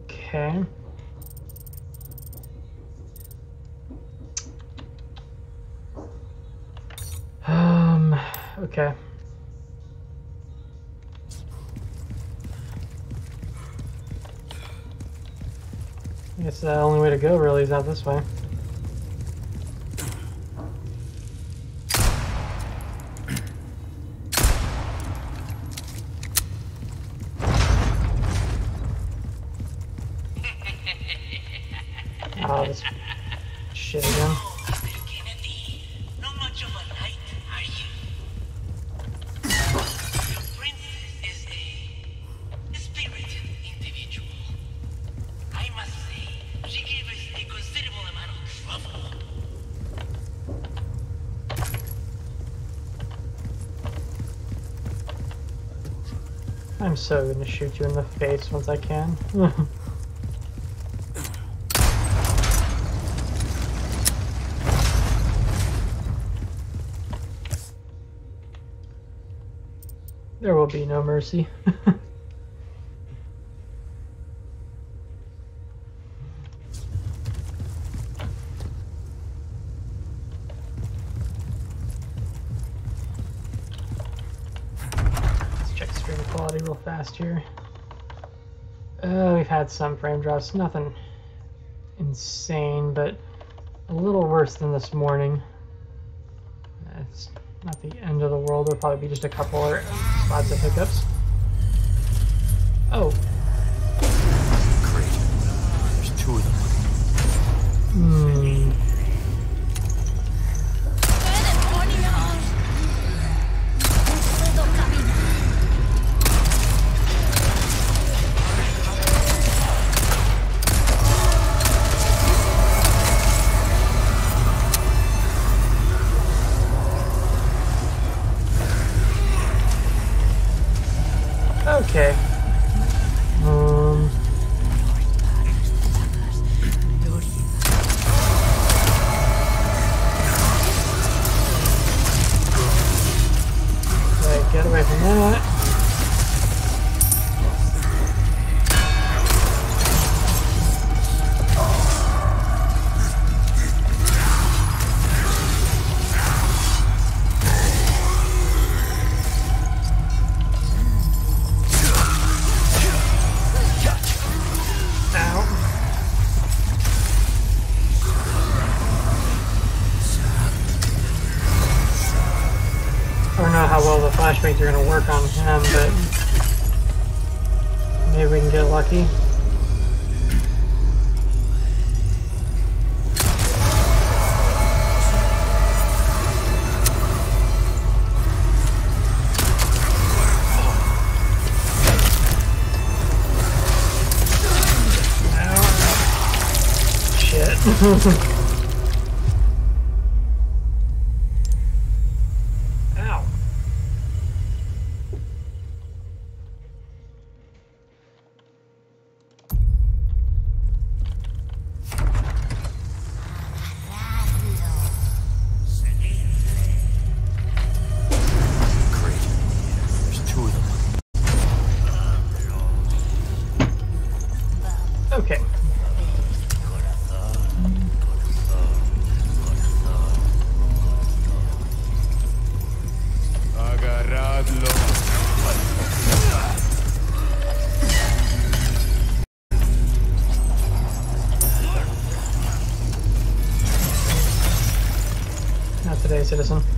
A: Okay. Um, okay. I guess the only way to go really is out this way. I'm so gonna shoot you in the face once I can. there will be no mercy. Let's check stream quality real fast here. Uh, we've had some frame drops, nothing insane, but a little worse than this morning. It's not the end of the world. There'll probably be just a couple or spots of hiccups. Citizen.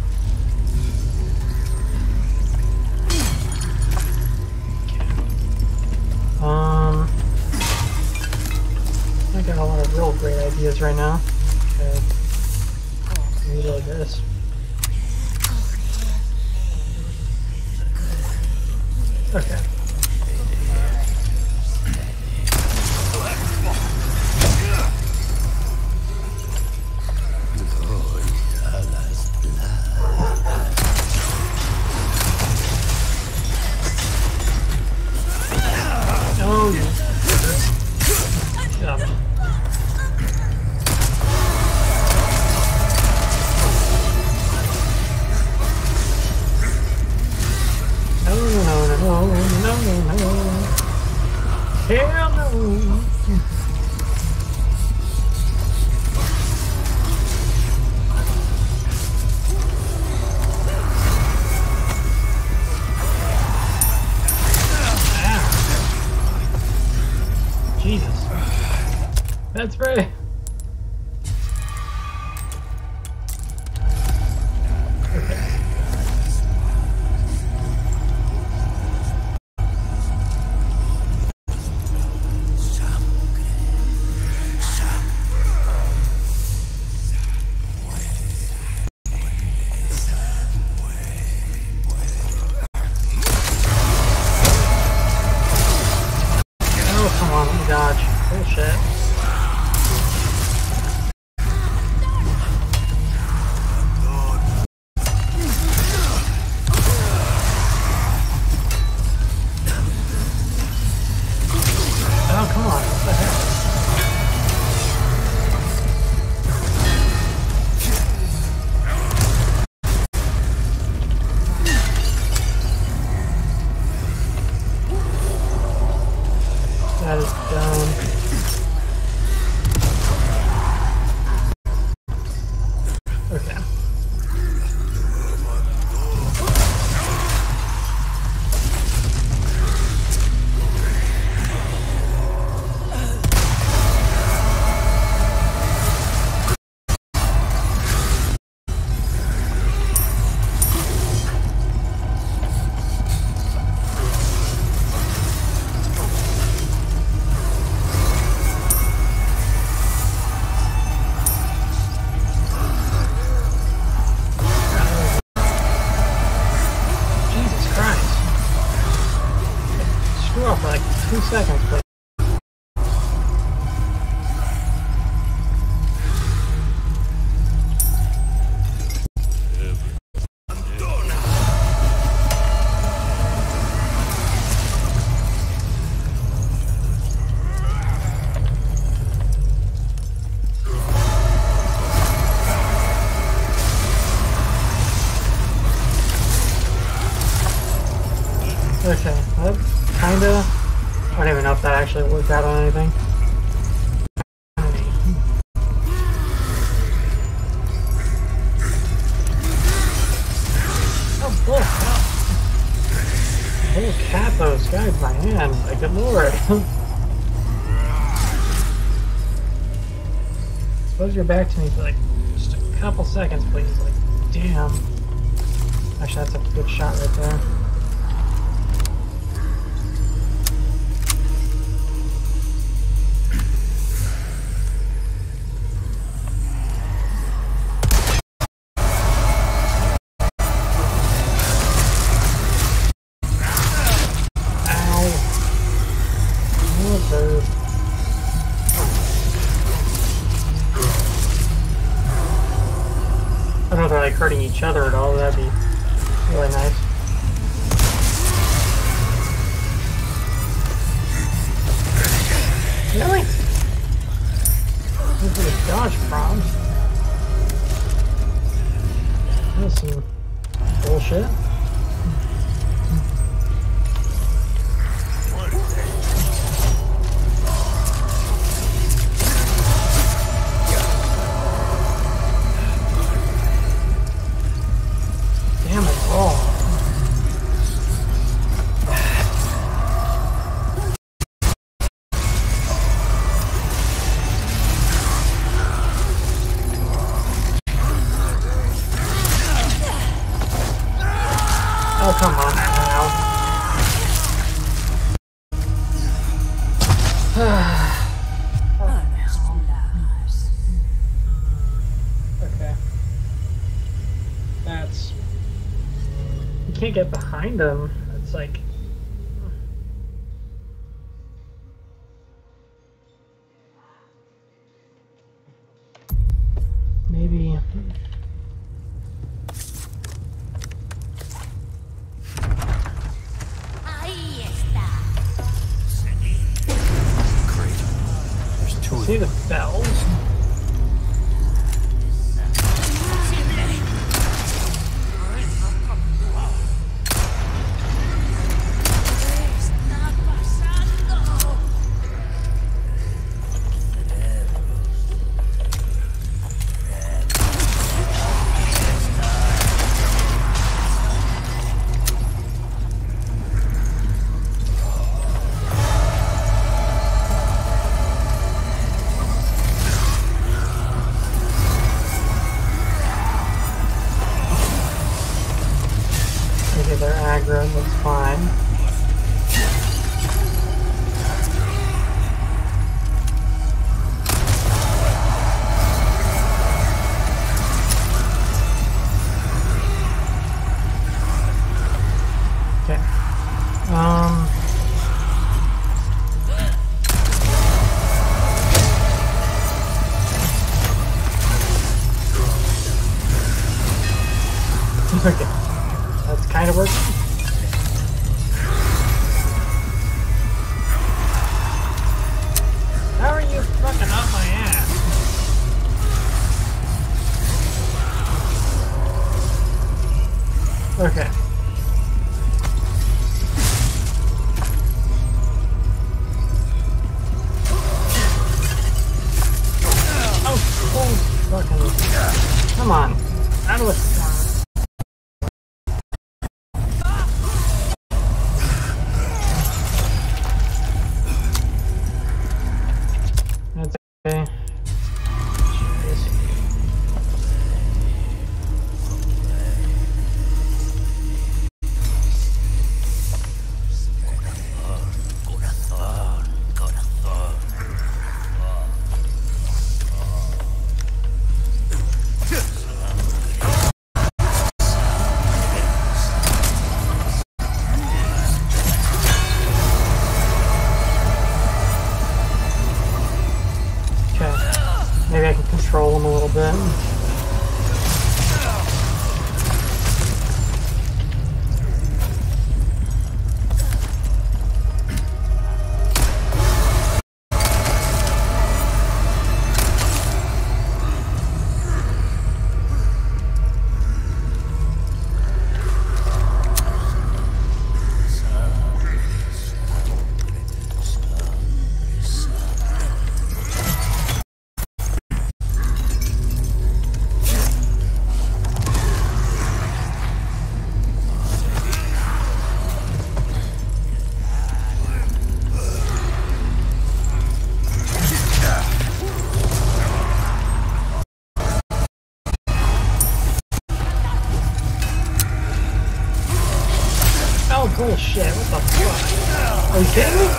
A: Is that on anything? Oh, cool. Holy cat, those guys by hand. Like, good lord. Suppose you're back to me for like just a couple seconds, please. Like, damn. Actually, that's a good shot right there. find
H: them.
A: kidding?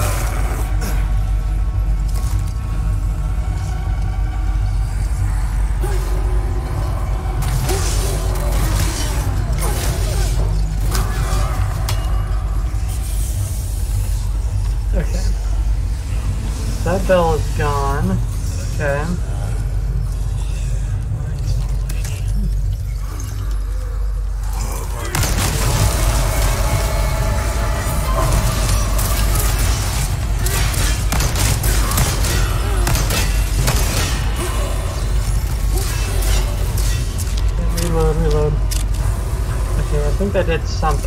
A: that's something.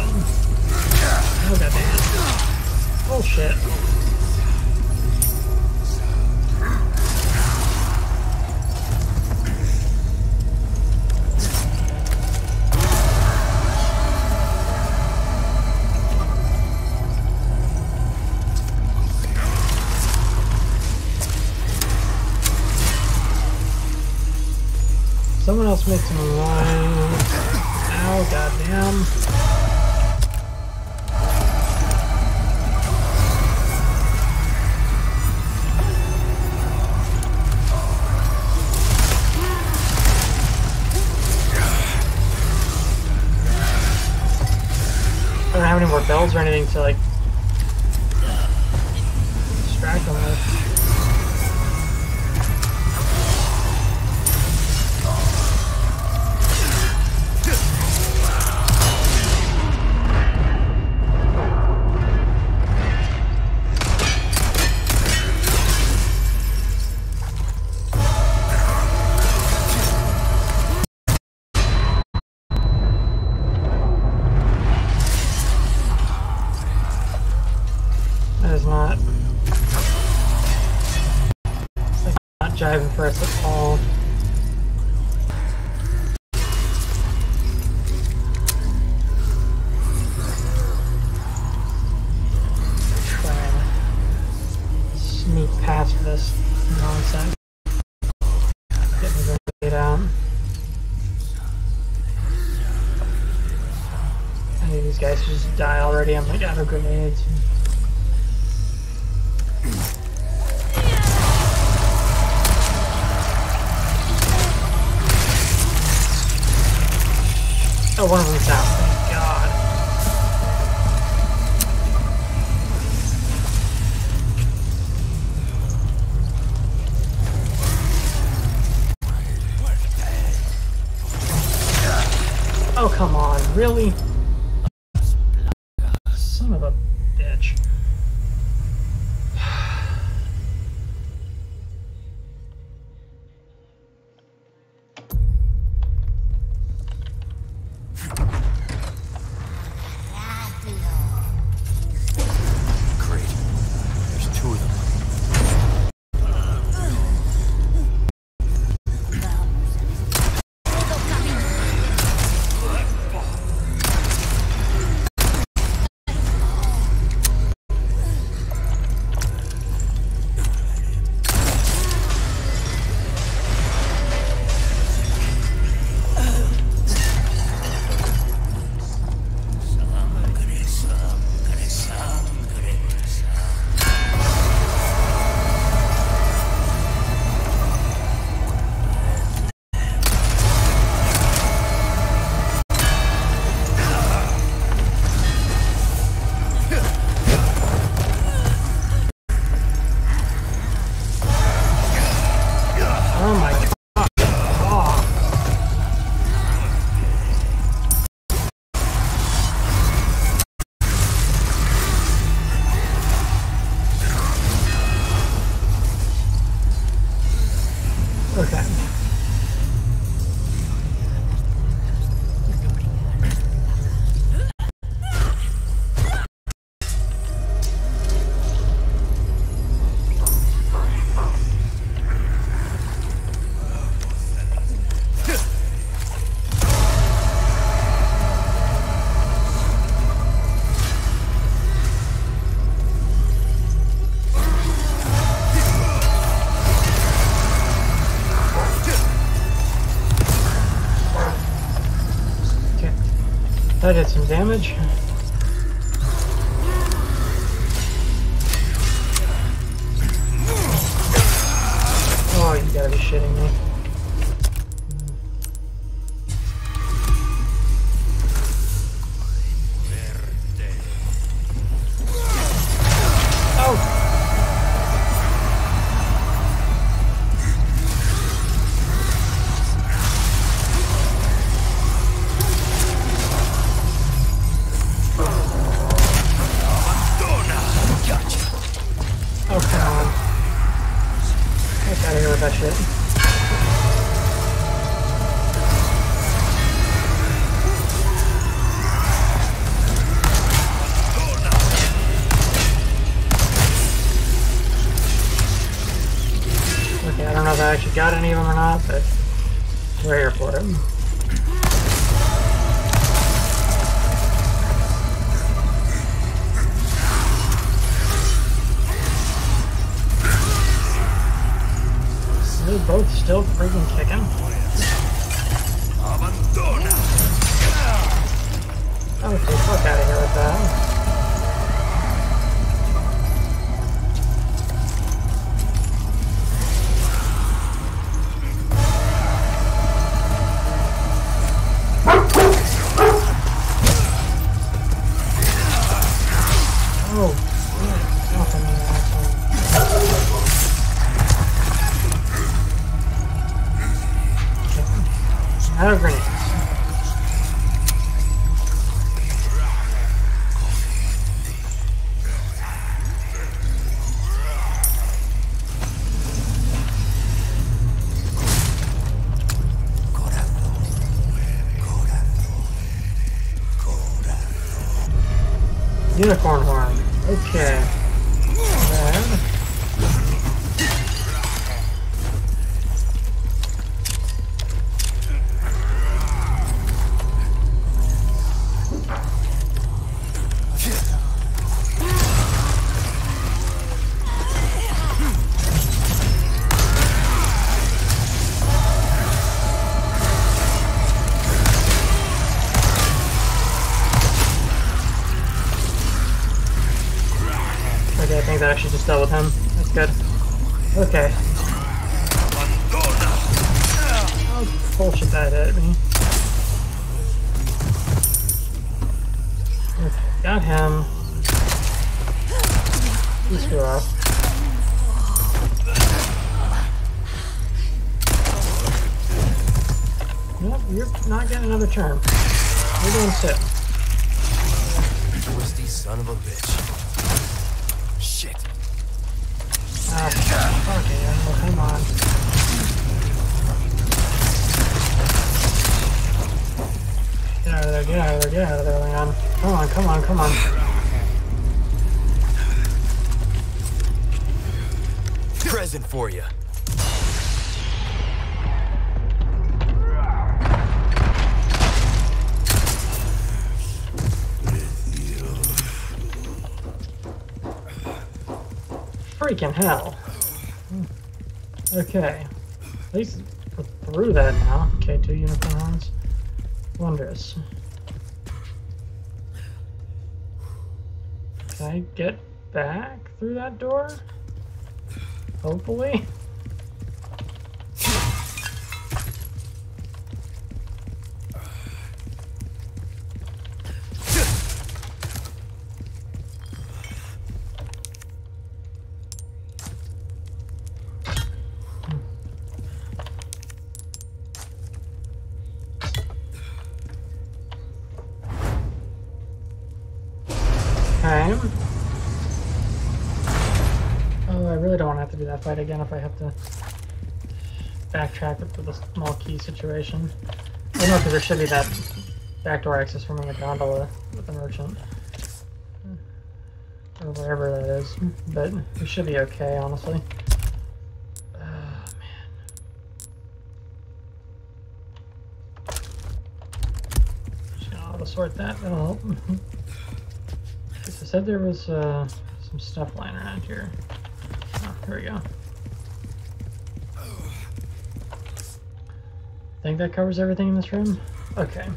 A: I'm impressed at all. Sneak past this nonsense. Get. I need these guys to just die already. I'm like out of grenades. That did some damage. Bullshit that hit me. Okay, got him. You screw up. Nope, you're not getting another turn. You're doing sit.
B: Twisty son of a bitch. Shit.
A: Ah, fuck it, oh, come on. Out of there, get out of there, get out of there, Leon. Come on, come on, come on.
B: Present for you.
A: Freaking hell. Okay. At least we're through that now. Okay, two unicorns. Wondrous. Can I get back through that door? Hopefully. That fight again if I have to backtrack it for the small key situation. I know because there should be that backdoor access from the gondola with the merchant. Or wherever that is. But we should be okay, honestly. Gonna sort that, that'll help. I said there was uh, some stuff lying around here. Oh, here we go. Think that covers everything in this room? Okay.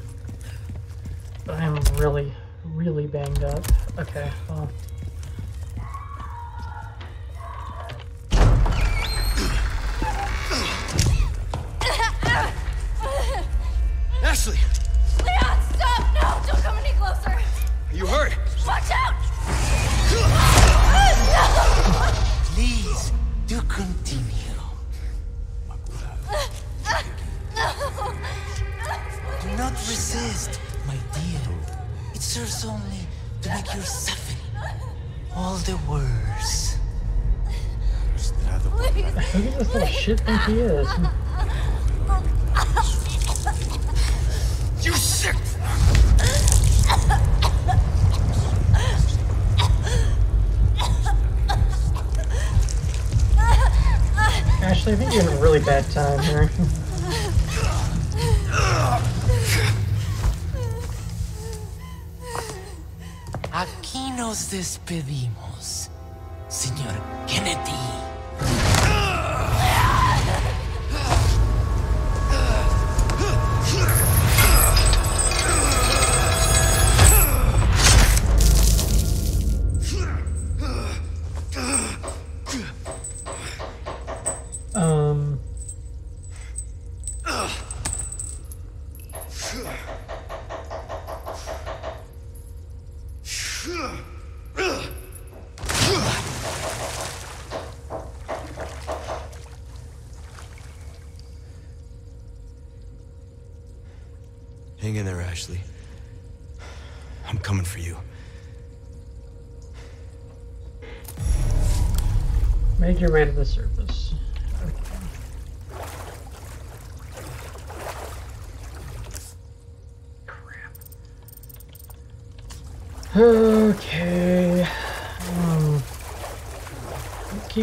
A: But I am really, really banged up. Okay, well. Think he is?
H: You sick!
A: Ashley, I think you're having a really bad time here.
J: Aquí nos despedimos,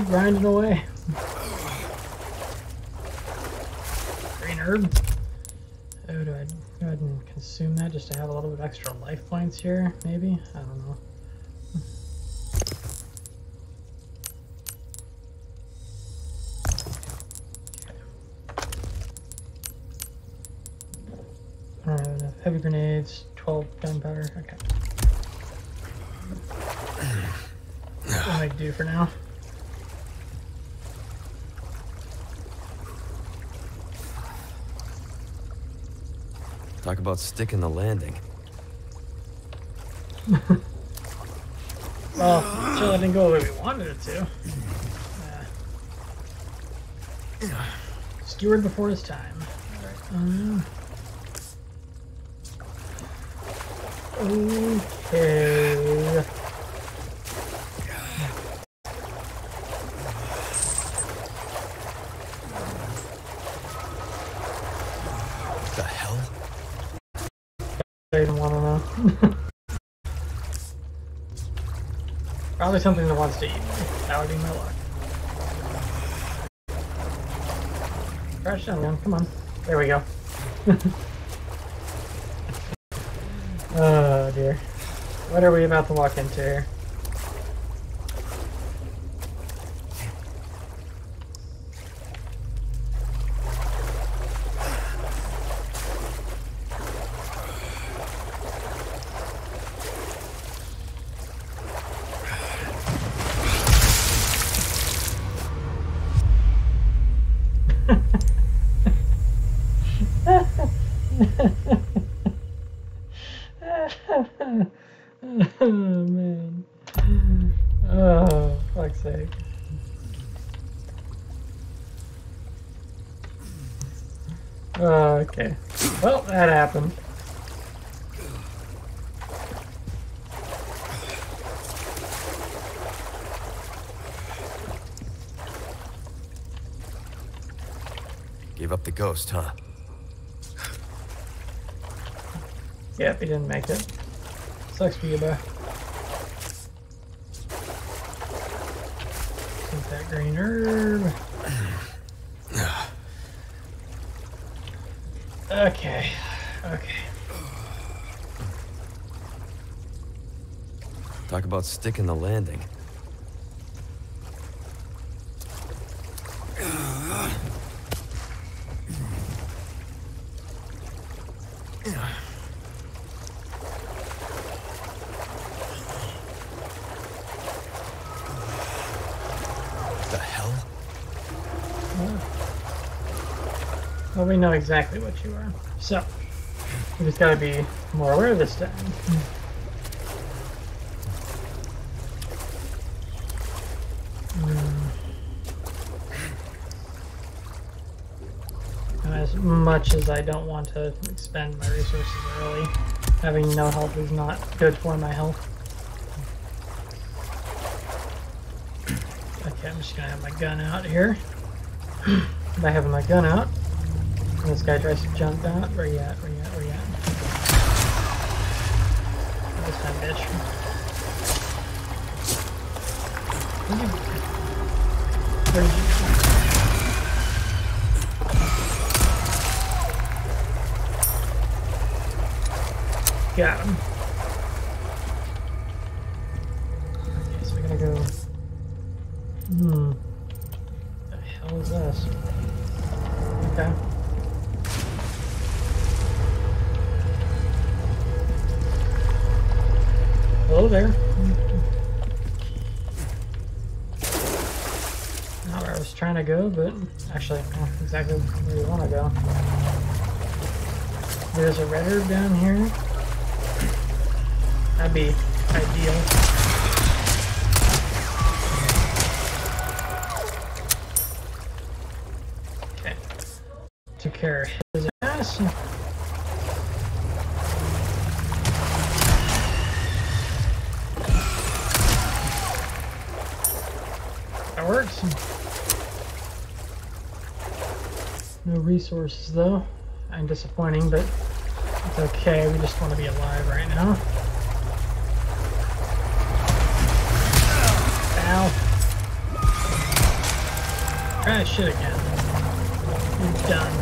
A: grinding away. Green herb. Oh, do I go ahead and consume that just to have a little bit extra life points here? Maybe? I don't know. I don't have enough heavy grenades, 12 gunpowder. Okay. What I do for now.
B: Talk about sticking the landing.
A: Well, sure, didn't go the way we wanted it to. Uh, steward before his time. Alright. Um, okay. I even want to know. Probably something that wants to eat me. That would be my luck. Crash down, man. Come on. There we go. oh dear. What are we about to walk into here? oh man. Oh, fuck's sake. Oh, okay. Well, that happened.
B: Ghost, huh?
A: Yep, he didn't make it. Sucks for you, bro. Take that green herb. Okay. Okay.
B: Talk about sticking the landing. The hell?
A: Well, we know exactly what you are. So, you just gotta be more aware of this time. Hmm. As much as I don't want to expend my resources early, having no health is not good for my health. Okay, I'm just gonna have my gun out here. By having my gun out, this guy tries to jump out. Where you at? Where you at? Where you at? This time, bitch. Got him. There's a red herb down here. That'd be ideal. Okay. Took care of his ass. That works. No resources though. I'm disappointing, but it's okay. We just want to be alive right now. Ow. Try that shit again. You're done.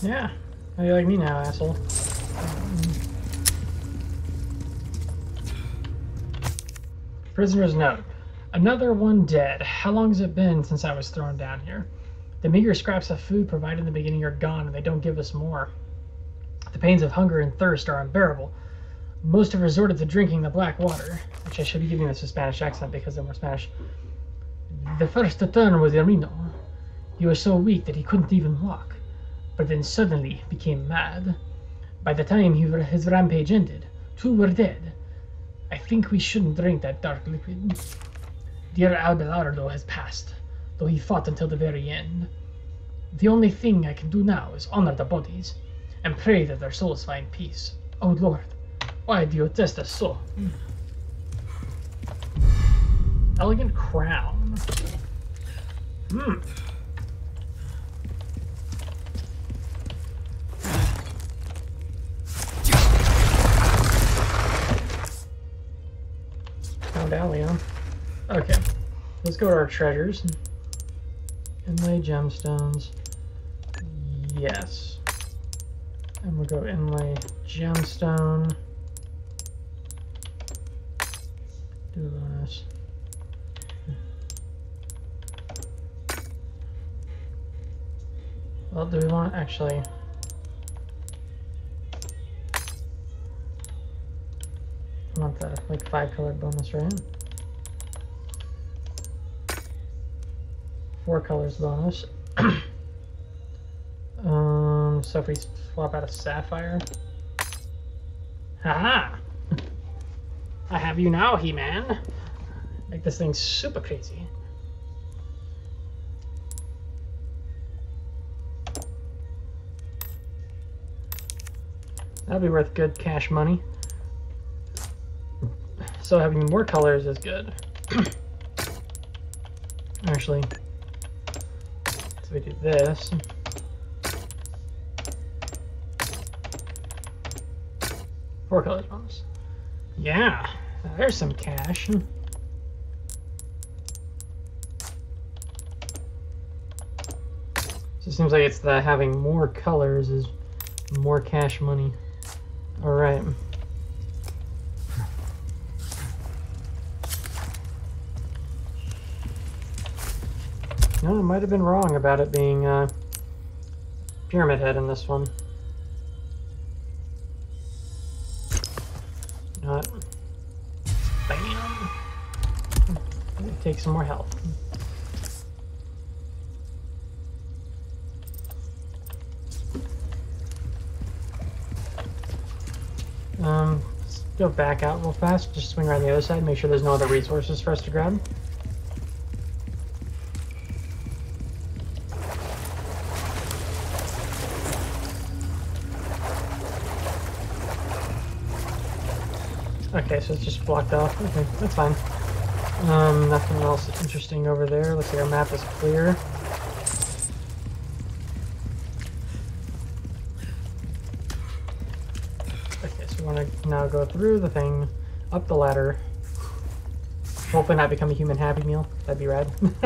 A: Yeah. How you like me now, asshole? Prisoner's note. Another one dead. How long has it been since I was thrown down here? The meager scraps of food provided in the beginning are gone, and they don't give us more. The pains of hunger and thirst are unbearable. Most have resorted to drinking the black water, which I should be giving this a Spanish accent because they're more Spanish. The first to turn was Ermino. He was so weak that he couldn't even walk, but then suddenly became mad. By the time he, his rampage ended, two were dead. I think we shouldn't drink that dark liquid. Dear Abelardo has passed, though he fought until the very end. The only thing I can do now is honor the bodies and pray that their souls find peace. Oh Lord, why do you test us so? Elegant crown. Hmm. Down, Leon. Okay, let's go to our treasures. Inlay gemstones. Yes. And we'll go inlay gemstone. Do bonus. Well, do we want actually? Want the like five color bonus, right? Four colors bonus. um, so if we swap out a sapphire. Haha! I have you now, He-Man. Make this thing super crazy. That'd be worth good cash money. So having more colors is good. Actually, so we do this. Four colors bonus. Yeah, there's some cash. So it seems like it's the having more colors is more cash money. Alright. I might have been wrong about it being uh, Pyramid Head in this one. Not. Bam! Take some more health. Um, let's go back out real fast. Just swing around the other side. Make sure there's no other resources for us to grab. Okay, so it's just blocked off. Okay, that's fine. Um, nothing else interesting over there. Looks like our map is clear. Okay, so we want to now go through the thing, up the ladder. Hopefully not become a human Happy Meal. That'd be rad.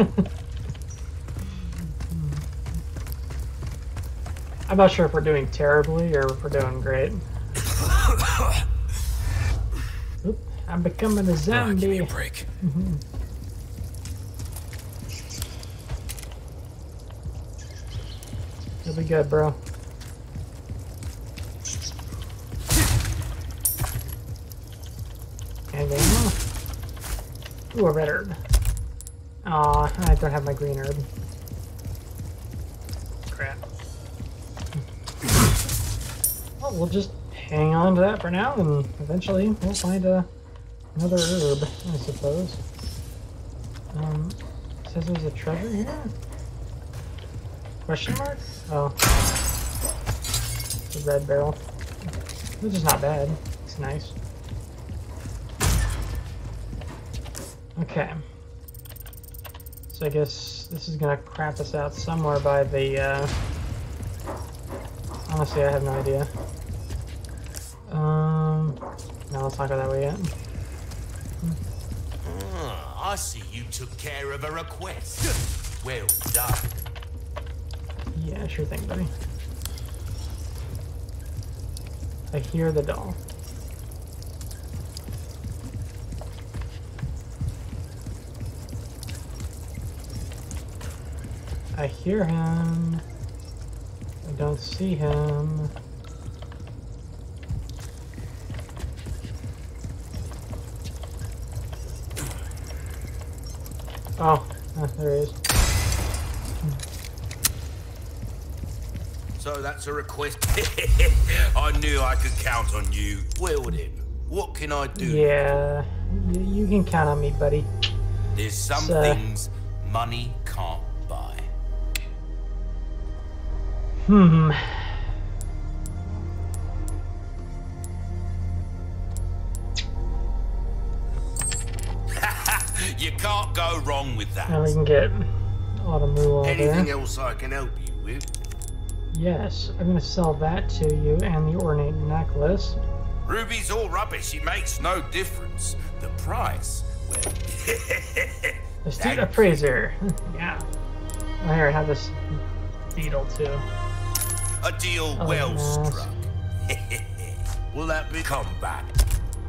A: I'm not sure if we're doing terribly or if we're doing great. I'm becoming a zombie.
H: give me a break.
A: Mhm. You'll be good, bro. And ammo. Ooh, a red herb. Aw, I don't have my green herb. Crap. Well, we'll just hang on to that for now, and eventually we'll find a, another herb, I suppose. Um, says there's a treasure here? Question mark? Oh. The red barrel. Which is not bad. It's nice. Okay. So I guess this is gonna crap us out somewhere by the, uh... Honestly, I have no idea. Um... No, let's not go that way yet.
E: I see you took care of a request. Well done.
A: Yeah, sure thing, buddy. I hear the doll. I hear him. I don't see him. Oh, there he is.
E: So that's a request. I knew I could count on you. Him. What can I do?
A: Yeah, you, you can count on me, buddy.
E: There's some
A: So-
E: things money can't buy.
A: Hmm.
E: That.
A: Now we can get Automoola
E: Anything
A: there.
E: else I can help you with?
A: Yes, I'm gonna sell that to you and the ornate necklace.
E: Ruby's all rubbish. It makes no difference. The price, well,
A: Astute appraiser. yeah. Oh, here I have this beetle too.
E: a deal
A: Oh,
E: well
A: nice.
E: struck. Will that be come back?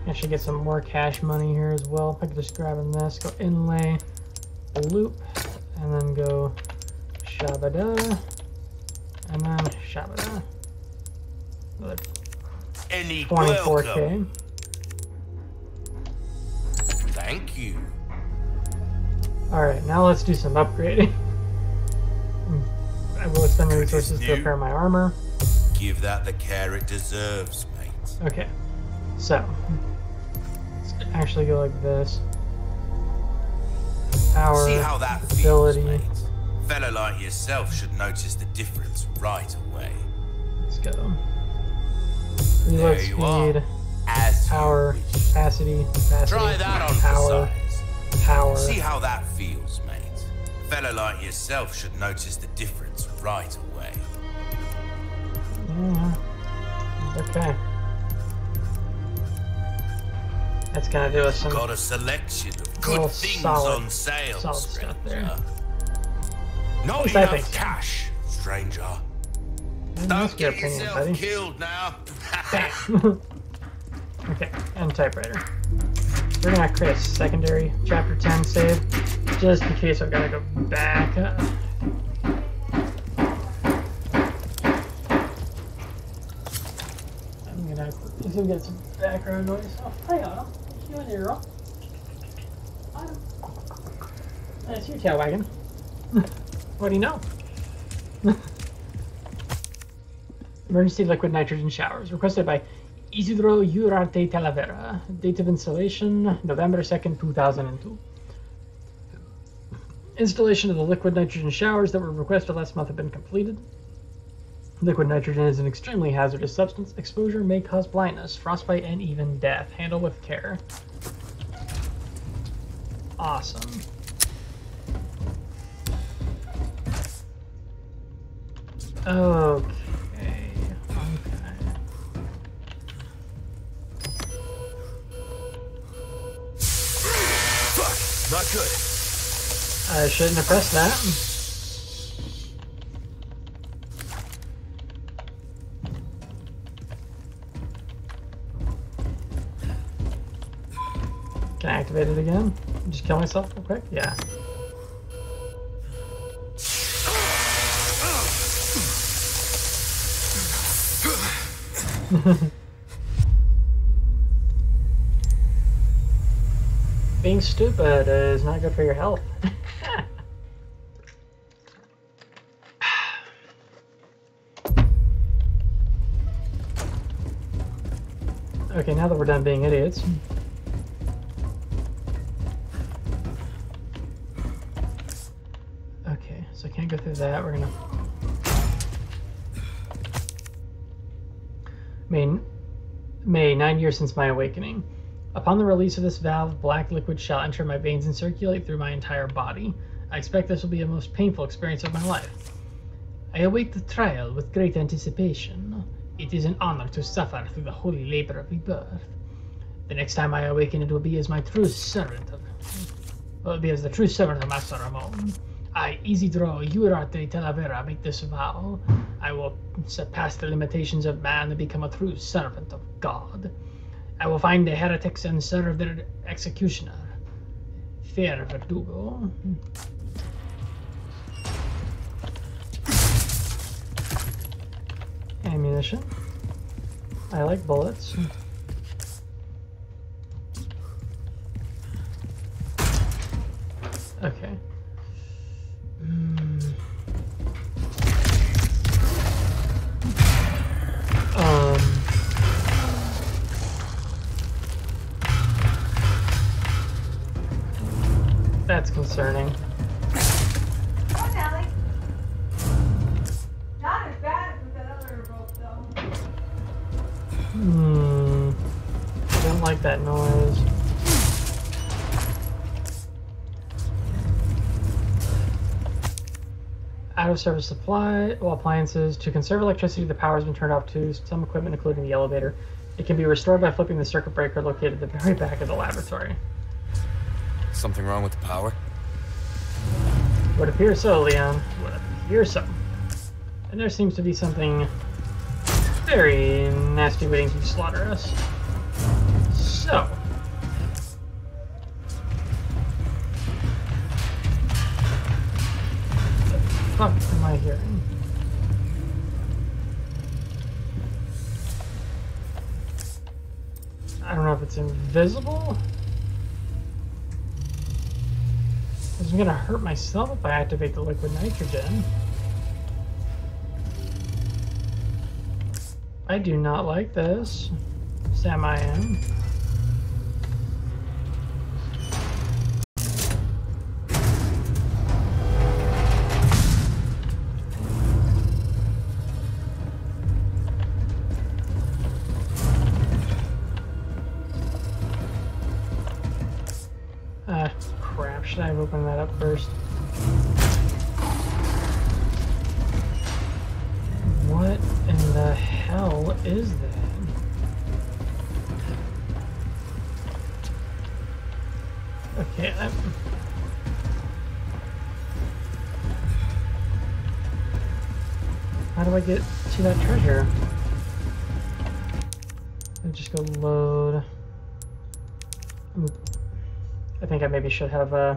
A: Actually get some more cash money here as well. If I could just grab in this, go inlay, loop, and then go shabada, and then shabada. Another
E: Any
A: 24k.
E: welcome. Thank you.
A: Alright, now let's do some upgrading. I will spend resources to repair my armor.
E: Give that the care it deserves, mate.
A: Okay, so let's actually go like this. Power,
E: See how that feels,
A: ability.
E: mate. Fellow like yourself should notice the difference right away.
A: Let's go. Reload
E: There you are.
A: speed,
E: As
A: power, capacity, capacity,
E: Try that on
A: power, power.
E: See how that feels, mate. Fellow like yourself should notice the difference right away.
A: Yeah. Okay. That's gonna do us some
E: Got a selection of good things
A: solid-
E: on sale,
A: solid stuff
E: stranger.
A: there.
E: Not enough cash, stranger.
A: That's
E: Don't get
A: opinion, buddy.
E: killed now.
A: Okay, and typewriter. We're gonna create a secondary chapter 10 save, just in case I've gotta go back. Uh, I'm gonna just gonna get some background noise. Oh, hi. You in? Autumn. That's your tail wagon. what do you know? Emergency liquid nitrogen showers, requested by Isidro Urarte Talavera. Date of installation, November 2nd, 2002. Installation of the liquid nitrogen showers that were requested last month have been completed. Liquid nitrogen is an extremely hazardous substance. Exposure may cause blindness, frostbite, and even death. Handle with care. Awesome. Okay. Okay.
B: Fuck! Not good.
A: I shouldn't have pressed that. Can I activate it again? Just kill myself real quick? Yeah. Being stupid is not good for your health. okay, now that we're done being idiots. Can't go through that. We're gonna. May, May, nine years since my awakening. Upon the release of this valve, black liquid shall enter my veins and circulate through my entire body. I expect this will be a most painful experience of my life. I await the trial with great anticipation. It is an honor to suffer through the holy labor of rebirth. The next time I awaken, it will be as my true servant of. Will be as the true servant of Master Ramon. I, Isidro Urarte Talavera, make this vow. I will surpass the limitations of man and become a true servant of God. I will find the heretics and serve their executioner. Fair Verdugo. Ammunition. I like bullets. Okay. Um. That's concerning.
G: Not as bad as that other rope, though.
A: Hmm. I don't like that noise. Out of service supply, well, appliances. To conserve electricity, the power has been turned off to some equipment, including the elevator. It can be restored by flipping the circuit breaker located at the very back of the laboratory.
H: Something wrong with the power?
A: Would appear so, Leon. Would appear so. And there seems to be something very nasty waiting to slaughter us. So. The fuck am I don't know if it's invisible. I'm gonna hurt myself if I activate the liquid nitrogen. I do not like this. Sam I am. Should have uh,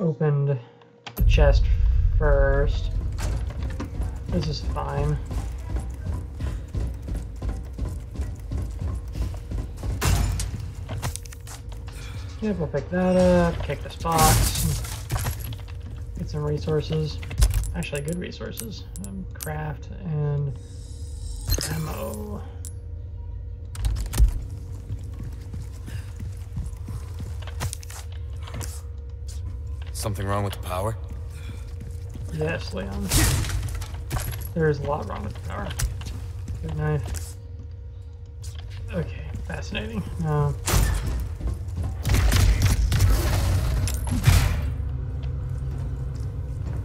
A: opened the chest first. This is fine. Yep, we'll pick that up, kick this box, get some resources. Actually, good resources. Um, craft and ammo.
H: Something wrong with the power?
A: Yes, Leon. There is a lot wrong with the power. Good knife. Okay, fascinating. Um,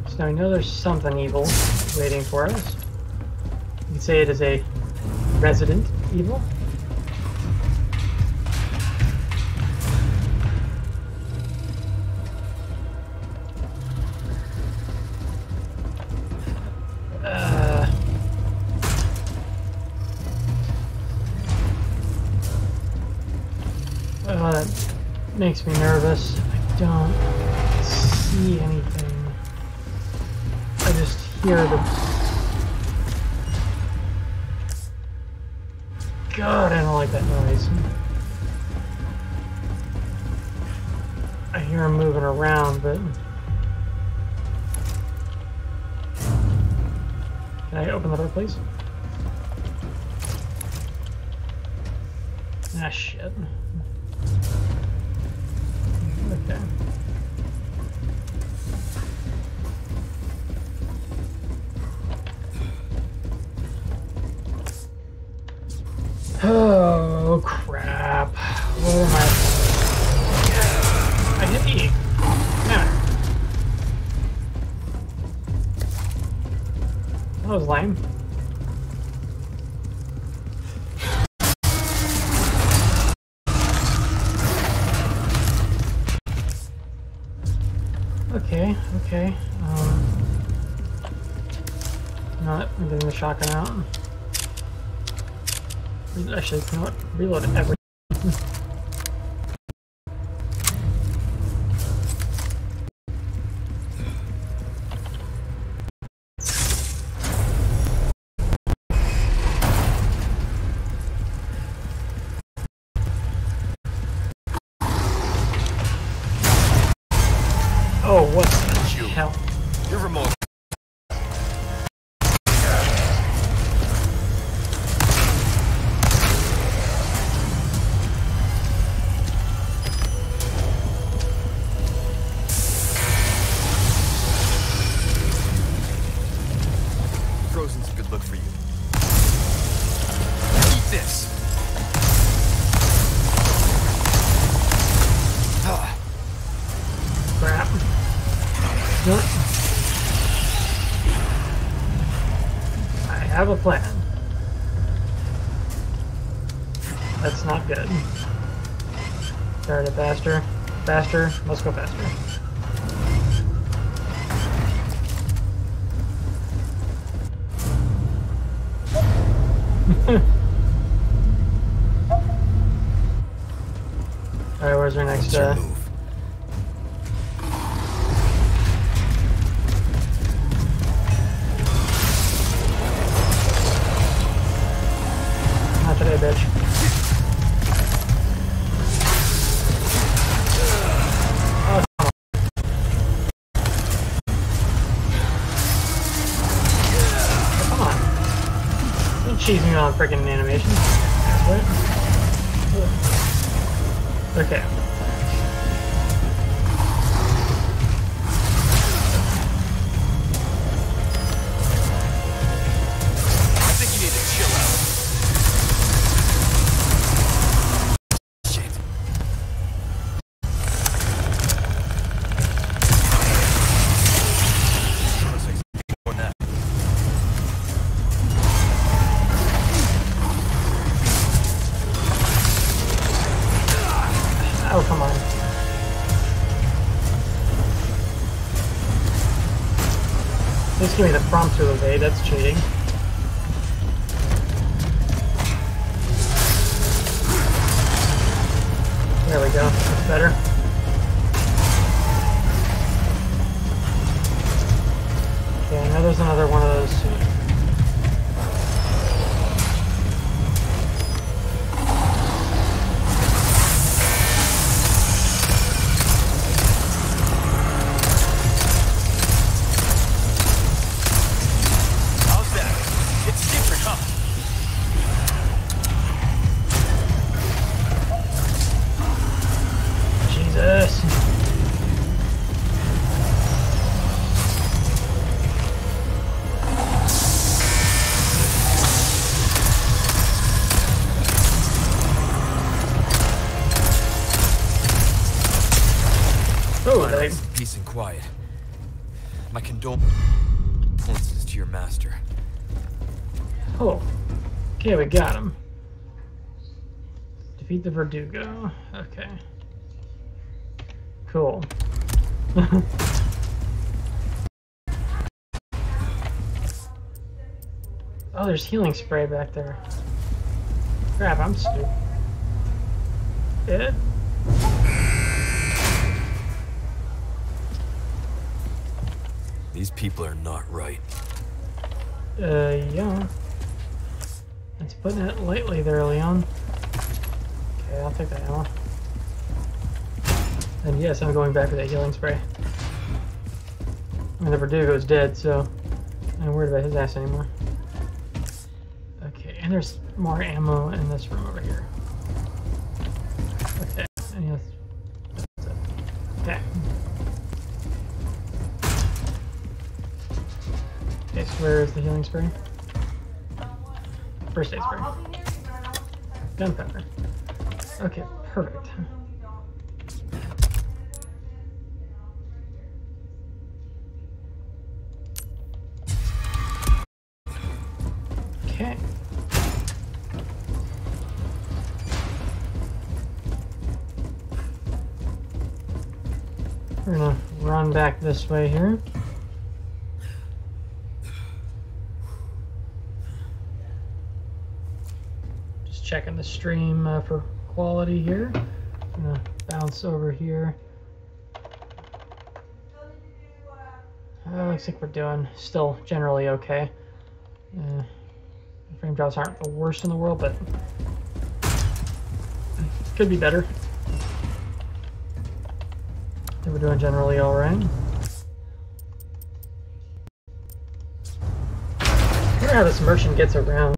A: so I know there's something evil waiting for us. You can say it is a resident evil. Makes me nervous. I don't see anything. I just hear the. God, I don't like that noise. I hear him moving around, but. Can I open the door, please? Ah, shit. Okay. Shotgun out. Actually, you know what? Reload every. Faster. Let's go faster. Alright, where's our next uh Verdugo. Okay. Cool. oh, there's healing spray back there. Crap, I'm stupid. It?
B: These people are not right.
A: Uh, yeah. That's putting it lightly there, Leon. Okay, I'll take that ammo. And yes, I'm going back for that healing spray. I the Verdugo's dead, so I'm worried about his ass anymore. Okay, and there's more ammo in this room over here. Okay, and yes, that's it. Okay. Okay, so where is the healing spray? First aid spray. Gunpowder. Okay, perfect. Okay. We're gonna run back this way here. Just checking the stream uh, for quality here. Gonna bounce over here. Uh, looks like we're doing still generally okay. Uh, frame drops aren't the worst in the world, but could be better. The We're doing generally alright. I wonder how this merchant gets around.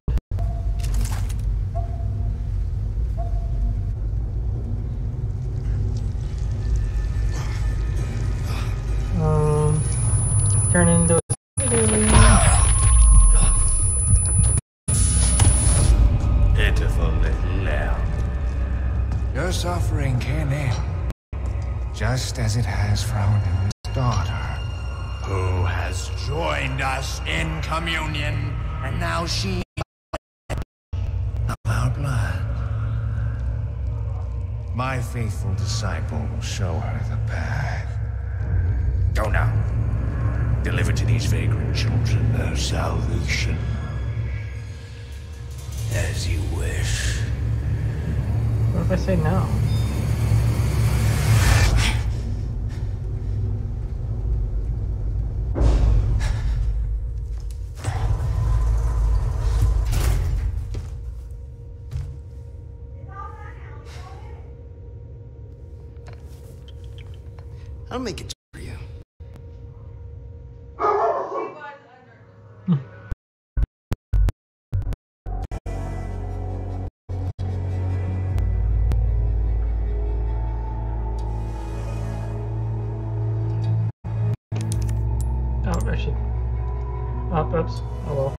K: Joined us in communion, and now she of our blood. My faithful disciple will show her the path. Go now. Deliver to these vagrant children their salvation. As you wish.
A: What if I say no?
L: I'll make it for you.
A: Oh, I should. Oh, oops. Oh well.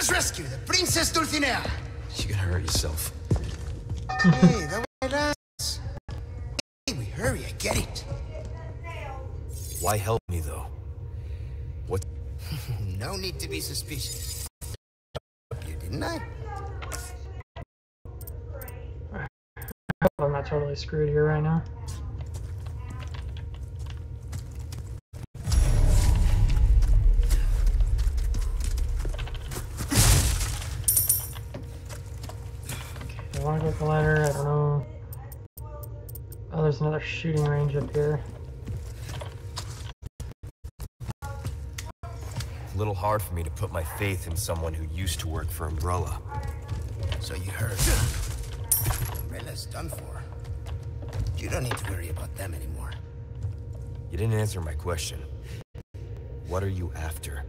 L: Let's rescue the Princess Dulcinea!
M: You're gonna hurt yourself.
L: hey, that was my last. Hey, we hurry, I get it.
B: Why help me, though? What?
L: no need to be suspicious. You didn't I?
A: I hope I'm not totally screwed here right now. I want to get the ladder. I don't know. Oh, there's another shooting range up here.
B: A little hard for me to put my faith in someone who used to work for Umbrella.
L: So you heard, huh? Umbrella's done for. You don't need to worry about them anymore.
B: You didn't answer my question. What are you after?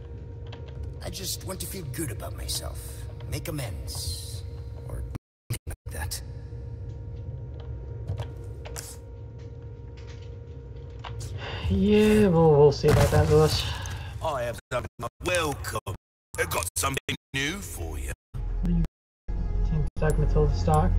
L: I just want to feel good about myself. Make amends.
A: Yeah, we'll, we'll see about that, Lewis.
E: I have something. Welcome. I've got something new for you.
A: Team stock Matilda stock.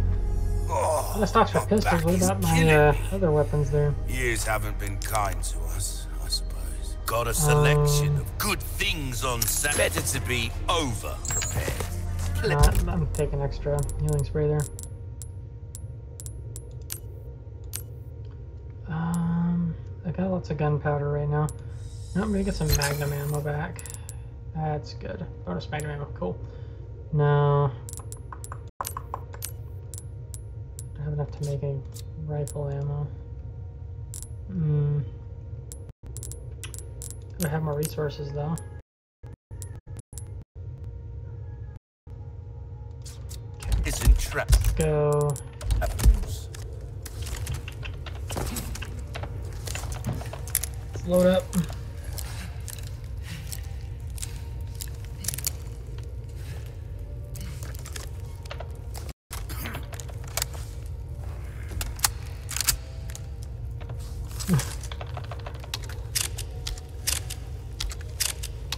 E: Oh,
A: The stocks for pistols. What about my uh, other weapons there?
E: Years haven't been kind to us, I suppose. Got a selection
A: Um,
E: of good things on sale. Better to be over prepared.
A: I'm, I'm taking extra healing spray there. Um, I got lots of gunpowder right now. No, I'm gonna get some magnum ammo back. That's good. Bonus magnum ammo, cool. No. Don't have enough to make a rifle ammo. Hmm. I have more resources though.
E: Isn't trapped.
A: Go. Load up.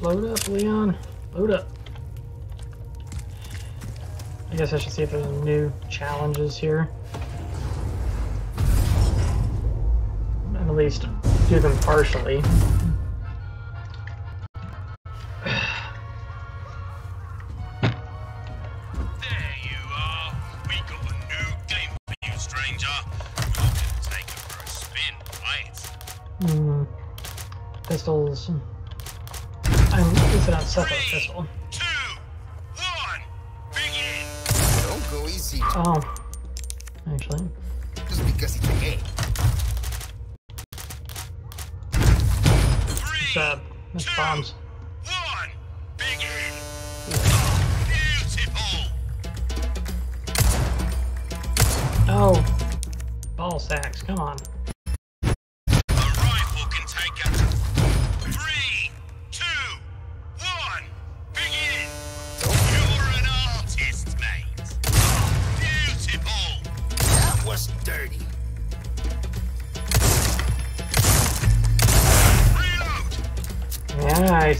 A: Load up, Leon. Load up. I guess I should see if there's new challenges here. At least do them partially.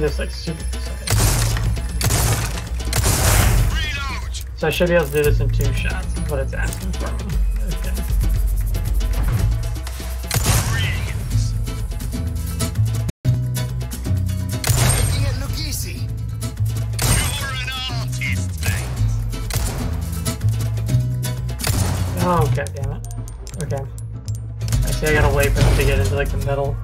A: this
E: like super excited. So I should be able to do this in two shots, is what it's asking for me. Okay. Oh, god damn it. Okay. I see I gotta wait for them to get into like the middle.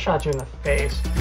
A: shot
E: you in the face.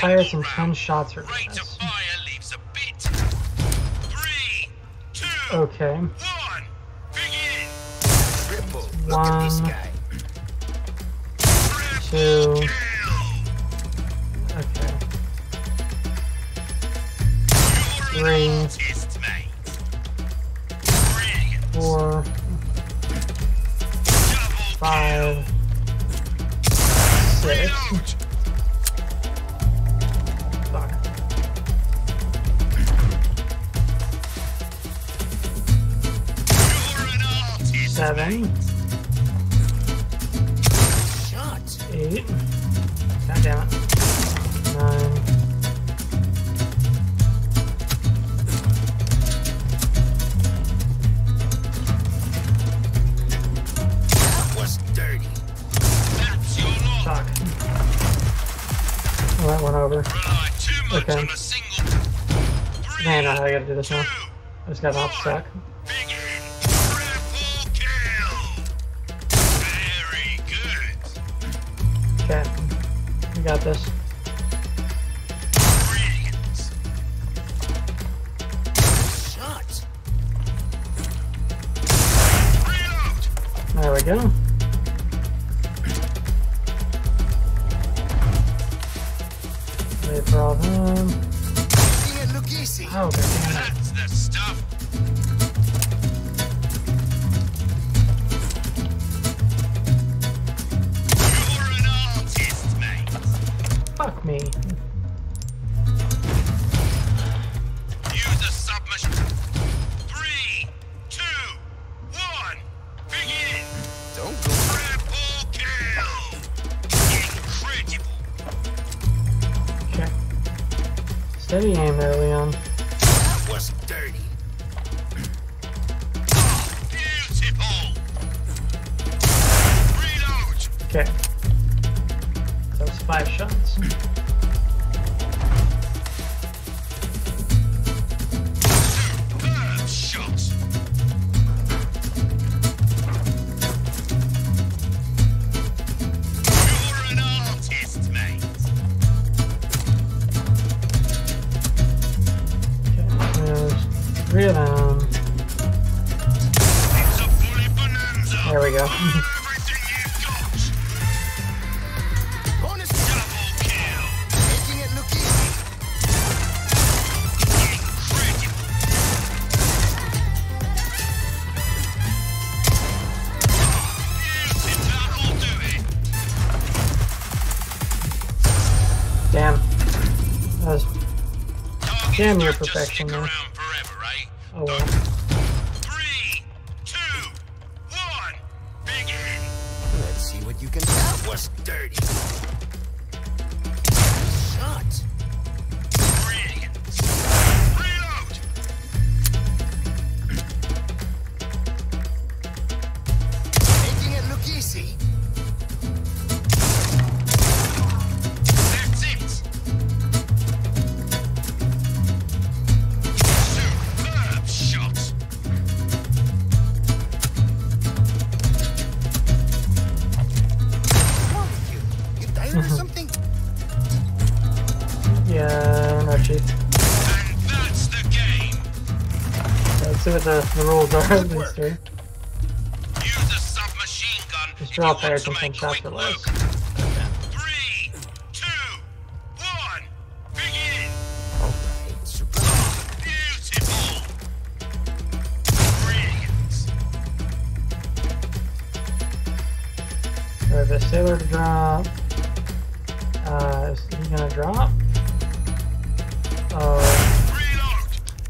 L: Fire
E: some
L: some
E: shots or
L: nice.
E: Okay. He's off stack. Okay. We got this. damn near perfection
L: perfectionist. They're
A: sailor to drop. Uh, is he gonna drop? Oh.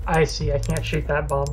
A: I see, I can't shoot that bomb.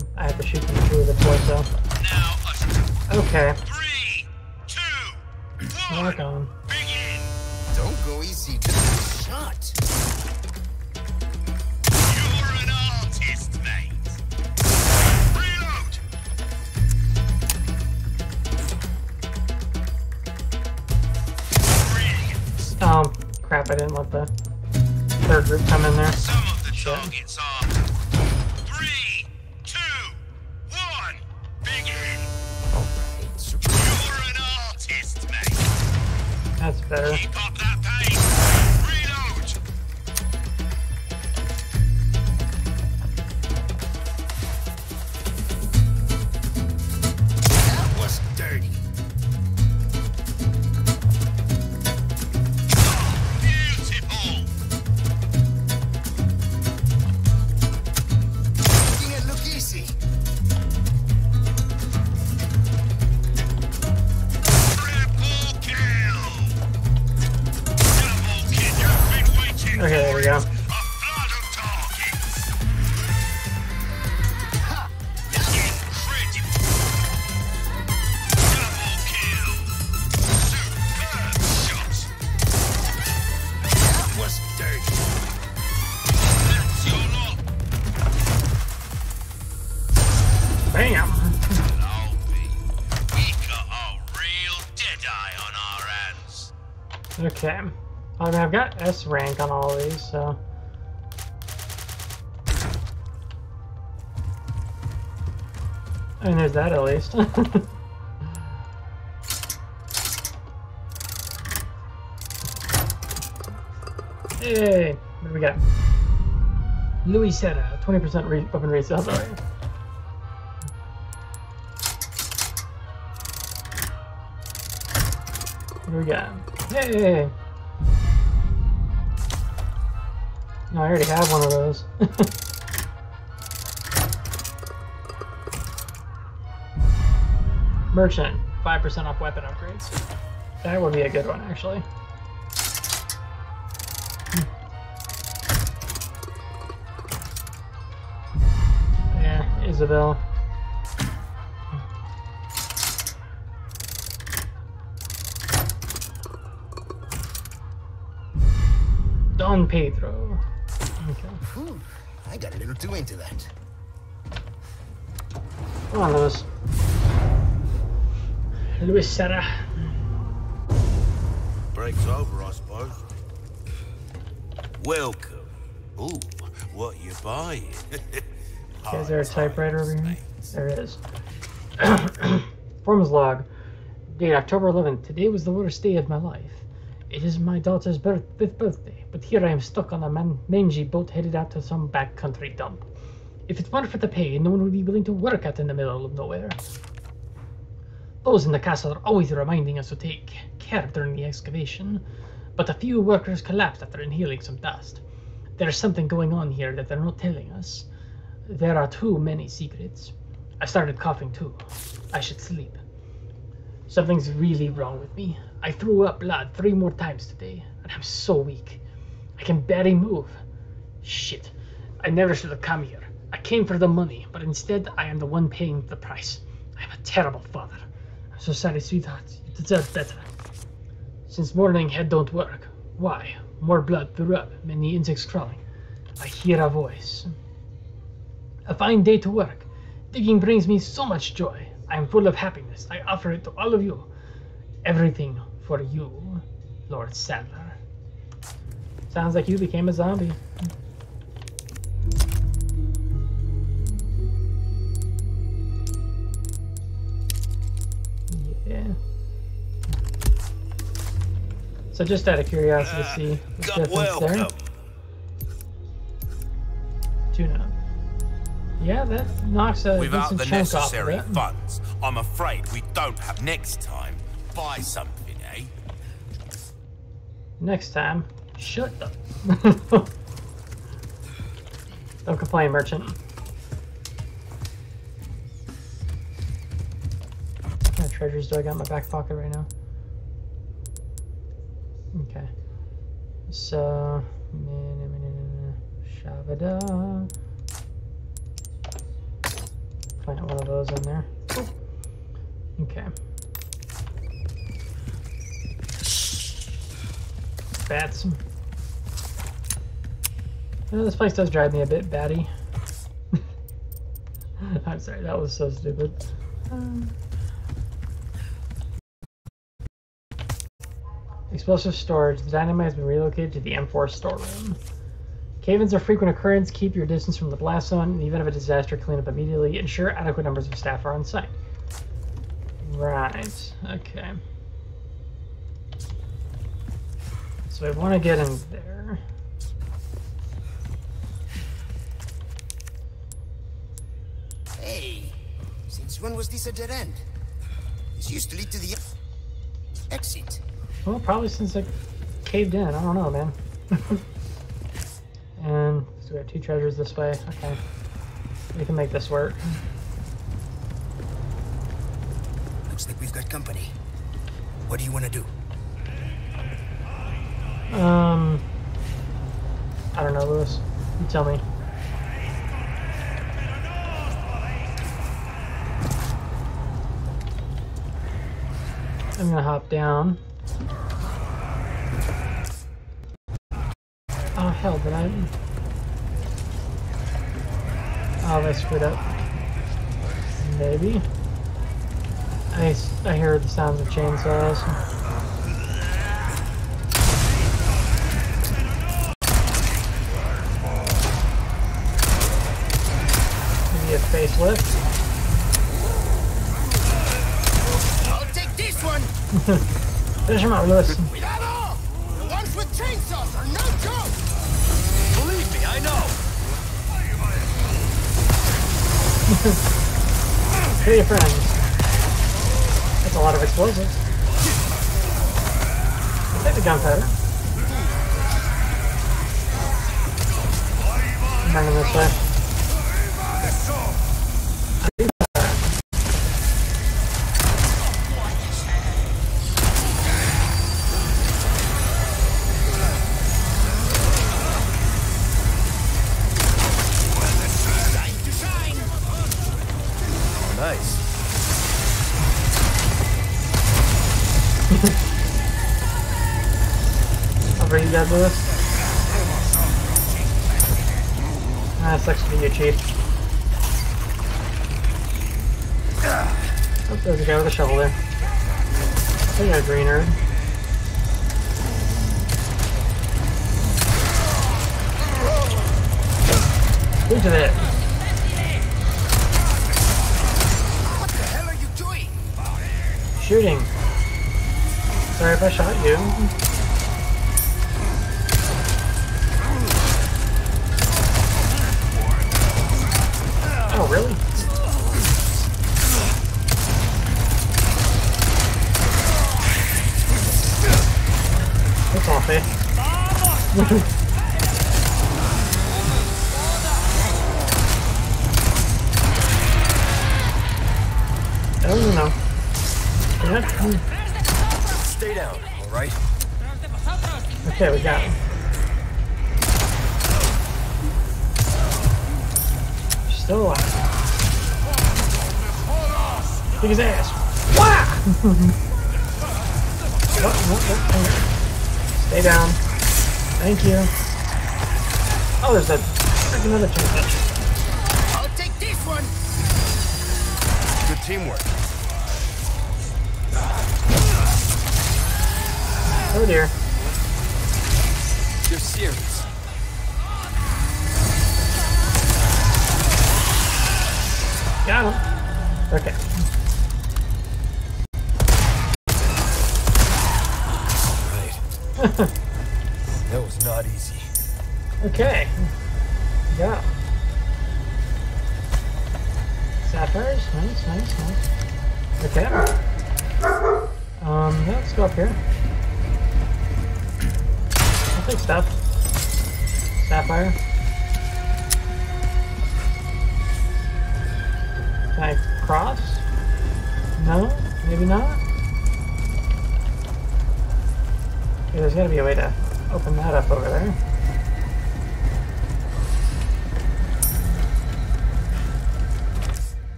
A: S rank on all these, so. I mean, there's that at least. hey, what do we got? Luis Serra, 20% re weapon resale. Oh, sorry. What do we got? Hey! No, I already have one of those. Merchant, 5% off weapon upgrades. That would be a good one, actually.
L: Got a little too into that.
A: Come on, Lewis. Luis Serra.
E: Break's over, I suppose. Welcome. Ooh, what you buying?
A: Okay, is there a typewriter over here? There is. Forms log. Date October 11th. Today was the worst day of my life. It is my daughter's birth fifth birthday, but here I am stuck on a man- mangy boat headed out to some backcountry dump. If it weren't for the pay, no one would be willing to work out in the middle of nowhere. Those in the castle are always reminding us to take care during the excavation, but a few workers collapsed after inhaling some dust. There's something going on here that they're not telling us. There are too many secrets. I started coughing too. I should sleep. Something's really wrong with me. I threw up blood three more times today, and I'm so weak. I can barely move. Shit. I never should have come here. I came for the money, but instead I am the one paying the price. I'm a terrible father. I'm so sorry, sweetheart. You deserve better. Since morning head don't work. Why? More blood up, many insects crawling. I hear a voice. A fine day to work. Digging brings me so much joy. I am full of happiness. I offer it to all of you. Everything for you, Lord Saddler. Sounds like you became a zombie. Yeah. So just out of curiosity to see the
E: Got
A: difference there. Tune. Yeah, that knocks a
E: Without
A: decent
E: the
A: chunk off of
E: necessary
A: it.
E: funds, I'm afraid we don't have next time. Buy something, eh?
A: Next time, shut up. Don't complain, merchant. Kind of treasures do I got in my back pocket right now? Okay. So, Shabada. Plant one of those in there. Okay. Bats. Uh, this place does drive me a bit batty. I'm sorry, that was so stupid. Um, explosive storage. The dynamite has been relocated to the M4 storeroom. Cave-ins are frequent occurrence. Keep your distance from the blast zone. In the event of a disaster, clean up immediately. Ensure adequate numbers of staff are on site. Right. Okay. So I want to get in there.
L: Hey, since when was this a dead end? This used to lead to the exit.
A: Well, probably since I caved in. I don't know, man. and so we have two treasures this way. Okay. We can make this work.
L: Looks like we've got company. What do you want to do?
A: Um, I don't know, Lewis. You tell me. I'm gonna hop down. Oh hell, did I? Oh, I screwed up. Maybe. I, I hear the sounds of chainsaws. Maybe a facelift.
L: I'll take this one!
A: Him out, Lewis.
L: Cuidado! The ones with chainsaws are no joke!
F: Believe me, I know.
A: Hey, friends. That's a lot of explosives. I'll take the gunpowder. I'm running this way.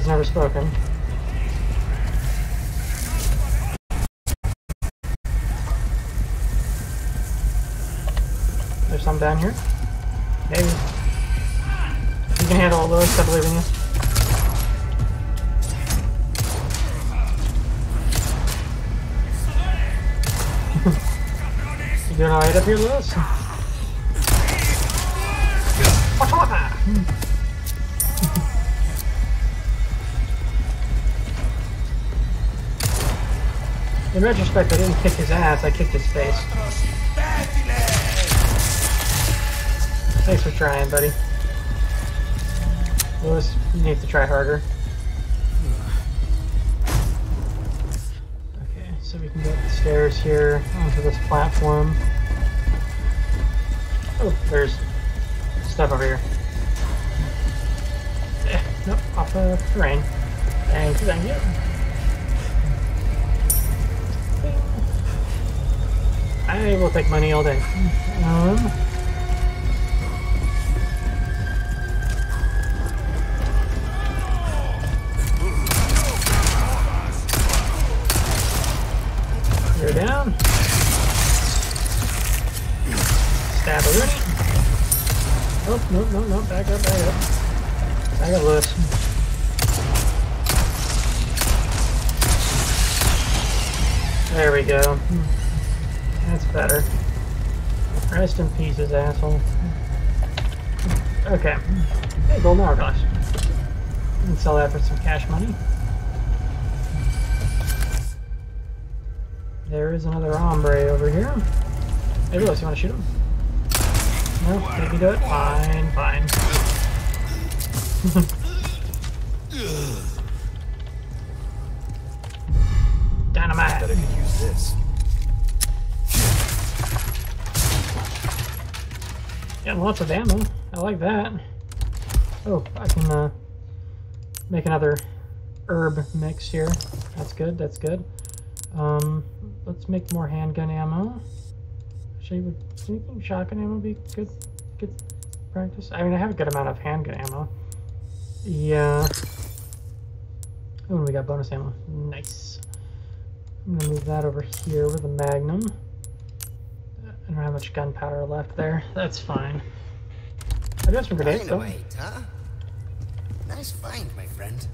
A: Words never spoken. There's some down here? Maybe. You can handle all those, I believe in you. you doing alright up here, Lewis? Watch out! In retrospect, I didn't kick his ass, I kicked his face. Thanks for trying, buddy. Lewis, you need to try harder. Okay, so we can go up the stairs here onto this platform. Oh, there's stuff over here. Eh, nope, off the terrain. Thank you, thank you. I will take money all day. Um, you're down. Stab a Rooney. Oh, no, no, no, back up, back up. Back up, Lewis. There we go. That's better. Rest in pieces, asshole. Okay. Hey, golden hourglass. We can sell that for some cash money. There is another hombre over here. Hey, Lewis, you want to shoot him? No? Me do it? Fine, fine. Dynamite!
B: Bet I could use this.
A: Lots of ammo. I like that. Oh, I can uh, make another herb mix here. That's good, that's good. Um, let's make more handgun ammo. Actually, would anything shotgun ammo be good, good practice? I mean, I have a good amount of handgun ammo. Yeah. Oh, and we got bonus ammo. Nice. I'm gonna move that over here with a magnum. I don't have much gunpowder left there. That's fine. I got some grenades though.
L: Dynamite, huh? Nice find, my friend.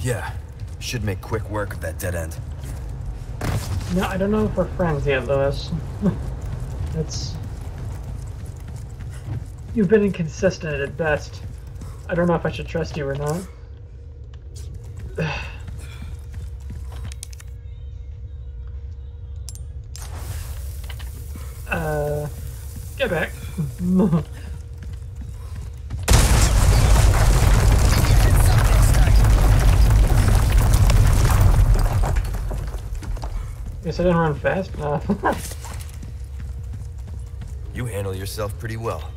B: Yeah, should make quick work of that dead end.
A: No, I don't know if we're friends yet, Lewis. That's. You've been inconsistent at best. I don't know if I should trust you or not. uh. Get back. Guess I didn't run fast enough.
B: You handle yourself pretty well.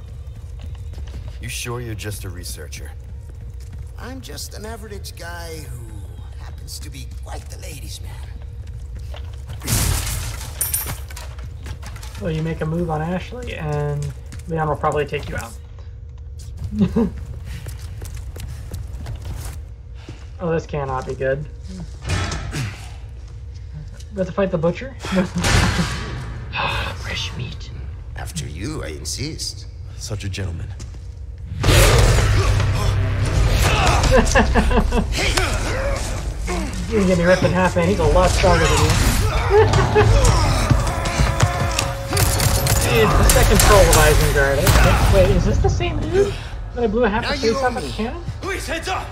B: You sure you're just a researcher?
L: I'm just an average guy who happens to be quite the ladies' man.
A: Well, you make a move on Ashley, and Leon will probably take you out. oh, this cannot be good. We have to fight the butcher? Fresh meat.
L: After you, I insist.
H: Such a gentleman.
A: You can get me ripped in half, man. He's a lot stronger than you. It's the second troll of Isengard. Okay. Wait, is this the same dude that I blew a half a face off with a cannon?
F: Please, heads up!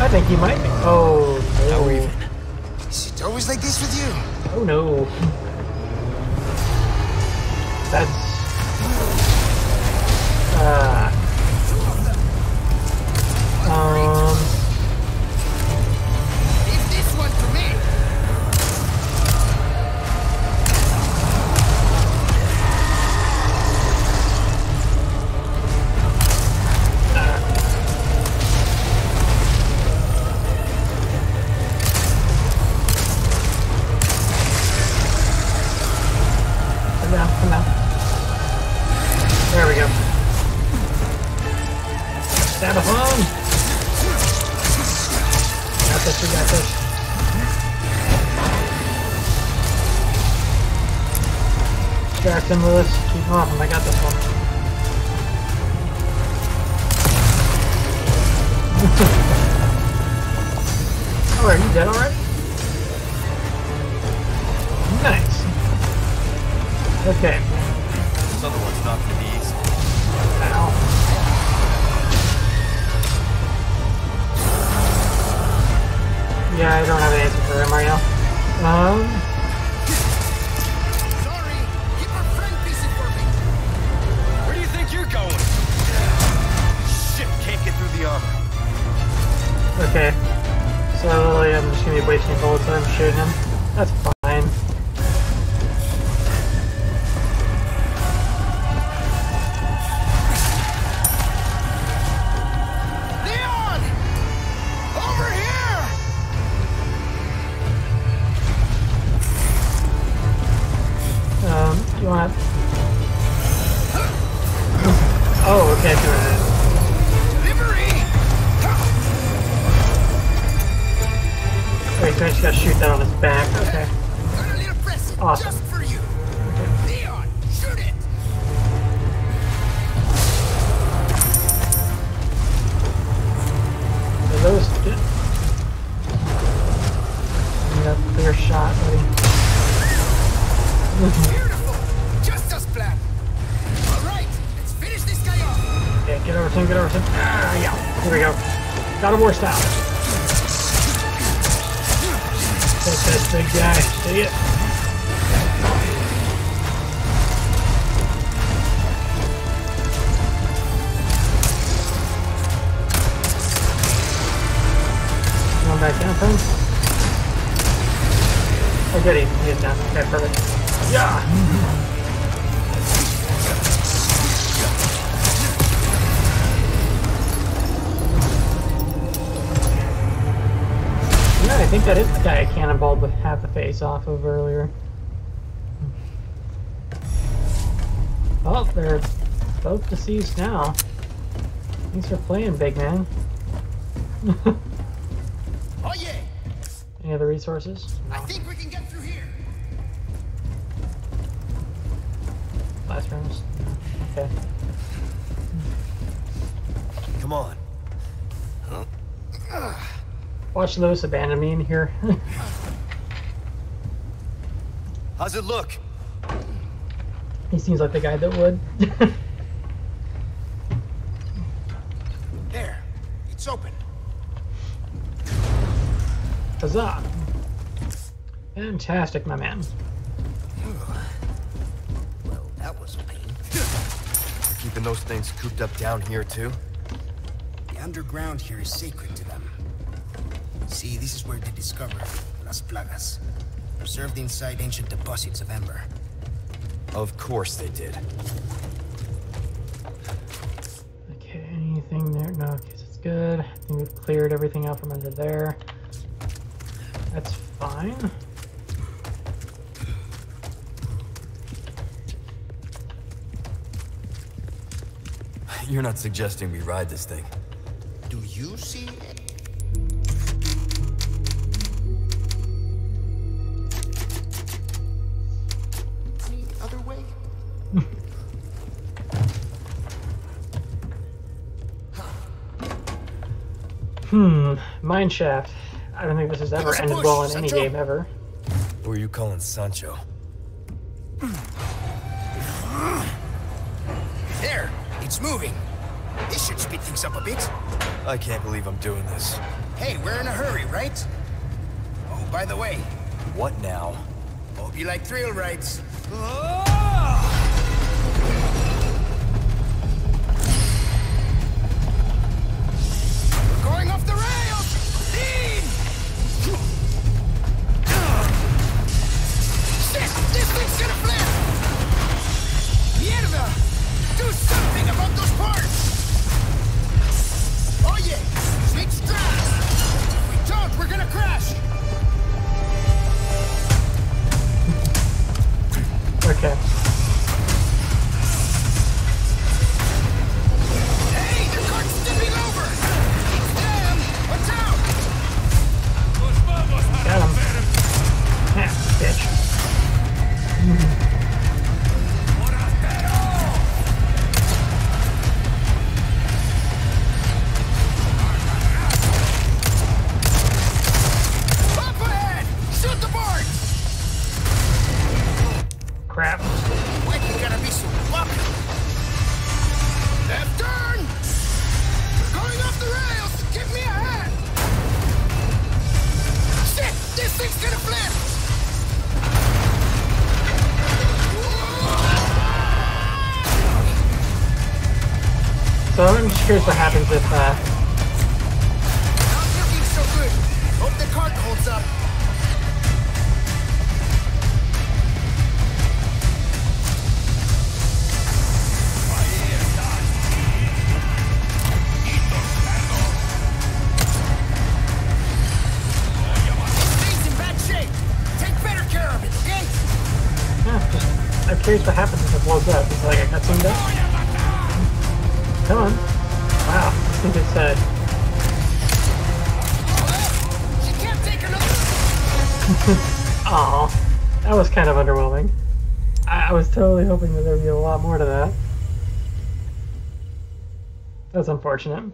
A: I think he might be. Oh, no.
H: we're even.
L: Is it always like this with you?
A: Oh, no. That's... Ah. Um... Yeah, I
F: think
A: that is the guy I cannonballed with half the face off of earlier. Oh, they're both deceased now. Thanks for playing, big man.
L: Oh yeah,
A: Any other resources?
L: I think we can get through here.
A: Last rounds? Okay.
B: Come on.
A: Watch Luis abandon me in here.
B: How's it look?
A: he seems like the guy that would.
L: There, it's open.
A: Huzzah! Fantastic, my man.
L: Well, that was a pain.
B: We're keeping those things cooped up down here too?
L: The underground here is sacred to them. See, this is where they discovered Las Plagas. Preserved inside ancient deposits of Ember.
B: Of course they did.
A: Okay, anything there? No, okay, it's good. I think we've cleared everything out from under there. That's fine.
B: You're not suggesting we ride this thing.
L: Do you see
A: Hmm, mine shaft. I don't think this has ever ended well in any game ever.
B: Who are you calling Sancho?
L: There, it's moving. This should speed things up a bit.
B: I can't believe I'm doing this.
L: Hey, we're in a hurry, right? Oh, by the way,
B: What now?
L: hope you like thrill rides. We're Something's gonna! Mierda! Do something about those parts! Oye, yeah! Take! If we don't, we're gonna crash!
A: Okay.
L: Hey, the tipping over! Got him.
A: Yeah, bitch. Hoping that there'd be a lot more to that. That's unfortunate.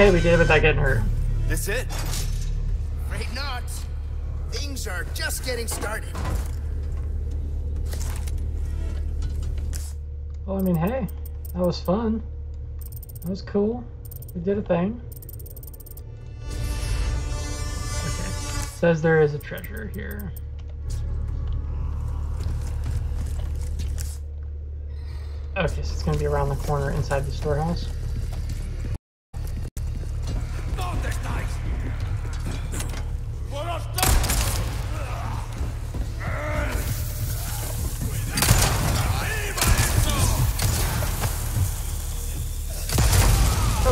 L: Hey,
A: we did it without getting hurt.
C: This it?
L: Afraid not. Things are just getting started.
A: Well, I mean, hey, that was fun. That was cool. We did a thing. Okay. Says there is a treasure here. Okay, so it's gonna be around the corner inside the storehouse.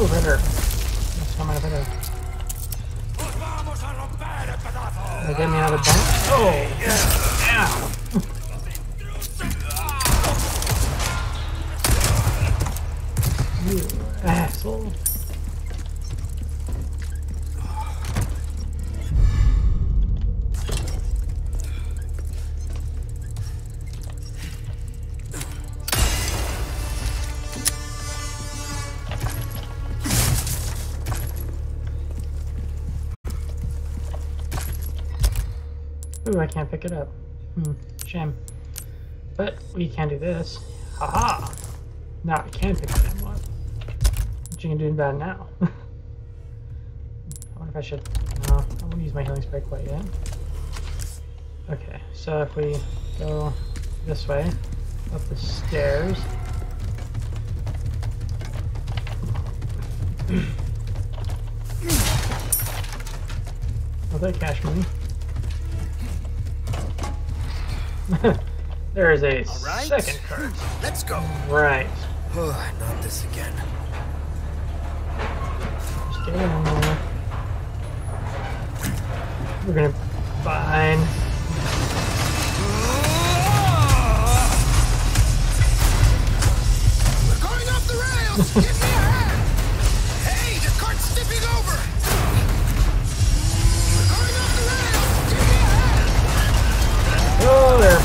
A: Oh, better. That's better. Me of the. Oh, yeah. Ooh, I can't pick it up. Hmm, shame. But we can do this. Haha! Now I can pick it up. What? You can do now? I wonder if I should... No, I won't use my healing spray quite yet. Okay, so if we go this way, up the stairs... Oh, that cash money. there is a
L: right.
A: second card.
L: Let's go.
A: Right.
B: Oh, not this again.
A: Just. We're gonna find.
F: We're going off the rails. Me. Hey, the cart's tipping over.
A: Oh, there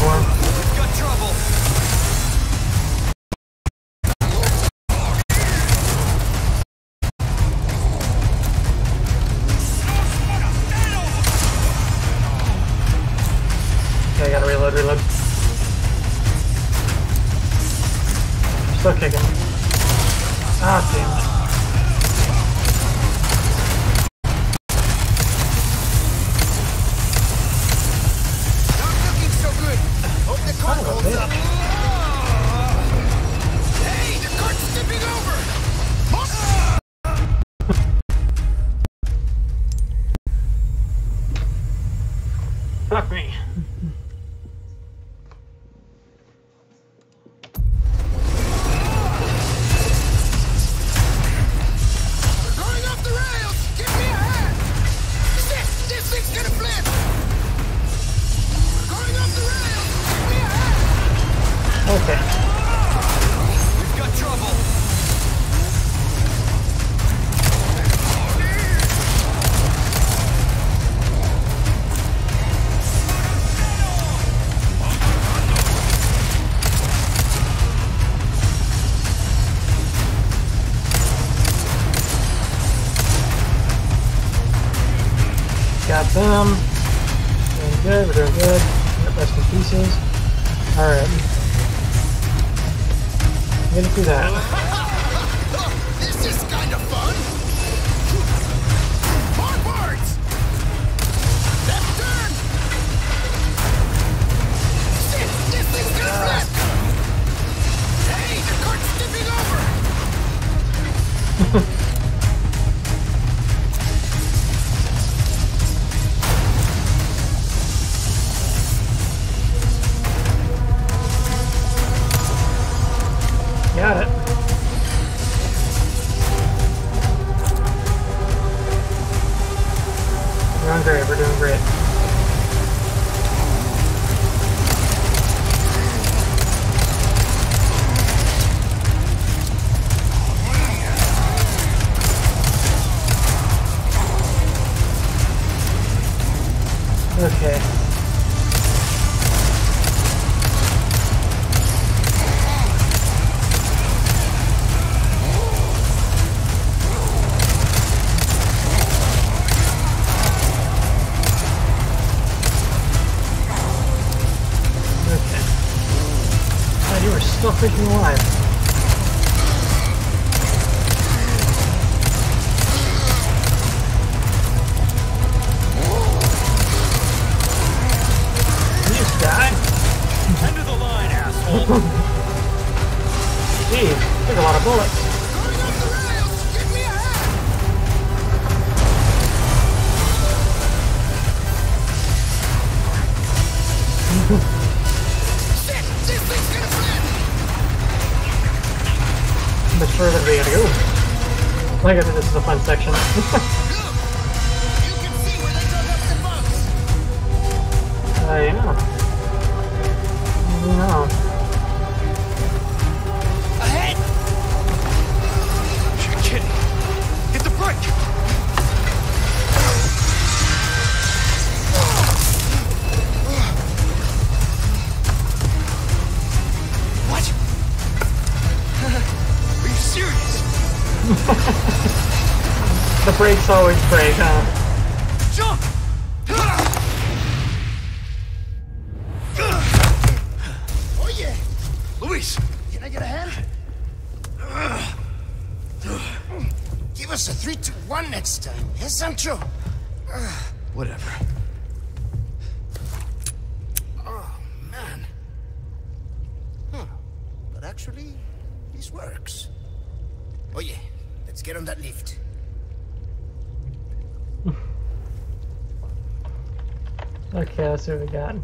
A: god.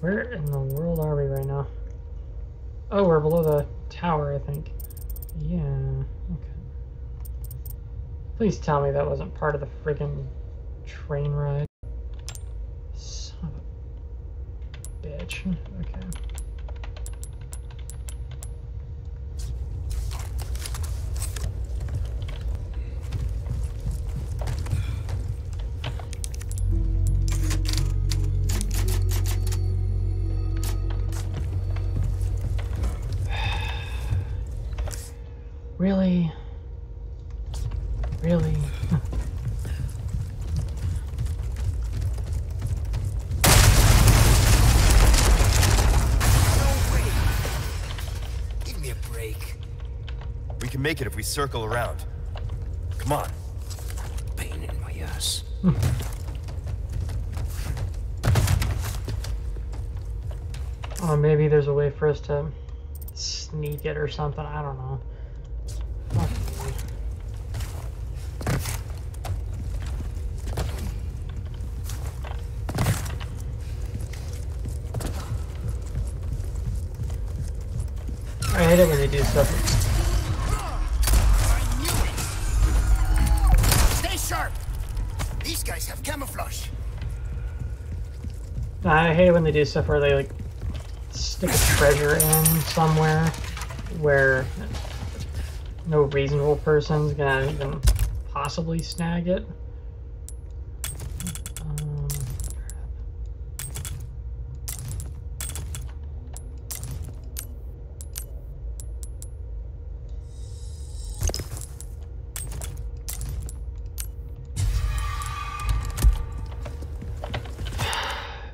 A: Where in the world are we right now? Oh, we're below the tower, I think. Yeah, okay. Please tell me that wasn't part of the friggin' train ride. Son of a bitch. Okay. Really? Really?
L: Give me a break.
B: We can make it if we circle around. Come on.
L: Pain in my ass.
A: Or oh, maybe there's a way for us to sneak it or something. I don't know. I hate it when they do stuff.
L: Stay sharp. These guys have camouflage.
A: I hate it when they do stuff where they like stick a treasure in somewhere where no reasonable person's gonna even possibly snag it. Um,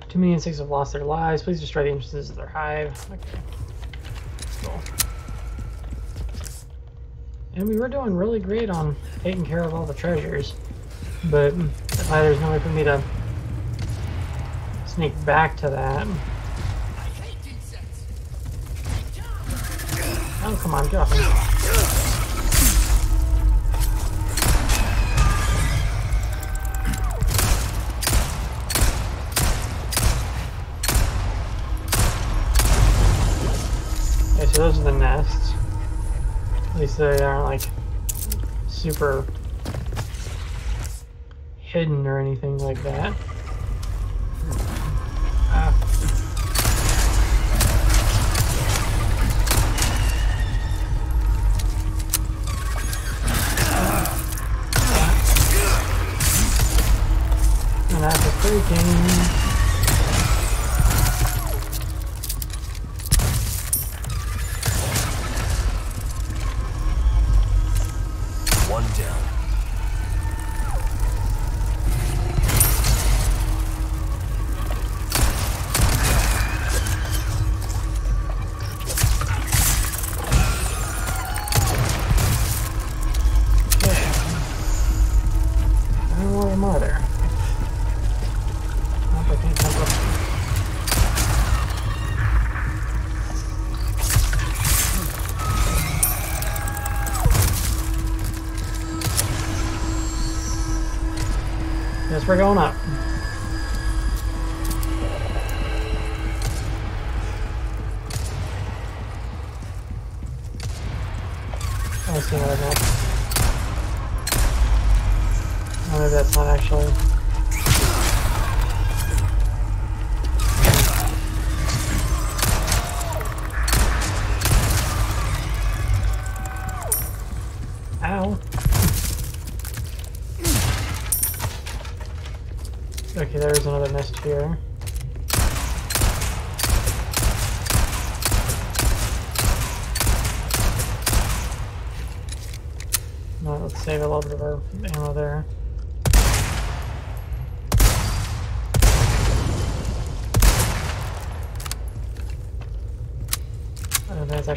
A: Too many insects have lost their lives. Please destroy the entrances of their hive. Okay. Cool. And we were doing really great on taking care of all the treasures. But there's no way for me to sneak back to that. Oh, come on, me. So those are the nests. At least they aren't like super hidden or anything like that. Ah. And freaking.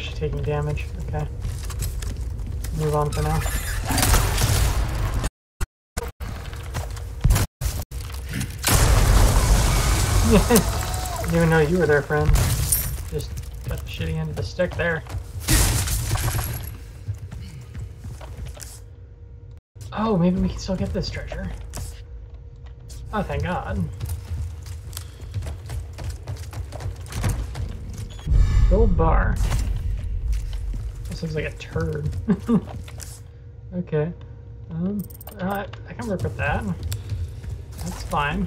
A: Actually taking damage. Okay. Move on for now. Didn't even know you were there, friend. Just got the shitty end of the stick there. Oh, maybe we can still get this treasure. Oh, thank God. Gold bar. Looks like a turd. okay. Um, uh, I can work with that. That's fine.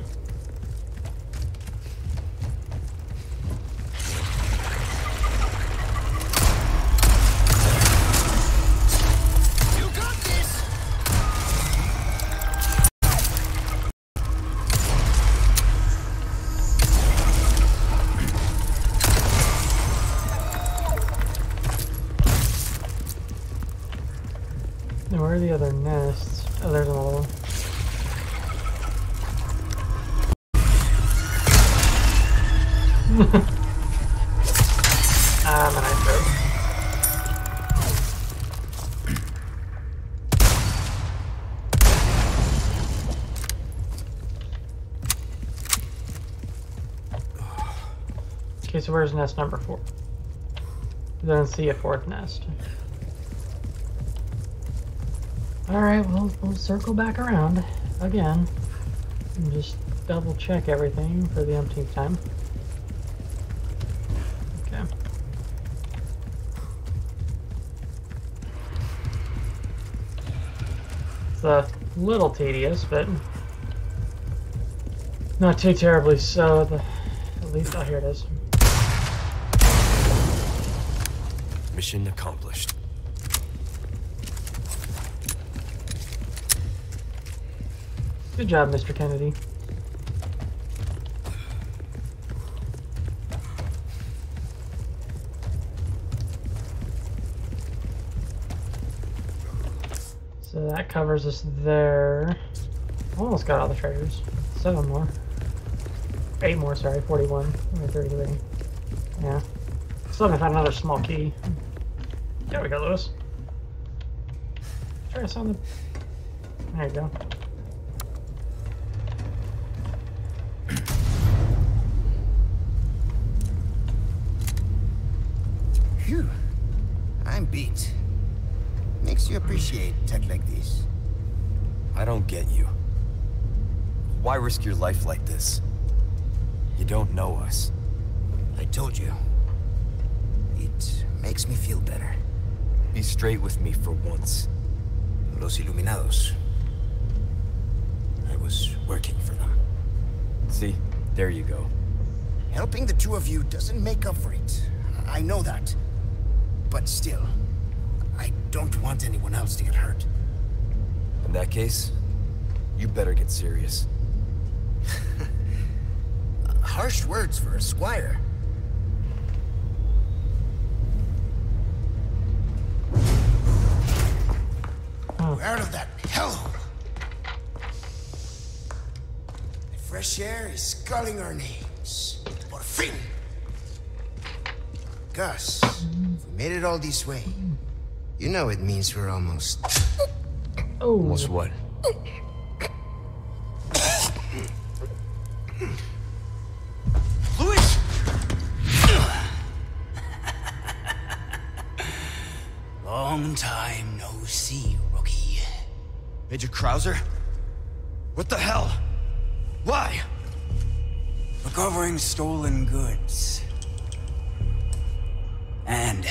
A: Where's nest number four? Don't see a fourth nest. Alright, well, we'll circle back around again. And just double check everything for the umpteenth time. Okay. It's a little tedious, but not too terribly so. The, at least, oh, here it is.
B: Mission accomplished.
A: Good job, Mr. Kennedy. So that covers us there. Almost got all the treasures. Seven more. Eight more, sorry. 41. Only 33. Yeah. Still haven't found another small key. There we go, Luis. Try us on the... There you go.
L: Phew. I'm beat. Makes you appreciate tech like this.
B: I don't get you. Why risk your life like this? You don't know us.
L: I told you. It makes me feel better.
B: Be straight with me for once.
L: Los Iluminados. I was working for them.
B: See? There you go.
L: Helping the two of you doesn't make up for it. I know that. But still, I don't want anyone else to get hurt.
B: In that case, you better get serious.
L: Harsh words for a squire. Out of that hellhole. The fresh air is sculling our names. Por fin! Gus, if we made it all this way, you know it means we're almost...
A: Oh.
B: Almost what?
H: Major Krauser? What the hell? Why?
L: Recovering stolen goods. And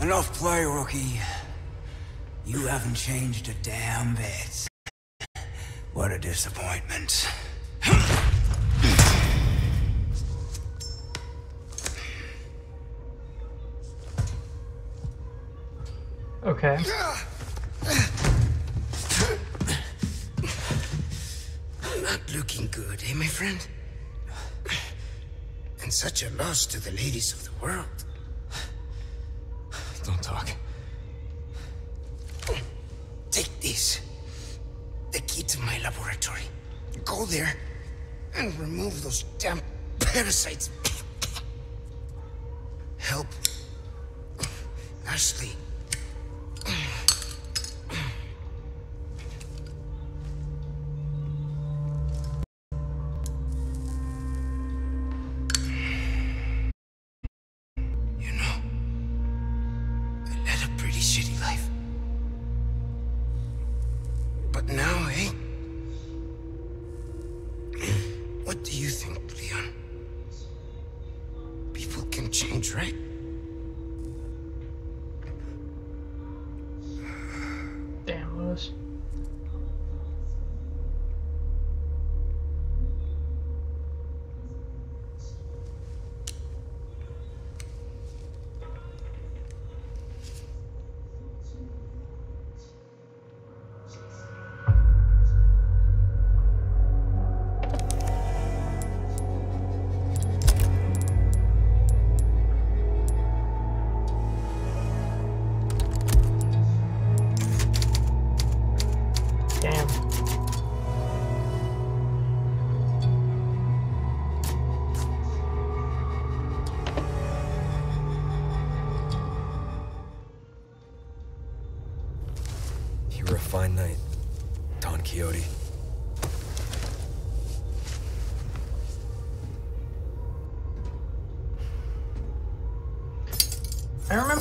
F: Enough play, rookie. You haven't changed a damn bit. What a disappointment.
A: Okay.
L: friend. And such a loss to the ladies of the world.
N: Don't talk.
L: Take this. The key to my laboratory. Go there and remove those damn parasites. Help Ashley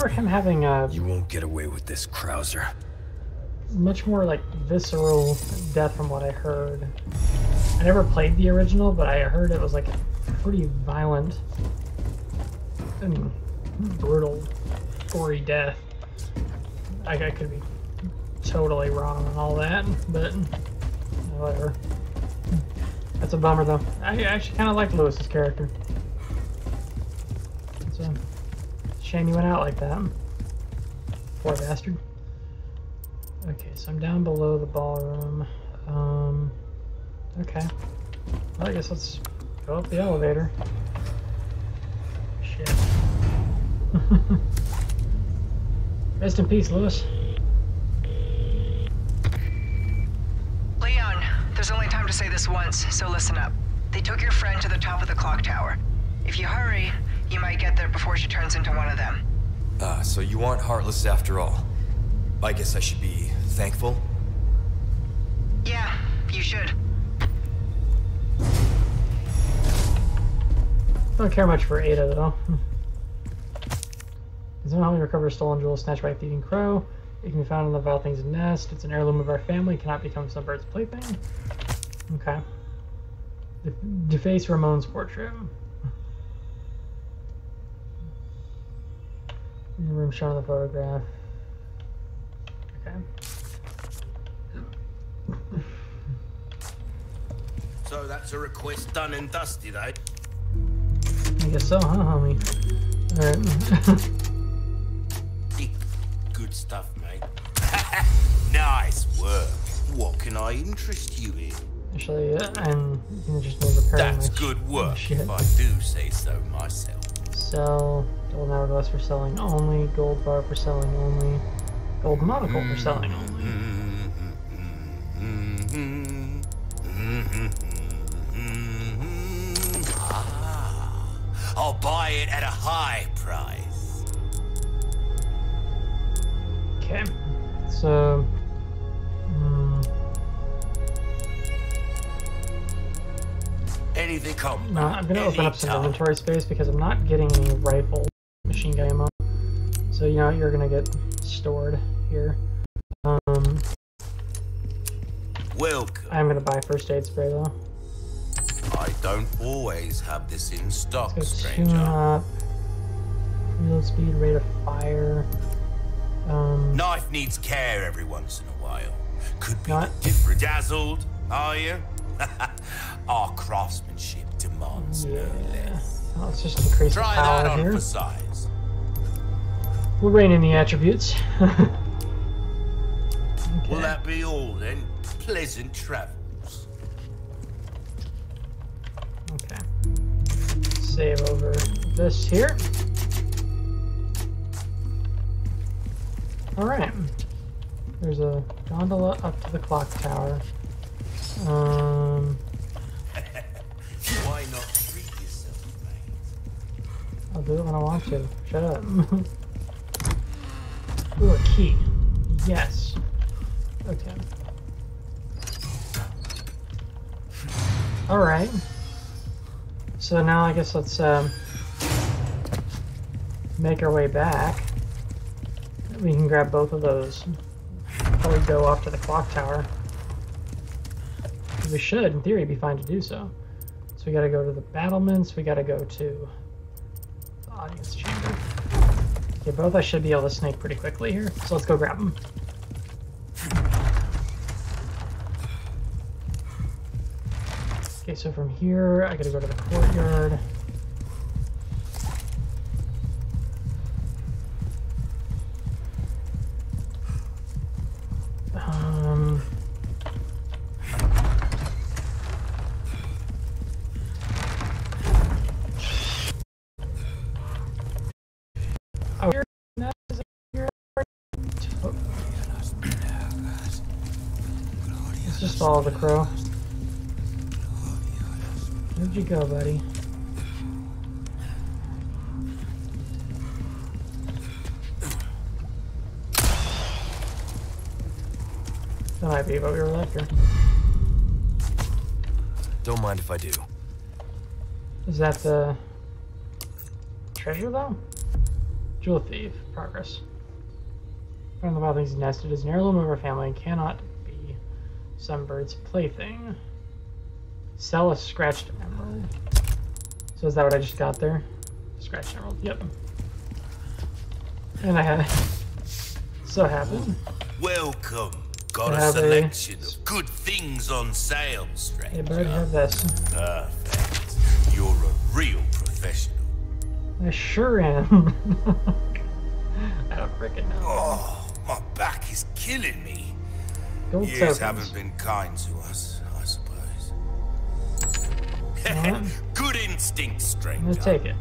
A: remember him having a
B: You won't get away with this, Krauser.
A: much more like visceral death from what I heard. I never played the original, but I heard it was like pretty violent and brutal, gory death. I, I could be totally wrong on all that, but whatever. That's a bummer though. I actually kind of like Luis's character. Shame you went out like that. Poor bastard. Okay, so I'm down below the ballroom. Um, okay. Well, I guess let's go up the elevator. Shit. Rest in peace, Luis.
I: Leon, there's only time to say this once, so listen up. They took your friend to the top of the clock tower. If you hurry, you might get there before she turns into one of them.
B: Ah, so you aren't heartless after all. I guess I should be thankful.
I: Yeah, you should.
A: Don't care much for Ada though. Can someone help me recover stolen jewel snatched by a thieving crow? It can be found in the Vile Thing's nest. It's an heirloom of our family. Cannot become some bird's plaything. Okay. De- deface Ramon's portrait. In the room shown in the photograph. Okay.
E: So that's a request done and dusted, eh?
A: I guess so, huh, homie? Alright.
E: Good stuff, mate. nice work. What can I interest you in?
A: Actually, yeah, and you can just move repairing
E: That's good work,
A: shit.
E: if I do say so myself.
A: Sell gold hourglass for selling only, gold bar for selling only, gold monocle for selling only.
E: Ah, I'll buy it at a high price.
A: Okay, so. mm,
E: Anything come.
A: no, I'm gonna open up some inventory space because I'm not getting any rifle machine gun ammo. So you know you're gonna get stored here. Um,
E: Welcome.
A: I'm gonna buy first aid spray though.
E: I don't always have this in stock, stranger.
A: tune up. Real speed, rate of fire. Um,
E: Knife needs care every once in a while. Could be
A: Not-
E: different. Dazzled, are you? Our craftsmanship demands no
A: yeah.
E: less.
A: Well, let's just increase the
E: Try that
A: power
E: on
A: here.
E: for size.
A: We'll rein in the attributes.
E: Will that be all then? Pleasant travels.
A: Okay. Save over this here. Alright. There's a gondola up to the clock tower. Um,
E: Why not treat yourself, mate?
A: I'll do it when I want to. Shut up. Ooh, a key. Yes. Okay. Alright. So now I guess let's um, make our way back. We can grab both of those. Probably go off to the clock tower. We should, in theory, be fine to do so. So we gotta go to the battlements, we gotta go to the audience. Okay, both I should be able to snake pretty quickly here, so let's go grab them. Okay, so from here, I gotta go to the courtyard. Go, buddy? That might be what we were after.
B: Don't mind if I do.
A: Is that the treasure though? Jewel thief. Progress. Find the wild things nested as an heirloom of our family and cannot be some bird's plaything. Sell a scratched emerald. So is that what I just got there? Scratched emerald. Yep. And I had it. so happened.
E: Welcome. Got
A: I
E: a
A: have a-
E: selection of good things on sale, stranger.
A: Hey, bird, have this.
E: Perfect. You're a real professional.
A: I sure am. I don't freaking know.
E: Oh, my back is killing me.
A: Gold
E: Years haven't been kind to us, I. Good instinct,
A: I'm
E: stranger.
A: gonna take it.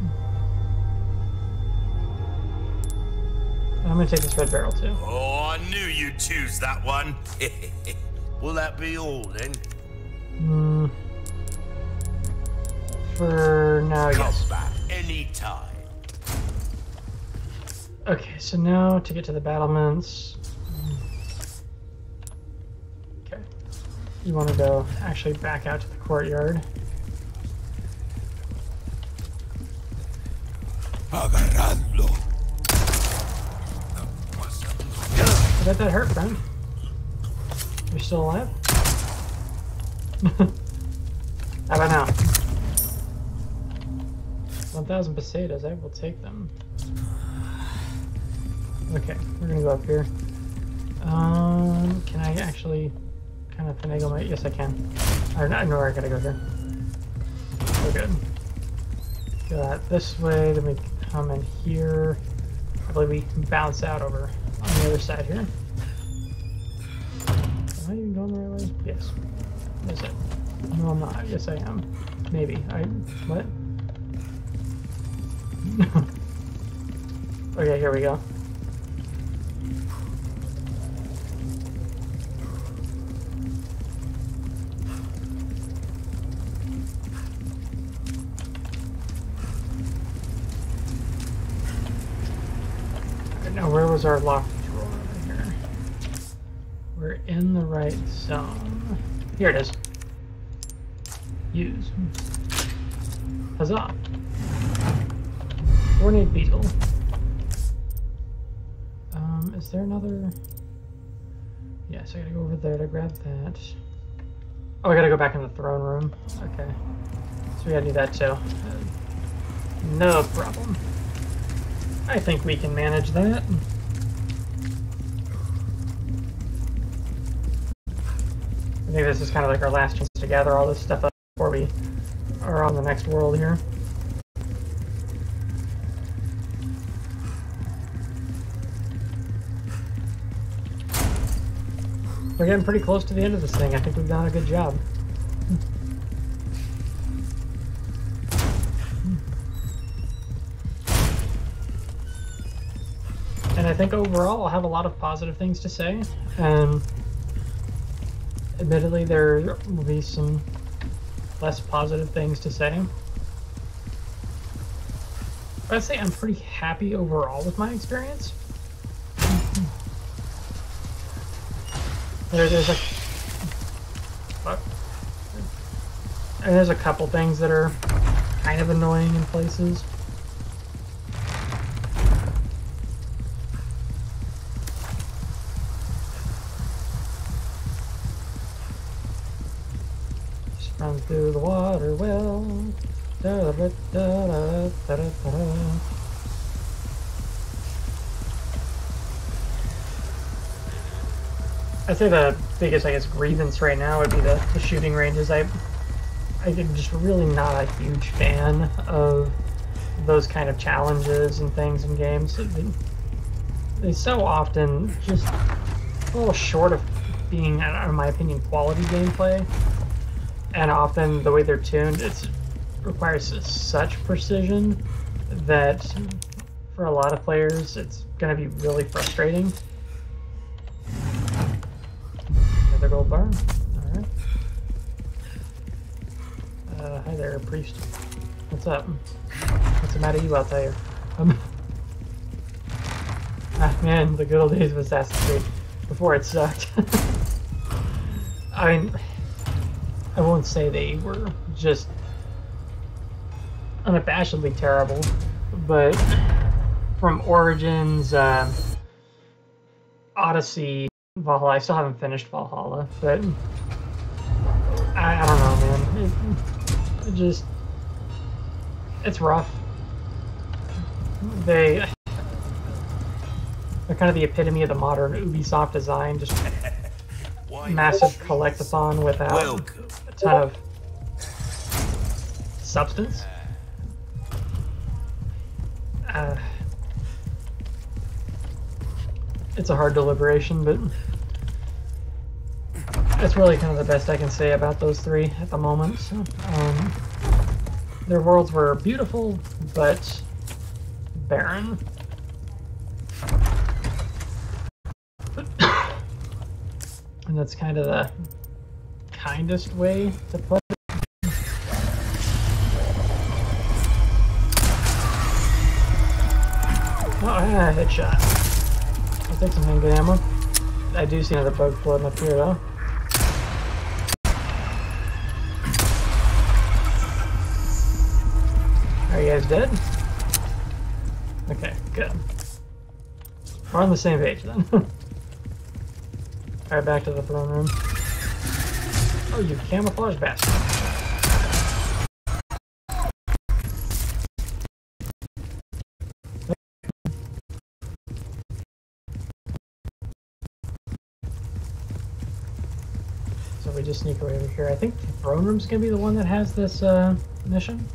A: I'm gonna take this red barrel too.
E: Oh, I knew you'd choose that one. Will that be all then?
A: Hmm. For now,
E: Come
A: yes.
E: back anytime.
A: Okay, so now to get to the battlements. Okay. You want to go actually back out to the courtyard.
E: Agarrando.
A: How about that hurt, friend? You're still alive? How about now? 1,000 pesetas, I will take them. Okay, we're gonna go up here. Um, can I actually kind of finagle my... Yes, I can. I I know where I gotta go here. We're good. Go that this way, then we come in here. Believe we bounce out over on the other side here. Am I even going the right way? Yes. Is it? No, I'm not. Yes, I am. Maybe. I. What? okay, here we go. Was our locked drawer here? We're in the right zone. Here it is. Use. Huzzah. Ornate beetle. Um, is there another? Yes, I gotta go over there to grab that. Oh, I gotta go back in the throne room. Okay. So we gotta do that too. Uh, no problem. I think we can manage that. Think this is kind of like our last chance to gather all this stuff up before we are on the next world here. We're getting pretty close to the end of this thing. I think we've done a good job. And I think overall I'll have a lot of positive things to say. And admittedly, there will be some less positive things to say. But I'd say I'm pretty happy overall with my experience. There, there's a. And there's a couple things that are kind of annoying in places. Run through the water well. Da, da, da. I'd say the biggest, I guess, grievance right now would be the, the shooting ranges. I, I'm just really not a huge fan of those kind of challenges and things in games. They, they so often just fall short of being, in my opinion, quality gameplay. And often the way they're tuned, it requires such precision that for a lot of players, it's going to be really frustrating. Another gold bar. Alright. Uh, hi there, priest. What's up? What's the matter you out there? Um, ah, man, the good old days of Assassin's Creed. Before it sucked. I mean, I won't say they were just unabashedly terrible, but from Origins, um, Odyssey, Valhalla. I still haven't finished Valhalla, but I, I don't know, man. It, it just it's rough. They they're kind of the epitome of the modern Ubisoft design, just massive collectathon without
E: Welcome.
A: a ton of substance. Uh, it's a hard deliberation, but that's really kind of the best I can say about those three at the moment. So, um, their worlds were beautiful, but barren. And that's kind of the kindest way to put it. Oh, headshot. I'll take some handgun ammo. I do see another bug floating up here, though. Are you guys dead? Okay, good. We're on the same page then. Alright, back to the throne room. Oh, you camouflage bastard. So we just sneak away over here. I think the throne room's gonna be the one that has this uh, mission.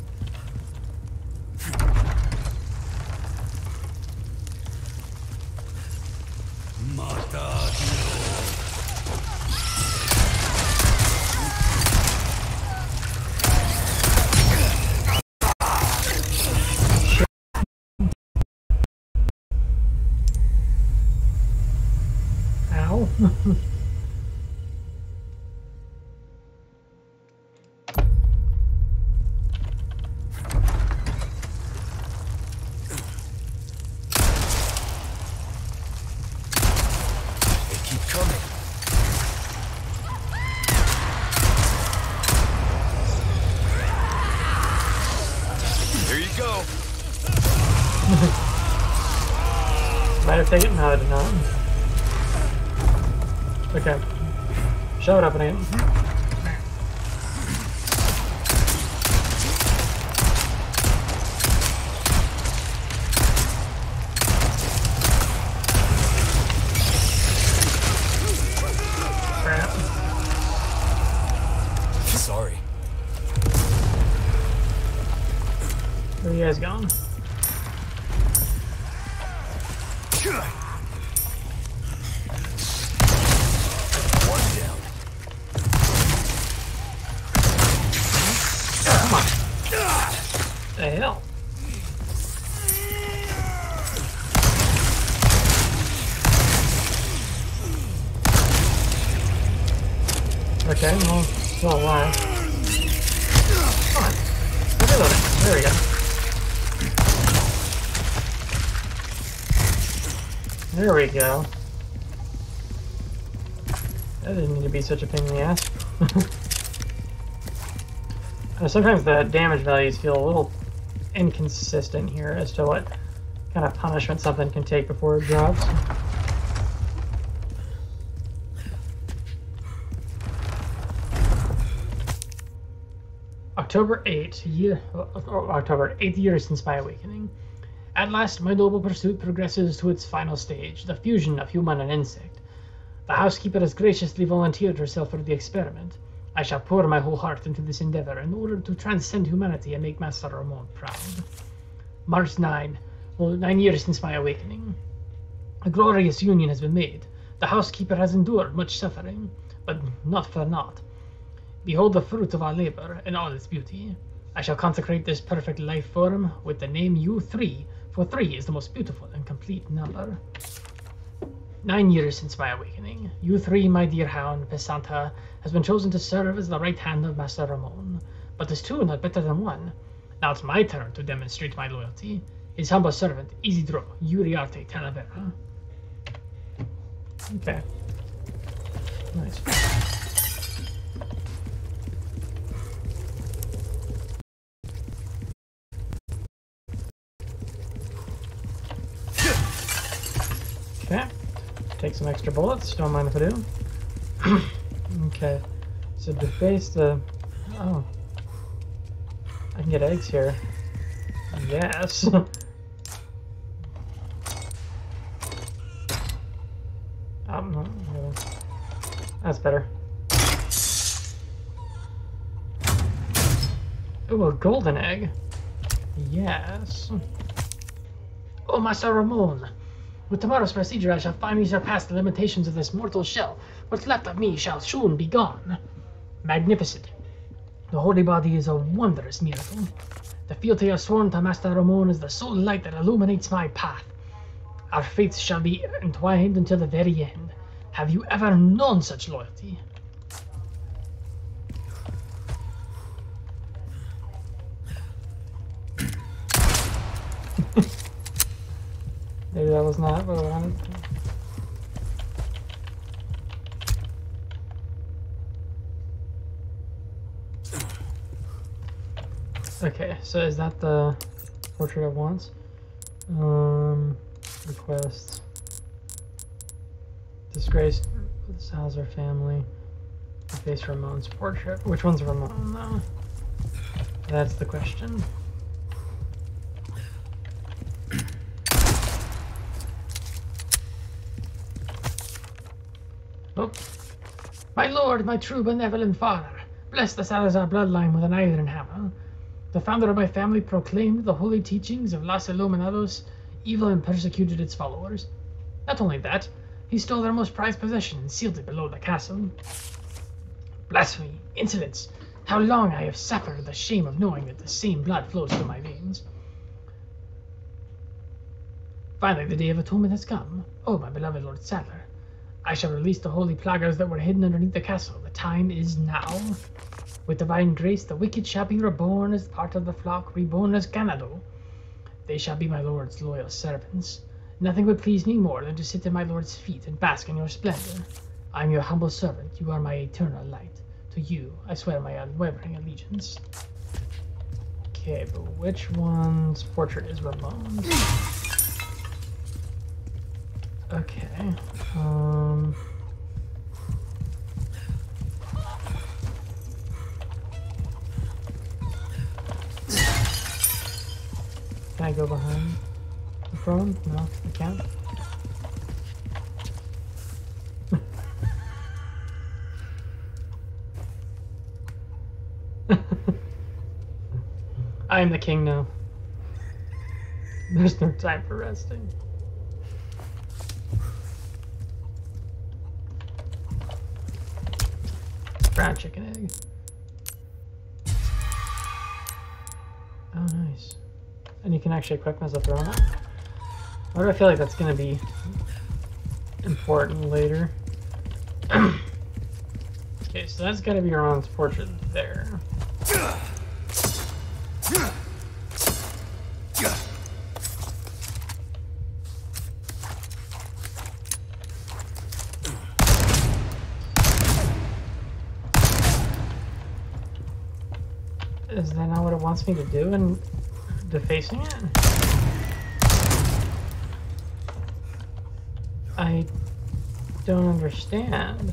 A: Show it up, such a pain in the ass. Uh, Sometimes the damage values feel a little inconsistent here as to what kind of punishment something can take before it drops. October 8, year, oh, October 8th year since my awakening. At last, my noble pursuit progresses to its final stage, the fusion of human and insect. The housekeeper has graciously volunteered herself for the experiment. I shall pour my whole heart into this endeavor in order to transcend humanity and make Master Ramon proud. March 9, well, nine years since my awakening. A glorious union has been made. The housekeeper has endured much suffering, but not for naught. Behold the fruit of our labor in all its beauty. I shall consecrate this perfect life form with the name U3, for three is the most beautiful and complete number. Nine years since my awakening, U3, my dear hound, Pesanta, has been chosen to serve as the right hand of Master Ramon. But is two not better than one? Now it's my turn to demonstrate my loyalty. His humble servant, Isidro Uriarte Talavera. Okay. Nice. Some extra bullets. Don't mind if I do. okay. So deface the... Oh. I can get eggs here. Yes. Oh, no. That's better. Ooh, a golden egg. Yes. Oh, Master Ramon. With tomorrow's procedure, I shall finally surpass the limitations of this mortal shell. What's left of me shall soon be gone. Magnificent. The holy body is a wondrous miracle. The fealty I have sworn to Master Ramon is the sole light that illuminates my path. Our fates shall be entwined until the very end. Have you ever known such loyalty? Maybe that was not what I wanted. Okay, so is that the portrait of wants? Um, requests. Disgraced Salazar family. Face Ramon's portrait. Which one's Ramon though? That's the question. Oh. My lord, my true benevolent father, bless the Salazar bloodline with an iron hammer. The founder of my family proclaimed the holy teachings of Los Iluminados, evil and persecuted its followers. Not only that, he stole their most prized possession and sealed it below the castle. Blasphemy, insolence, how long I have suffered the shame of knowing that the same blood flows through my veins. Finally, the day of atonement has come. Oh, my beloved Lord Saddler, I shall release the holy Plagas that were hidden underneath the castle. The time is now. With divine grace, the wicked shall be reborn as part of the flock, reborn as Ganado. They shall be my lord's loyal servants. Nothing would please me more than to sit at my lord's feet and bask in your splendor. I am your humble servant. You are my eternal light. To you, I swear my unwavering allegiance. Okay, but which one's portrait is Ramon's? Okay. Um. Can I go behind the throne? No, I can't. I am the king now. There's no time for resting. Brown chicken egg. Oh, nice. And you can actually equip as a throne. Why do I feel like that's going to be important later? okay, so that's got to be Ron's portrait there. Is that not what it wants me to do in defacing it? I don't understand.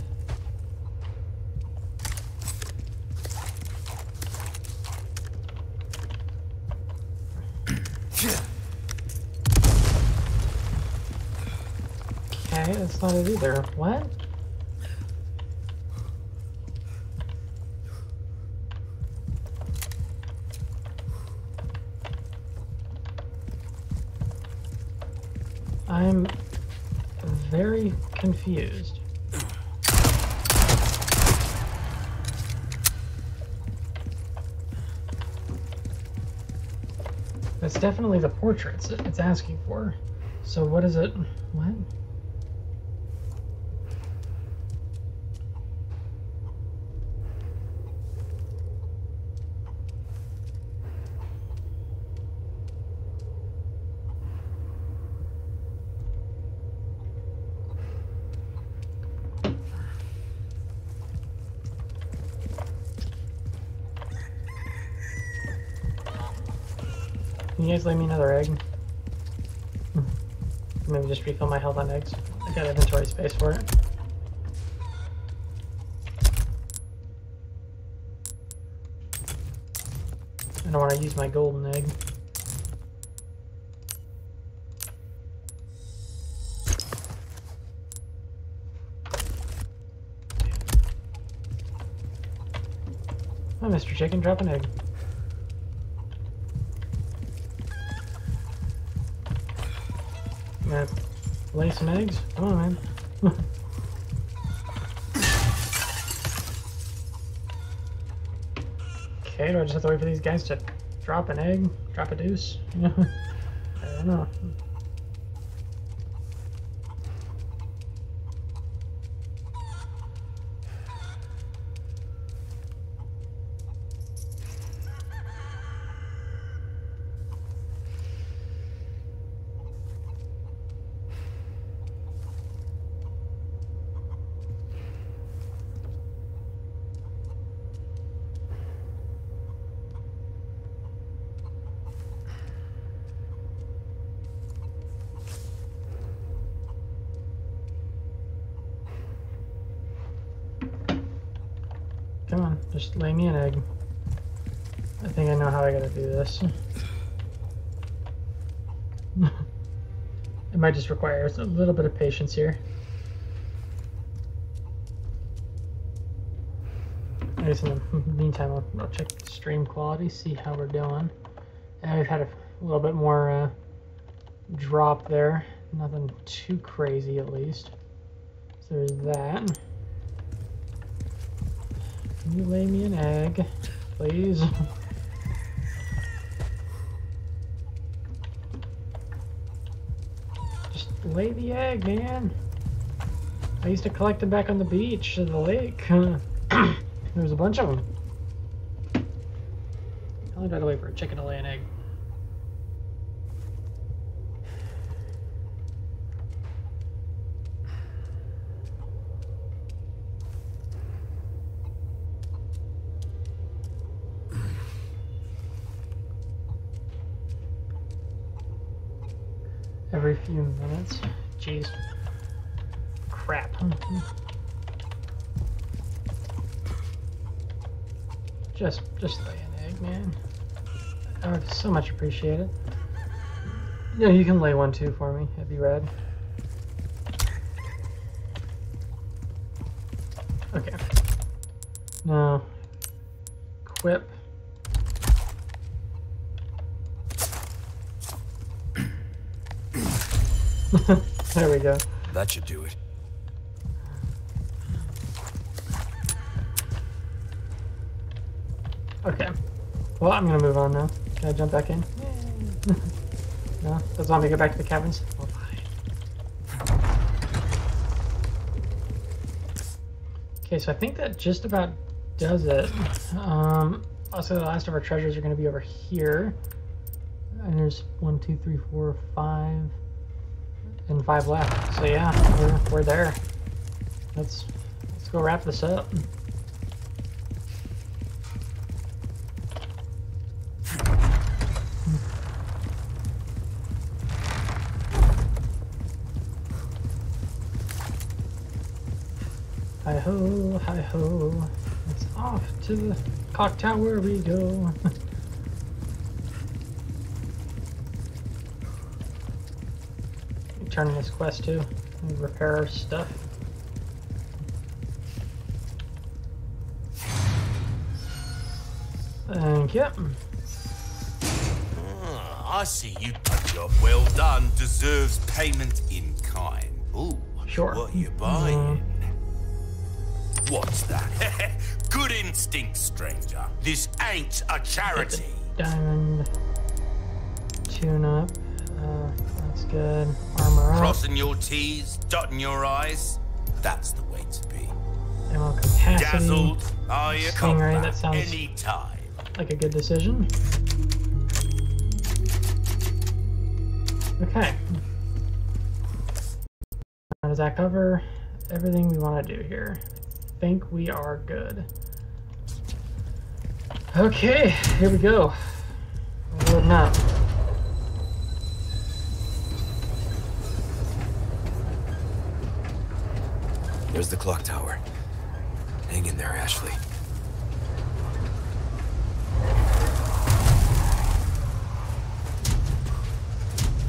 A: Okay, that's not it either. What? I'm very confused. That's definitely the portraits it's asking for. So what is it? What? You guys lay me another egg? Maybe just refill my health on eggs. Okay. got inventory space for it. I don't want to use my golden egg. Oh, Mr. Chicken, drop an egg. Some eggs? Come on, man. okay, do I just have to wait for these guys to drop an egg? Drop a deuce? I don't know. Come on, just lay me an egg. I think I know how I gotta do this. it might just require a little bit of patience here. I guess in the meantime, I'll, I'll check stream quality, see how we're doing. And we've had a little bit more uh, drop there. Nothing too crazy, at least. So there's that. Can you lay me an egg, please? lay the egg, man. I used to collect them back on the beach of the lake. There's a bunch of them. How long do I wait for a chicken to lay an egg? Every few minutes. Jeez. Crap. Just, just lay an egg, man. I would so much appreciate it. Yeah, you can lay one too for me. That'd be rad. Okay. Now, quip. There we go.
B: That should do it.
A: Okay. Well, I'm gonna move on now. Can I jump back in? no? Does zombie go back to the cabins? Oh, fine. Okay, so I think that just about does it. Um, also, the last of our treasures are going to be over here. And there's one, two, three, four, five, and five left. So yeah, we're, we're there. Let's let's go wrap this up. Hi ho, hi ho. It's off to the clock tower we go. Turn this quest to. Repair our stuff. Thank you.
E: Ah, I see you. Job well done deserves payment in kind. Ooh,
A: Sure.
E: what you buying? What's that? Good instinct, stranger. This ain't a charity.
A: Diamond. Tune up. Uh, that's good. Armor up.
E: Crossing your T's, dotting your I's. That's the way to be.
A: Ammo capacity.
E: Dazzled, are you?
A: Stingray, that sounds
E: Anytime.
A: like a good decision. Okay. Now, does that cover everything we want to do here? I think we are good. Okay, here we go. Loading up.
B: There's the clock tower. Hang in there, Ashley.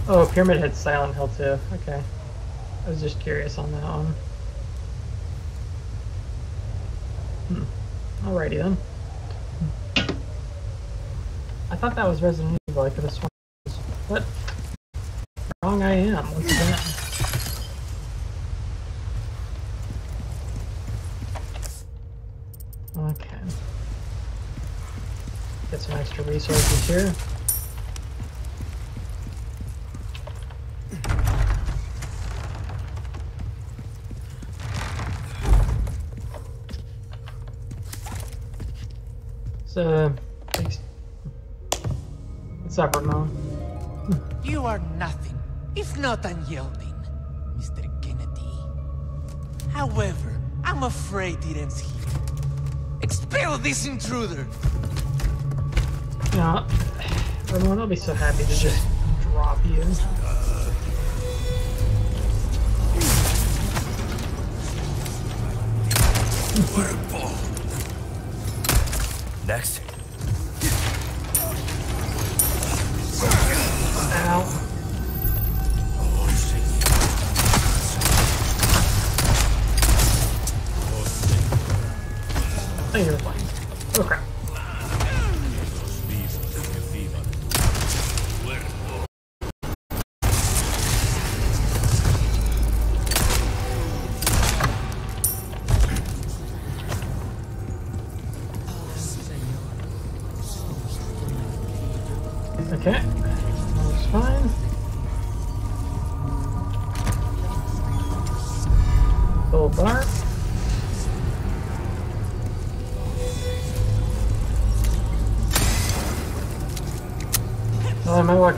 A: Oh, Pyramid Head's Silent Hill 2. Okay. I was just curious on that one. Hmm. Alrighty then. I thought that was Resident Evil. I could have sworn. What? Wrong I am. Once again. Okay. Get some extra resources here. So, thanks. What's up, Ramon?
J: You are nothing, if not unyielding, Mr. Kennedy. However, I'm afraid it ends here. Expel this intruder!
A: Know, Ramon, I'll be so happy to just drop you.
B: Next.
A: Ow. Oh, you're fine. Oh crap.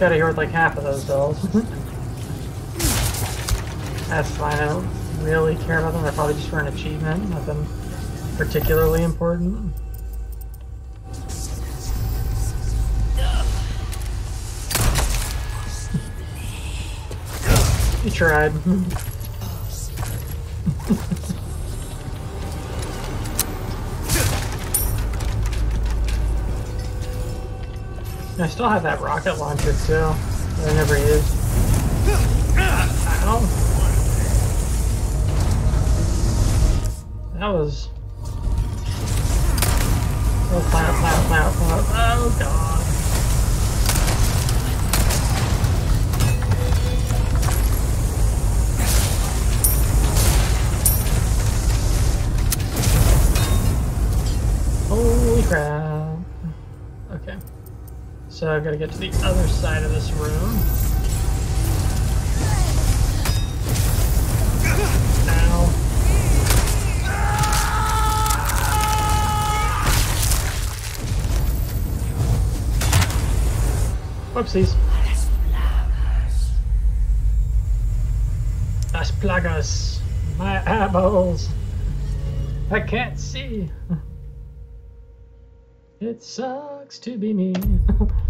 A: Well, I might walk out of here with like half of those dolls. Mm-hmm. That's fine. I don't really care about them. They're probably just for an achievement. Nothing particularly important. You tried. still have that rocket launcher too. I never used. Ow. That was. So I've got to get to the other side of this room. Ow. Whoopsies. Las plagas. My eyeballs. I can't see. It sucks to be me.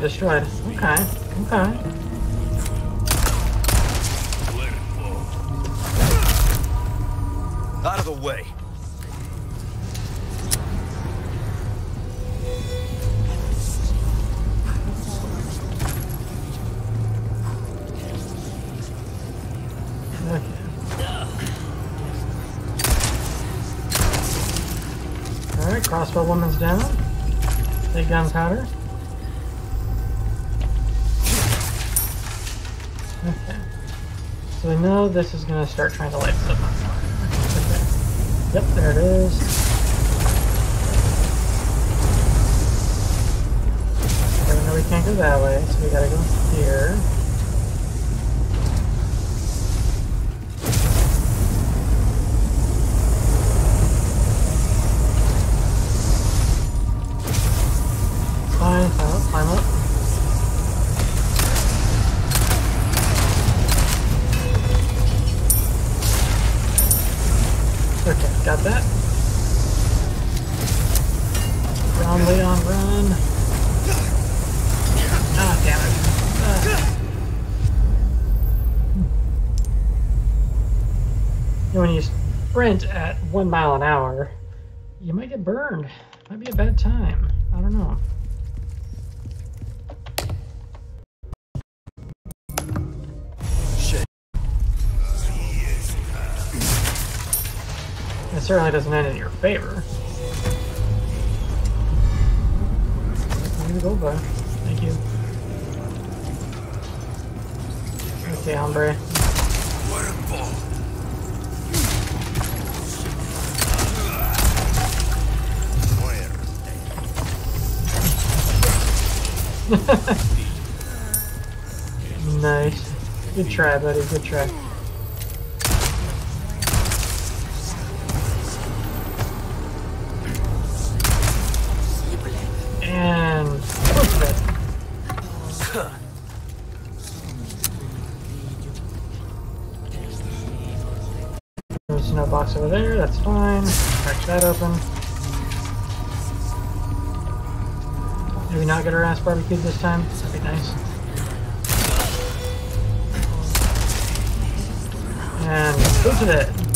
A: destroyed. Gonna start trying to light up on. Yep, there it is. An hour, you might get burned. Might be a bad time. I don't know.
H: Shit.
A: It certainly doesn't end in your favor. Give me the gold bar. Thank you. Okay, hombre. nice. Good try, buddy. Good try. And. There's no box over there, that's fine. Crack that open. Not get our ass barbecued this time. That'd be nice. And go to that.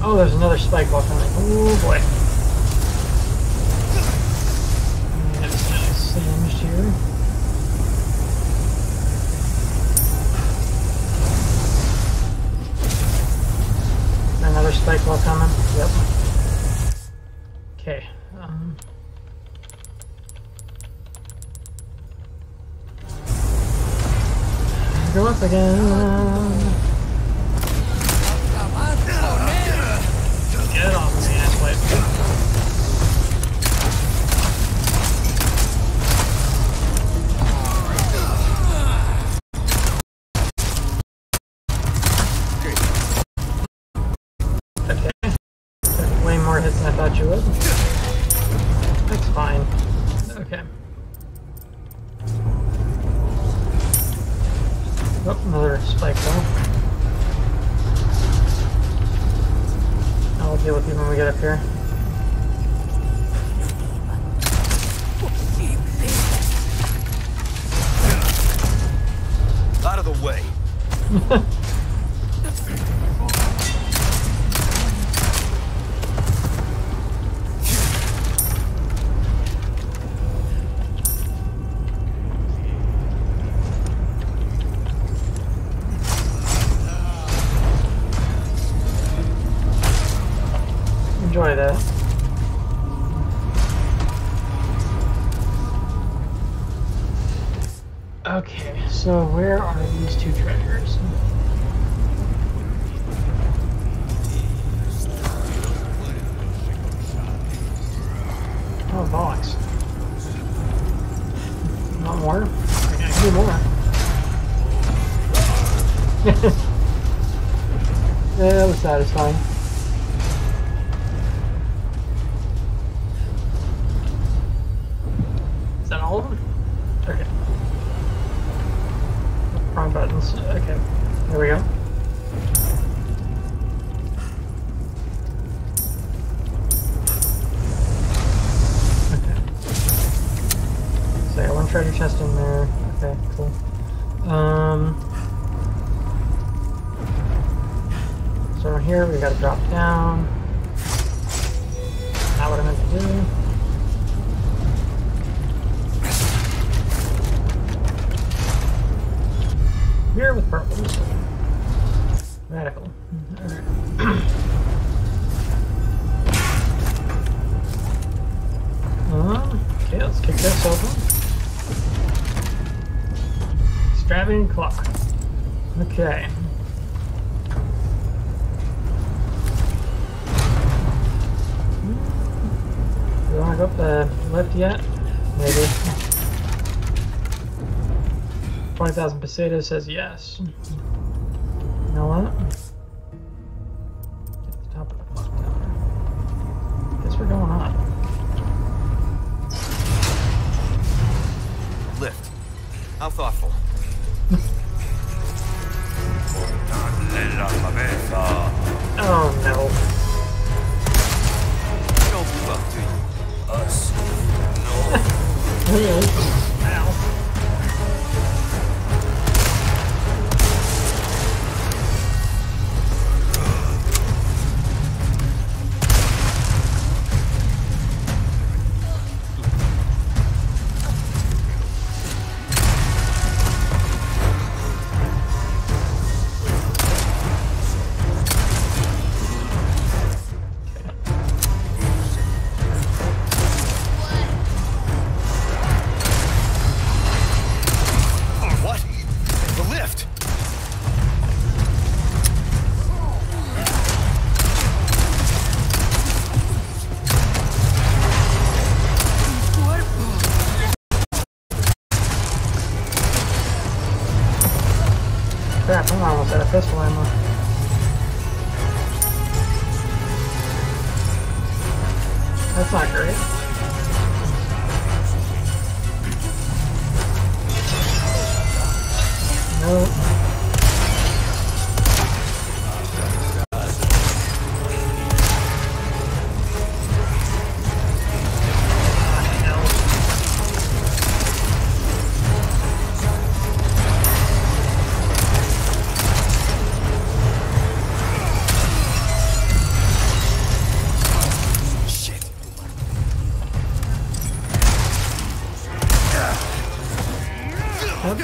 A: Oh, there's another spike off. coming. oh boy. That's here. Another spike wall coming. Yep. Okay. Um. Go up again. Me, 20,000 pesetas says yes.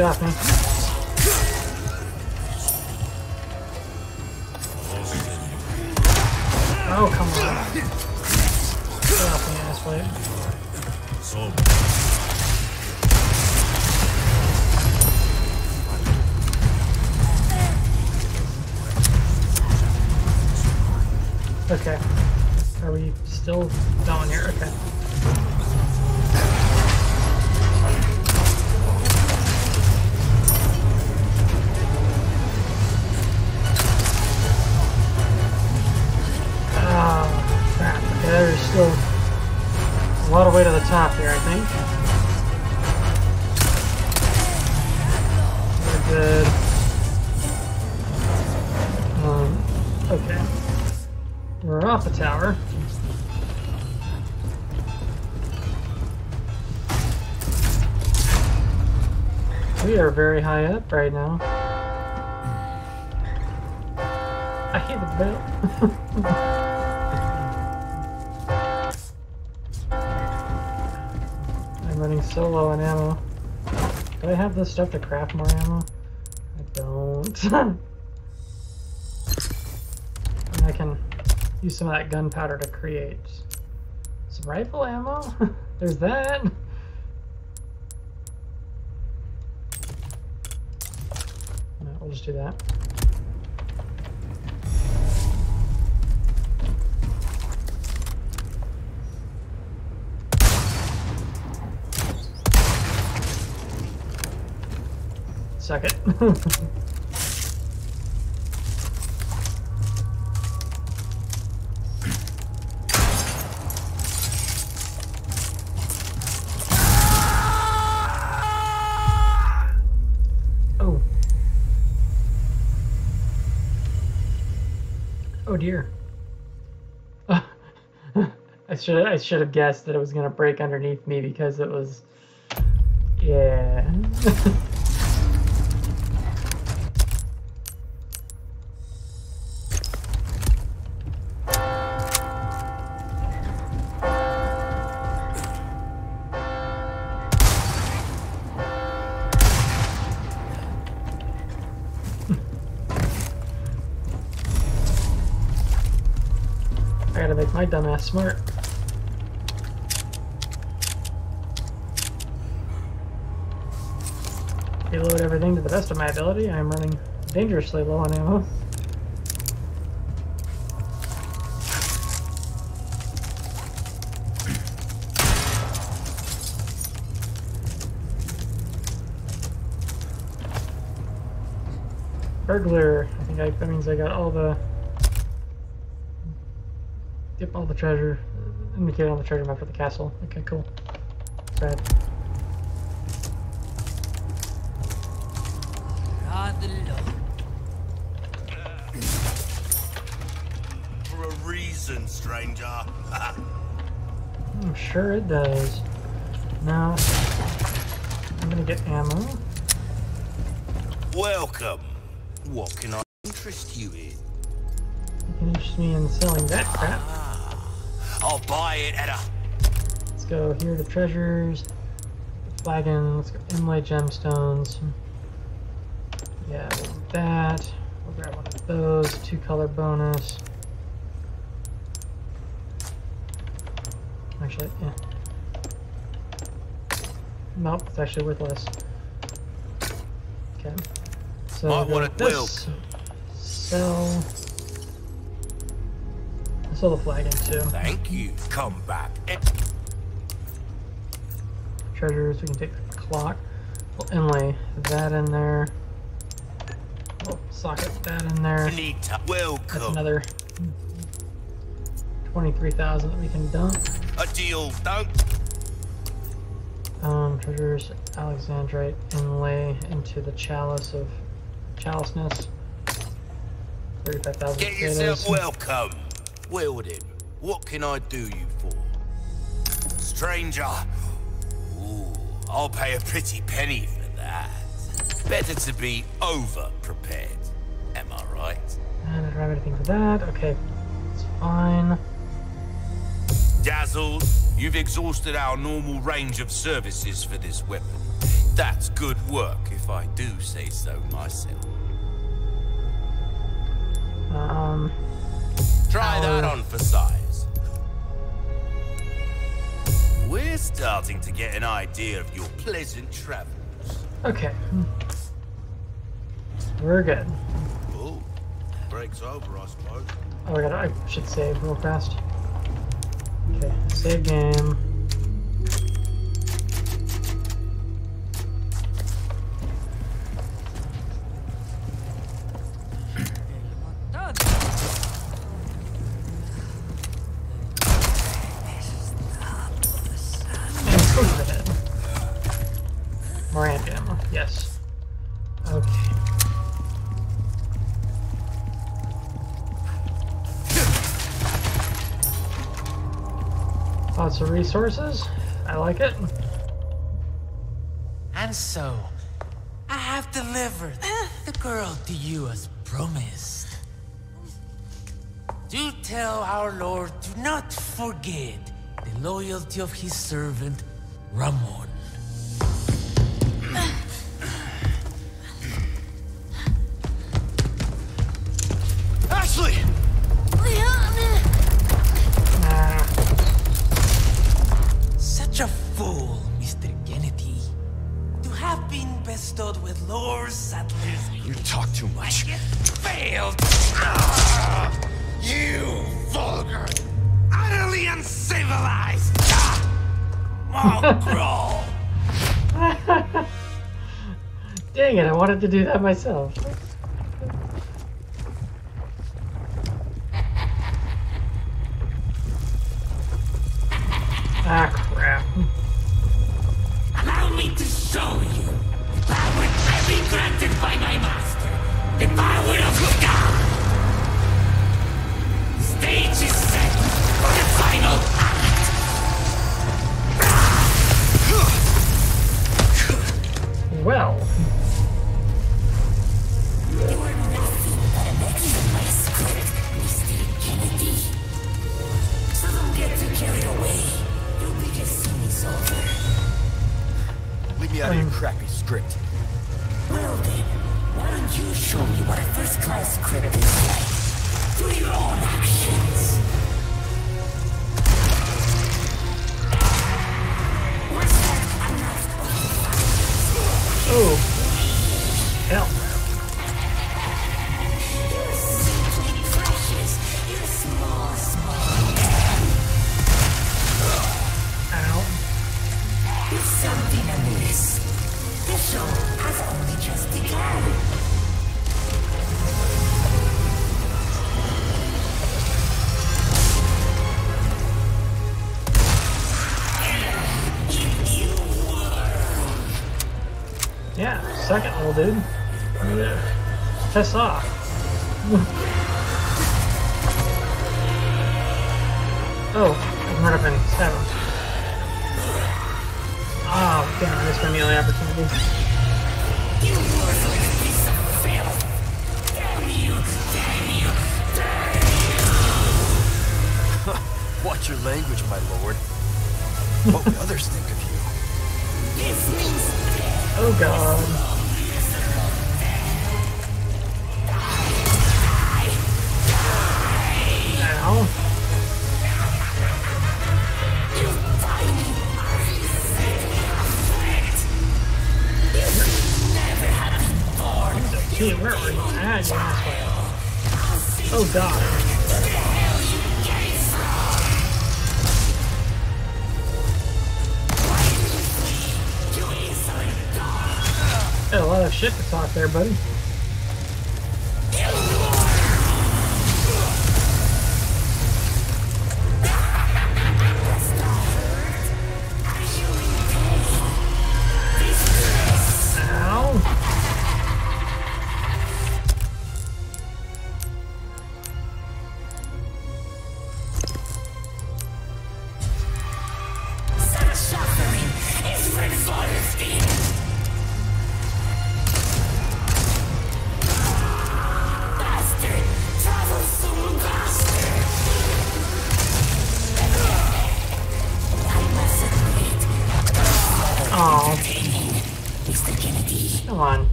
A: Oh, get very high up right now. I hate the bell. I'm running so low on ammo. Do I have this stuff to craft more ammo? I don't. I can use some of that gunpowder to create some rifle ammo. There's that. Suck it. oh. Oh dear. I should I should have guessed that it was gonna break underneath me because it was yeah. my smart. Reload everything to the best of my ability. I'm running dangerously low on ammo. Burglar. I think I, that means I got all the Yep, all the treasure. Indicate all the treasure map for the castle. Okay, cool. Sad.
E: Ah, for a reason, stranger.
A: I'm sure it does. Now, I'm gonna get ammo.
E: Welcome. What can I interest you in?
A: You can interest me in selling that crap.
E: I'll buy it at a.
A: Let's go here to treasures. Flagon, let's go inlay gemstones. Yeah, we'll do that. We'll grab one of those. Two color bonus. Actually, yeah. Nope, it's actually worth less. Okay. So
E: Might
A: go
E: wanna
A: with. Sell. Sell the flagon too.
E: Thank you. Come back.
A: Treasures. We can take the clock. We'll inlay that in there. We'll socket that in there.
E: Finita.
A: That's
E: Welcome.
A: another 23,000 that we can dump.
E: A deal. Don't.
A: Um, treasures, Alexandrite inlay into the chalice of chaliceness. 35,000
E: Get yourself welcome. Wield him. What can I do you for? Stranger. Ooh, I'll pay a pretty penny for that. Better to be over prepared. Am I right?
A: And I don't have anything for that. Okay, it's fine.
E: Dazzled, you've exhausted our normal range of services for this weapon. That's good work, if I do say so myself.
A: Um,
E: Try that
A: uh,
E: on for size. We're starting to get an idea of your pleasant travels.
A: Okay. Hmm. We're good.
E: Ooh, break's over, I suppose.
A: Oh, my God! I should save real fast. Okay, save game. Lots of resources. I like it.
J: And so, I have delivered the girl to you as promised. Do tell our lord to not forget the loyalty of his servant, Ramon.
A: to do that myself.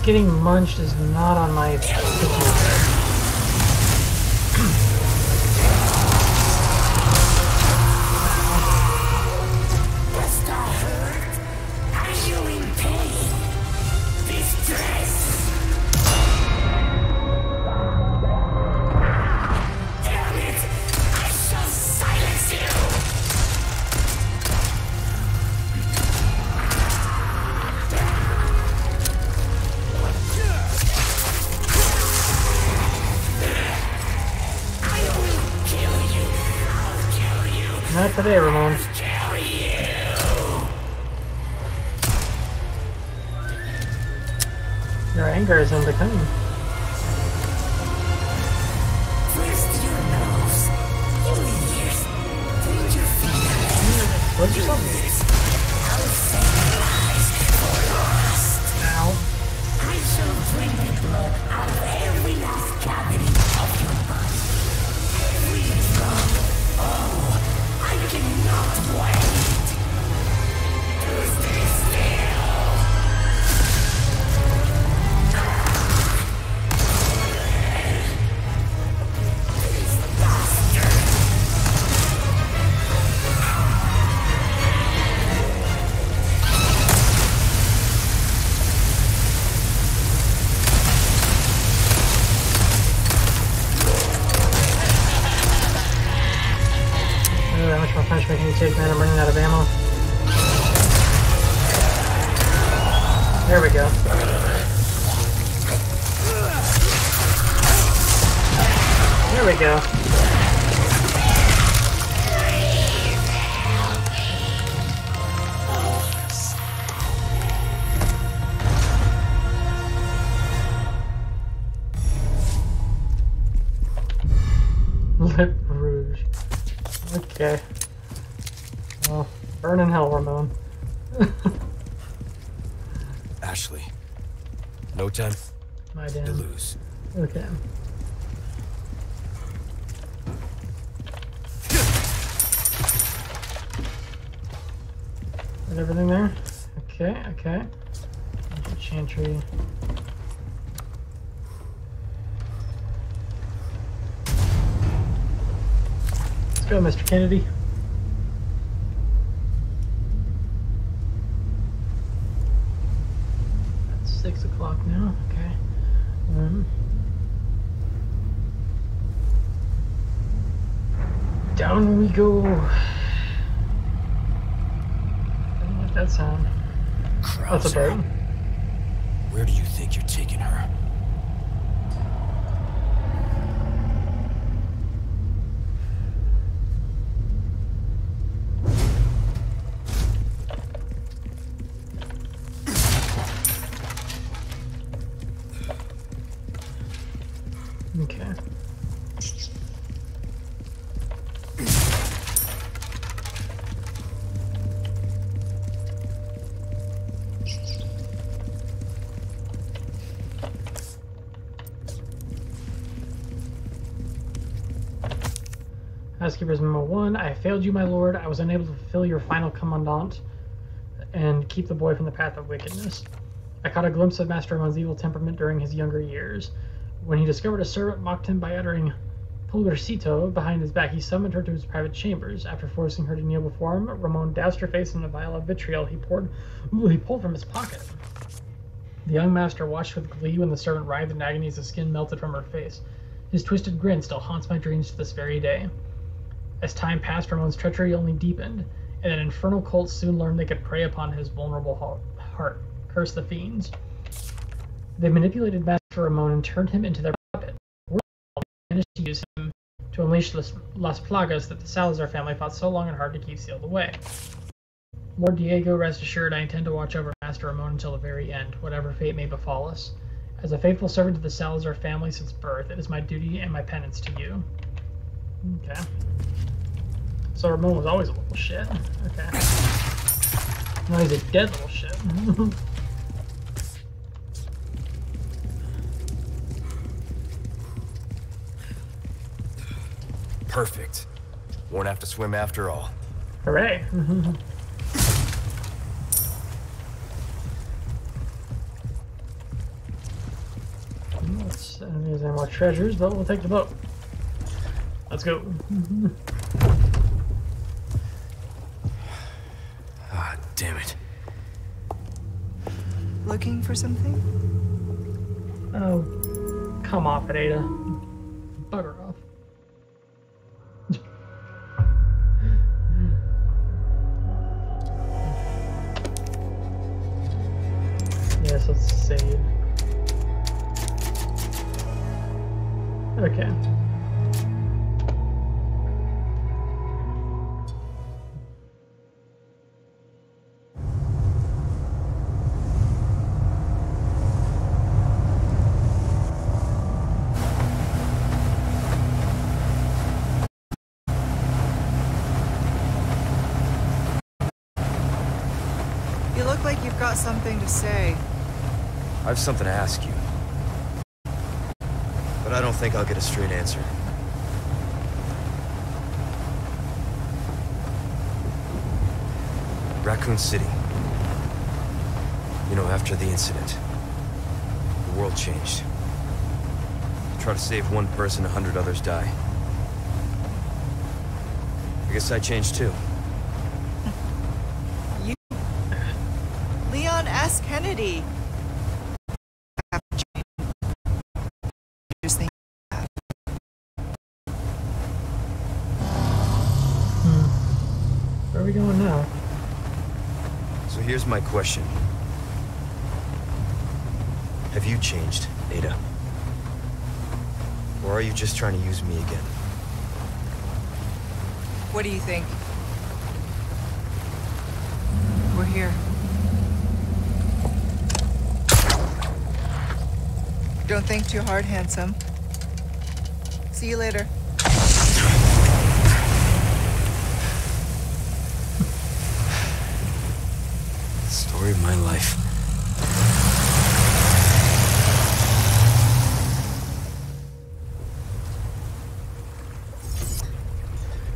A: getting munched is not on my Let's go, Mr. Kennedy. Okay. Housekeeper's Memo 1. I failed you, my lord. I was unable to fulfill your final commandant and keep the boy from the path of wickedness. I caught a glimpse of Master Ramon's evil temperament during his younger years. When he discovered a servant mocked him by uttering Pulgarcito behind his back, he summoned her to his private chambers. After forcing her to kneel before him, Ramon doused her face in a vial of vitriol he poured he pulled from his pocket. The young master watched with glee when the servant writhed in agony as the skin melted from her face. His twisted grin still haunts my dreams to this very day. As time passed, Ramon's treachery only deepened, and an infernal cult soon learned they could prey upon his vulnerable heart. Curse the fiends. They manipulated Master Ramon and turned him into their puppet. They managed to use him to unleash Las Plagas that the Salazar family fought so long and hard to keep sealed away. Lord Diego, rest assured, I intend to watch over Master Ramon until the very end, whatever fate may befall us. As a faithful servant to the Salazar family since birth, it is my duty and my penance to you. Okay. So Ramon was always a little shit. Okay. Now he's a dead little shit.
B: Perfect. Won't have to swim after all.
A: Hooray. Let's, I don't think there's any more treasures, but we'll take the boat. Let's go.
B: Ah, damn it.
O: Looking for something?
A: Oh, come off it, Ada. Bugger yes, let's save. Okay.
B: I have something to ask you. But I don't think I'll get a straight answer. Raccoon City. You know, after the incident, the world changed. Try to save one person, a hundred others die. I guess I changed too.
O: You. Leon S. Kennedy.
B: Here's my question. Have you changed, Ada? Or are you just trying to use me again?
O: What do you think? We're here. Don't think too hard, handsome. See you later.
B: Story of my life.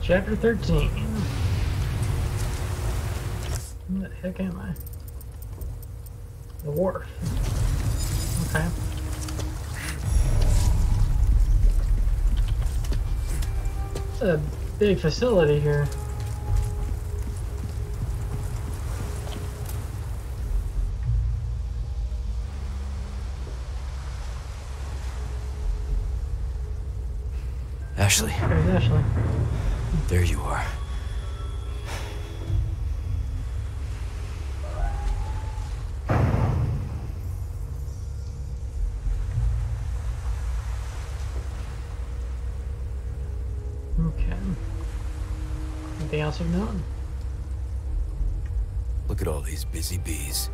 A: Chapter 13. Where the heck am I? The wharf. Okay. It's a big facility here.
H: Ashley.
A: There's Ashley.
H: There you are.
A: Okay. Anything else of note?
B: Look at all these busy bees.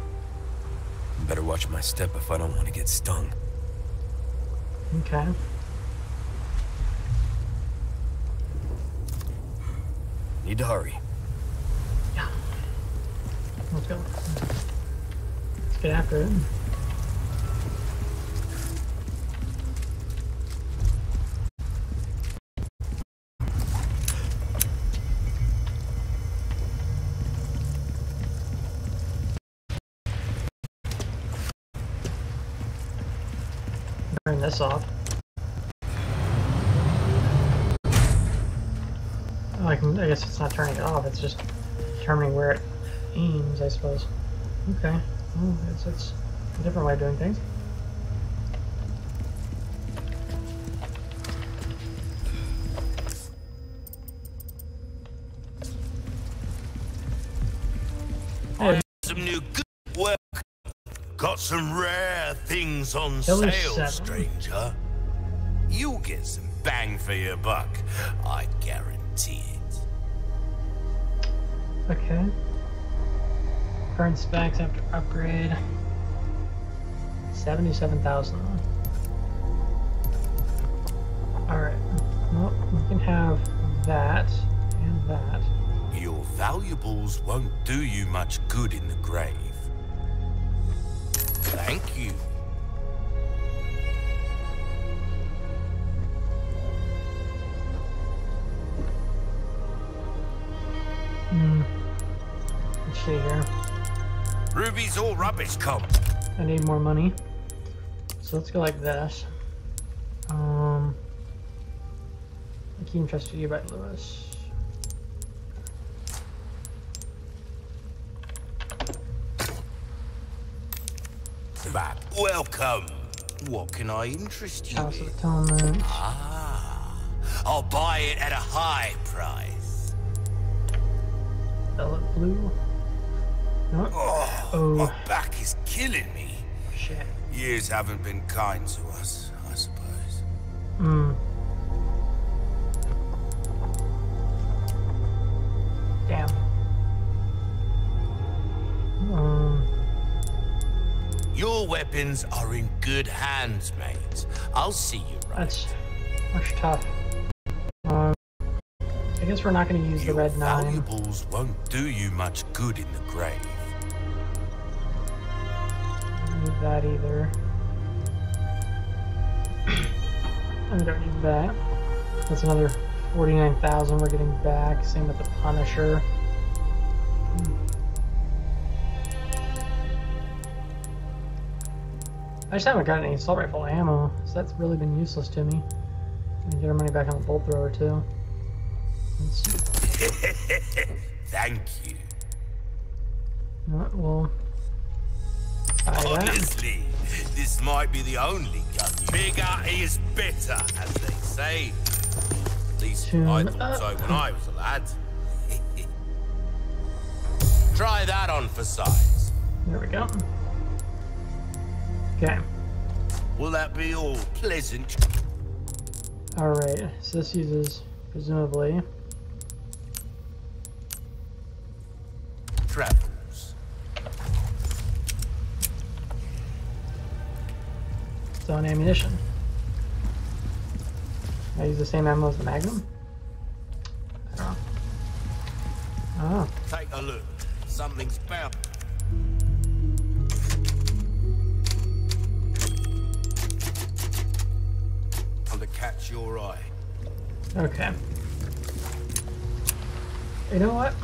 B: Better watch my step if I don't want to get stung.
A: Okay.
B: Need to hurry. Yeah.
A: Let's go. Let's get after it. Turn this off. Oh, I guess it's not turning it off. It's just determining where it aims, I suppose. Okay. Well, it's, it's a different way of doing things.
E: Some new good work. Got some rare things on
A: Killer
E: sale,
A: seven.
E: stranger. You'll get some bang for your buck. I guarantee it.
A: Okay. Current specs after upgrade. 77,000. Alright. Well, we can have that and that.
E: Your valuables won't do you much good in the grave. Thank you.
A: See here.
E: Ruby's all rubbish, comp.
A: I need more money. So let's go like this. Um, I keep trusted you by Lewis.
E: Back. Welcome. What can I interest you
A: House
E: in? Ah, I'll buy it at a high price.
A: Velvet Blue. No.
E: Oh,
A: Oh.
E: my back is killing me.
A: Shit.
E: Years haven't been kind to us, I suppose.
A: Hmm. Damn. Um.
E: Your weapons are in good hands, mate. I'll see you right.
A: That's much tough. Um, I guess we're not going to use the red nine.
E: Valuables won't do you much good in the grave.
A: That either. I don't need that. That's another forty-nine thousand we're getting back. Same with the Punisher. Hmm. I just haven't got any assault rifle ammo, so that's really been useless to me. And get our money back on the bolt thrower too.
E: Thank you.
A: Uh, We'll.
E: Honestly, this might be the only gun. Bigger is better, as they say. At least
A: Tune
E: I thought
A: up.
E: so when I was a lad. Try that on for size.
A: There we go. Okay.
E: Will that be all pleasant?
A: Alright, so this uses, presumably,
E: Travels.
A: Own ammunition. I use the same ammo as the Magnum? I don't know. Oh,
E: Take a look. Something's bound. On to catch your eye.
A: okay. You know what?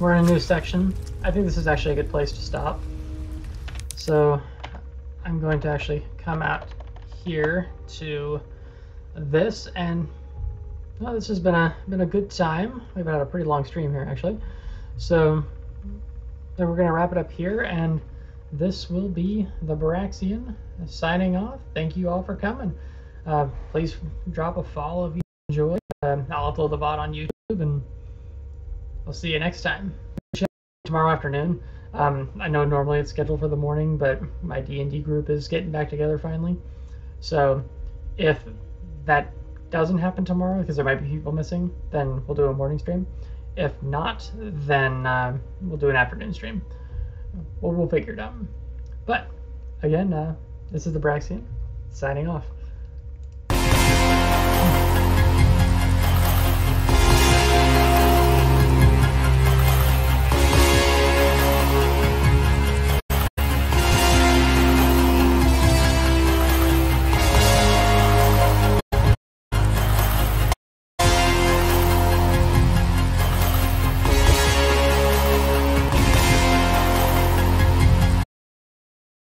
A: We're in a new section. I think this is actually a good place to stop. So, I'm going to actually come out here to this and well, this has been a been a good time. We've had a pretty long stream here actually. So then we're gonna wrap it up here and this will be the Baraxian signing off. Thank you all for coming. uh, please drop a follow if you enjoy. Um, I'll upload the bot on YouTube, and we'll see you next time. Tomorrow afternoon. Um, I know normally it's scheduled for the morning, but my D&D group is getting back together finally. So if that doesn't happen tomorrow, because there might be people missing, then we'll do a morning stream. If not, then uh, we'll do an afternoon stream. We'll, we'll figure it out. But again, uh, this is the Baraxian signing off.